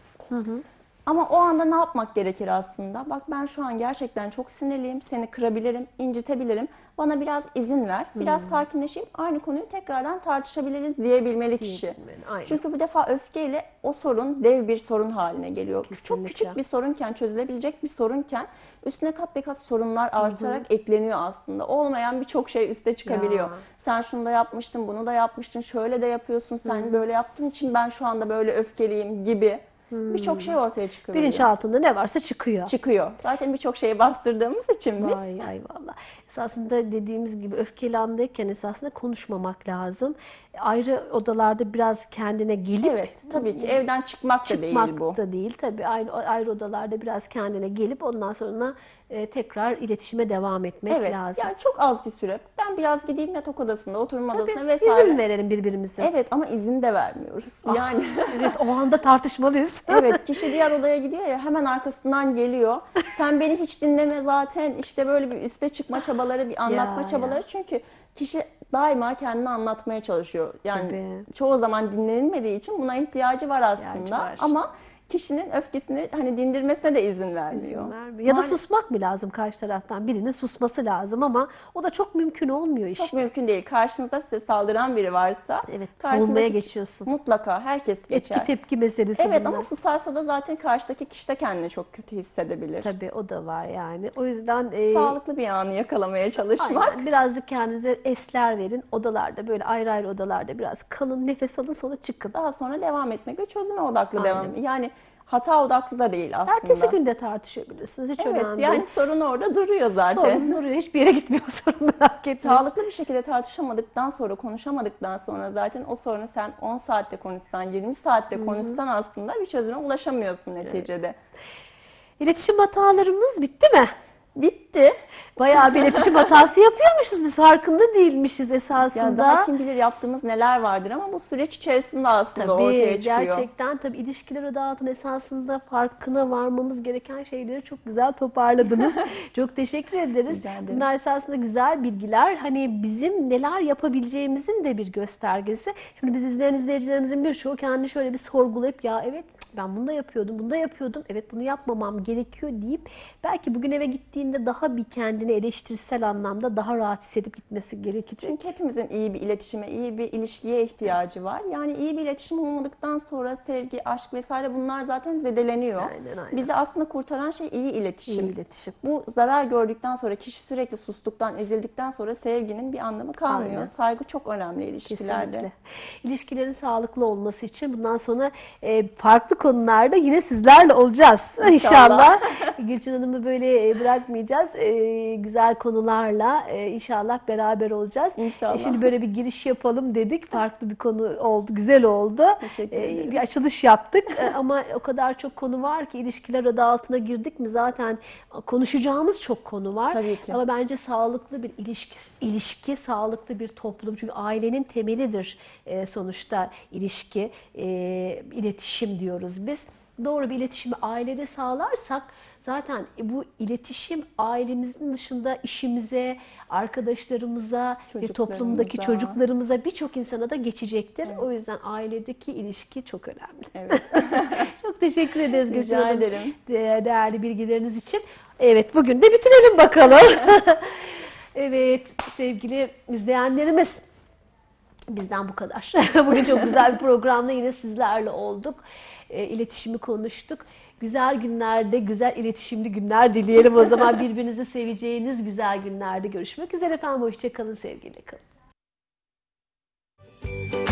Ama o anda ne yapmak gerekir aslında? Bak ben şu an gerçekten çok sinirliyim, seni kırabilirim, incitebilirim. Bana biraz izin ver, biraz sakinleşeyim, aynı konuyu tekrardan tartışabiliriz diyebilmeli kişi. Aynen. Çünkü bu defa öfkeyle o sorun dev bir sorun haline geliyor. Çok Kesinlikle. küçük bir sorunken, çözülebilecek bir sorunken üstüne kat be kat sorunlar artarak ekleniyor aslında. Olmayan birçok şey üste çıkabiliyor. Ya. Sen şunu da yapmıştın, bunu da yapmıştın, şöyle de yapıyorsun, sen böyle yaptığın için ben şu anda böyle öfkeliyim gibi. Birçok şey ortaya çıkıyor. Bilinç altında ne varsa çıkıyor. çıkıyor. Zaten birçok şeyi bastırdığımız için biz. Vay ay valla. Esasında dediğimiz gibi öfkeli andayken esasında konuşmamak lazım. Ayrı odalarda biraz kendine gelip Evet, tabii ki evden çıkmak da çıkmak değil bu. da değil. Tabii ayrı, ayrı odalarda biraz kendine gelip ondan sonra e, tekrar iletişime devam etmek Evet, lazım. yani çok az bir süre. Ben biraz gideyim yatak odasında, oturma Tabii, odasına vesaire. izin verelim birbirimize. Evet ama izin de vermiyoruz. Ah, Yani evet o anda tartışmalıyız. evet kişi diğer odaya gidiyor ya hemen arkasından geliyor. Sen beni hiç dinleme zaten işte böyle bir üste çıkma çabaları, bir anlatma Ya, çabaları. ya. Çünkü kişi daima kendini anlatmaya çalışıyor. Yani Tabii. çoğu zaman dinlenilmediği için buna ihtiyacı var aslında. İhtiyacı var. Ama kişinin öfkesini hani dindirmesine de izin vermiyor. İzin vermiyor. Ya da susmak mı lazım karşı taraftan? Birinin susması lazım ama o da çok mümkün olmuyor işte. Çok mümkün değil. Karşınızda size saldıran biri varsa Evet, savunmaya geçiyorsun. Mutlaka herkes geçer. Etki tepki meselesi Evet bunlar. ama susarsa da zaten karşıdaki kişi de kendini çok kötü hissedebilir. Tabii o da var yani. O yüzden e, Sağlıklı bir anı yakalamaya çalışmak. aynen, birazcık kendinize esler verin. Odalarda böyle ayrı ayrı odalarda biraz kalın nefes alın sonra çıkın. Daha sonra devam etmek ve çözüme odaklı Aynen. devam. Yani hata odaklı da değil aslında. Ertesi günde tartışabilirsiniz. Hiç Evet önemli yani sorun orada duruyor zaten. Sorun duruyor. Hiçbir yere gitmiyor sorun merak etmeyin. Sağlıklı bir şekilde tartışamadıktan sonra, konuşamadıktan sonra zaten o sorunu sen 10 saatte konuşsan, 20 saatte konuşsan aslında bir çözüme ulaşamıyorsun neticede. İletişim hatalarımız bitti mi? Bitti. Bayağı bir iletişim hatası yapıyormuşuz biz farkında değilmişiz Ya esasında. daha kim bilir yaptığımız neler vardır ama bu süreç içerisinde aslında Tabii ortaya çıkıyor. gerçekten tabii ilişkiler adı altında esasında farkına varmamız gereken şeyleri çok güzel toparladınız. çok teşekkür ederiz. Bunlar esasında güzel bilgiler. Hani bizim neler yapabileceğimizin de bir göstergesi. Şimdi biz izleyen izleyicilerimizin birçoğu kendini şöyle bir sorgulayıp ya evet ben bunu da yapıyordum, bunu da yapıyordum. Evet bunu yapmamam gerekiyor deyip belki bugün eve gittiğinde daha bir kendini eleştirisel anlamda daha rahat hissedip gitmesi gerekecek. Çünkü hepimizin iyi bir iletişime, iyi bir ilişkiye ihtiyacı var. Yani iyi bir iletişim olmadıktan sonra sevgi, aşk vesaire bunlar zaten zedeleniyor. Aynen, aynen. Bizi aslında kurtaran şey iyi iletişim. İyi iletişim. Bu zarar gördükten sonra, kişi sürekli sustuktan, ezildikten sonra sevginin bir anlamı kalmıyor. Aynen. Saygı çok önemli ilişkilerde. Kesinlikle. İlişkilerin sağlıklı olması için bundan sonra e, farklı konularda yine sizlerle olacağız inşallah. Gülçin Hanım'ı böyle e, bırakmayacağız. E, güzel konularla e, inşallah beraber olacağız. İnşallah. E, şimdi böyle bir giriş yapalım dedik. Farklı bir konu oldu. Güzel oldu. Teşekkür E, bir açılış yaptık. E, ama o kadar çok konu var ki ilişkiler adı altına girdik mi zaten konuşacağımız çok konu var. Tabii ki. Ama bence sağlıklı bir ilişki, ilişki sağlıklı bir toplum. Çünkü ailenin temelidir e, sonuçta ilişki, iletişim diyoruz biz. Doğru bir iletişimi ailede sağlarsak zaten bu iletişim ailemizin dışında işimize, arkadaşlarımıza, bir toplumdaki Çocuklarımıza. birçok insana da geçecektir. O yüzden ailedeki ilişki çok önemli. Evet. Çok teşekkür ederiz Rica Gülcan Hanım. ederim. De- Değerli bilgileriniz için. Evet bugün de bitirelim bakalım. evet sevgili izleyenlerimiz. Bizden bu kadar. Bugün çok güzel bir programda yine sizlerle olduk e, iletişimi konuştuk. Güzel günlerde, güzel iletişimli günler dileyelim o zaman. Birbirinizi seveceğiniz güzel günlerde görüşmek üzere efendim. Hoşçakalın, sevgiyle kalın. Müzik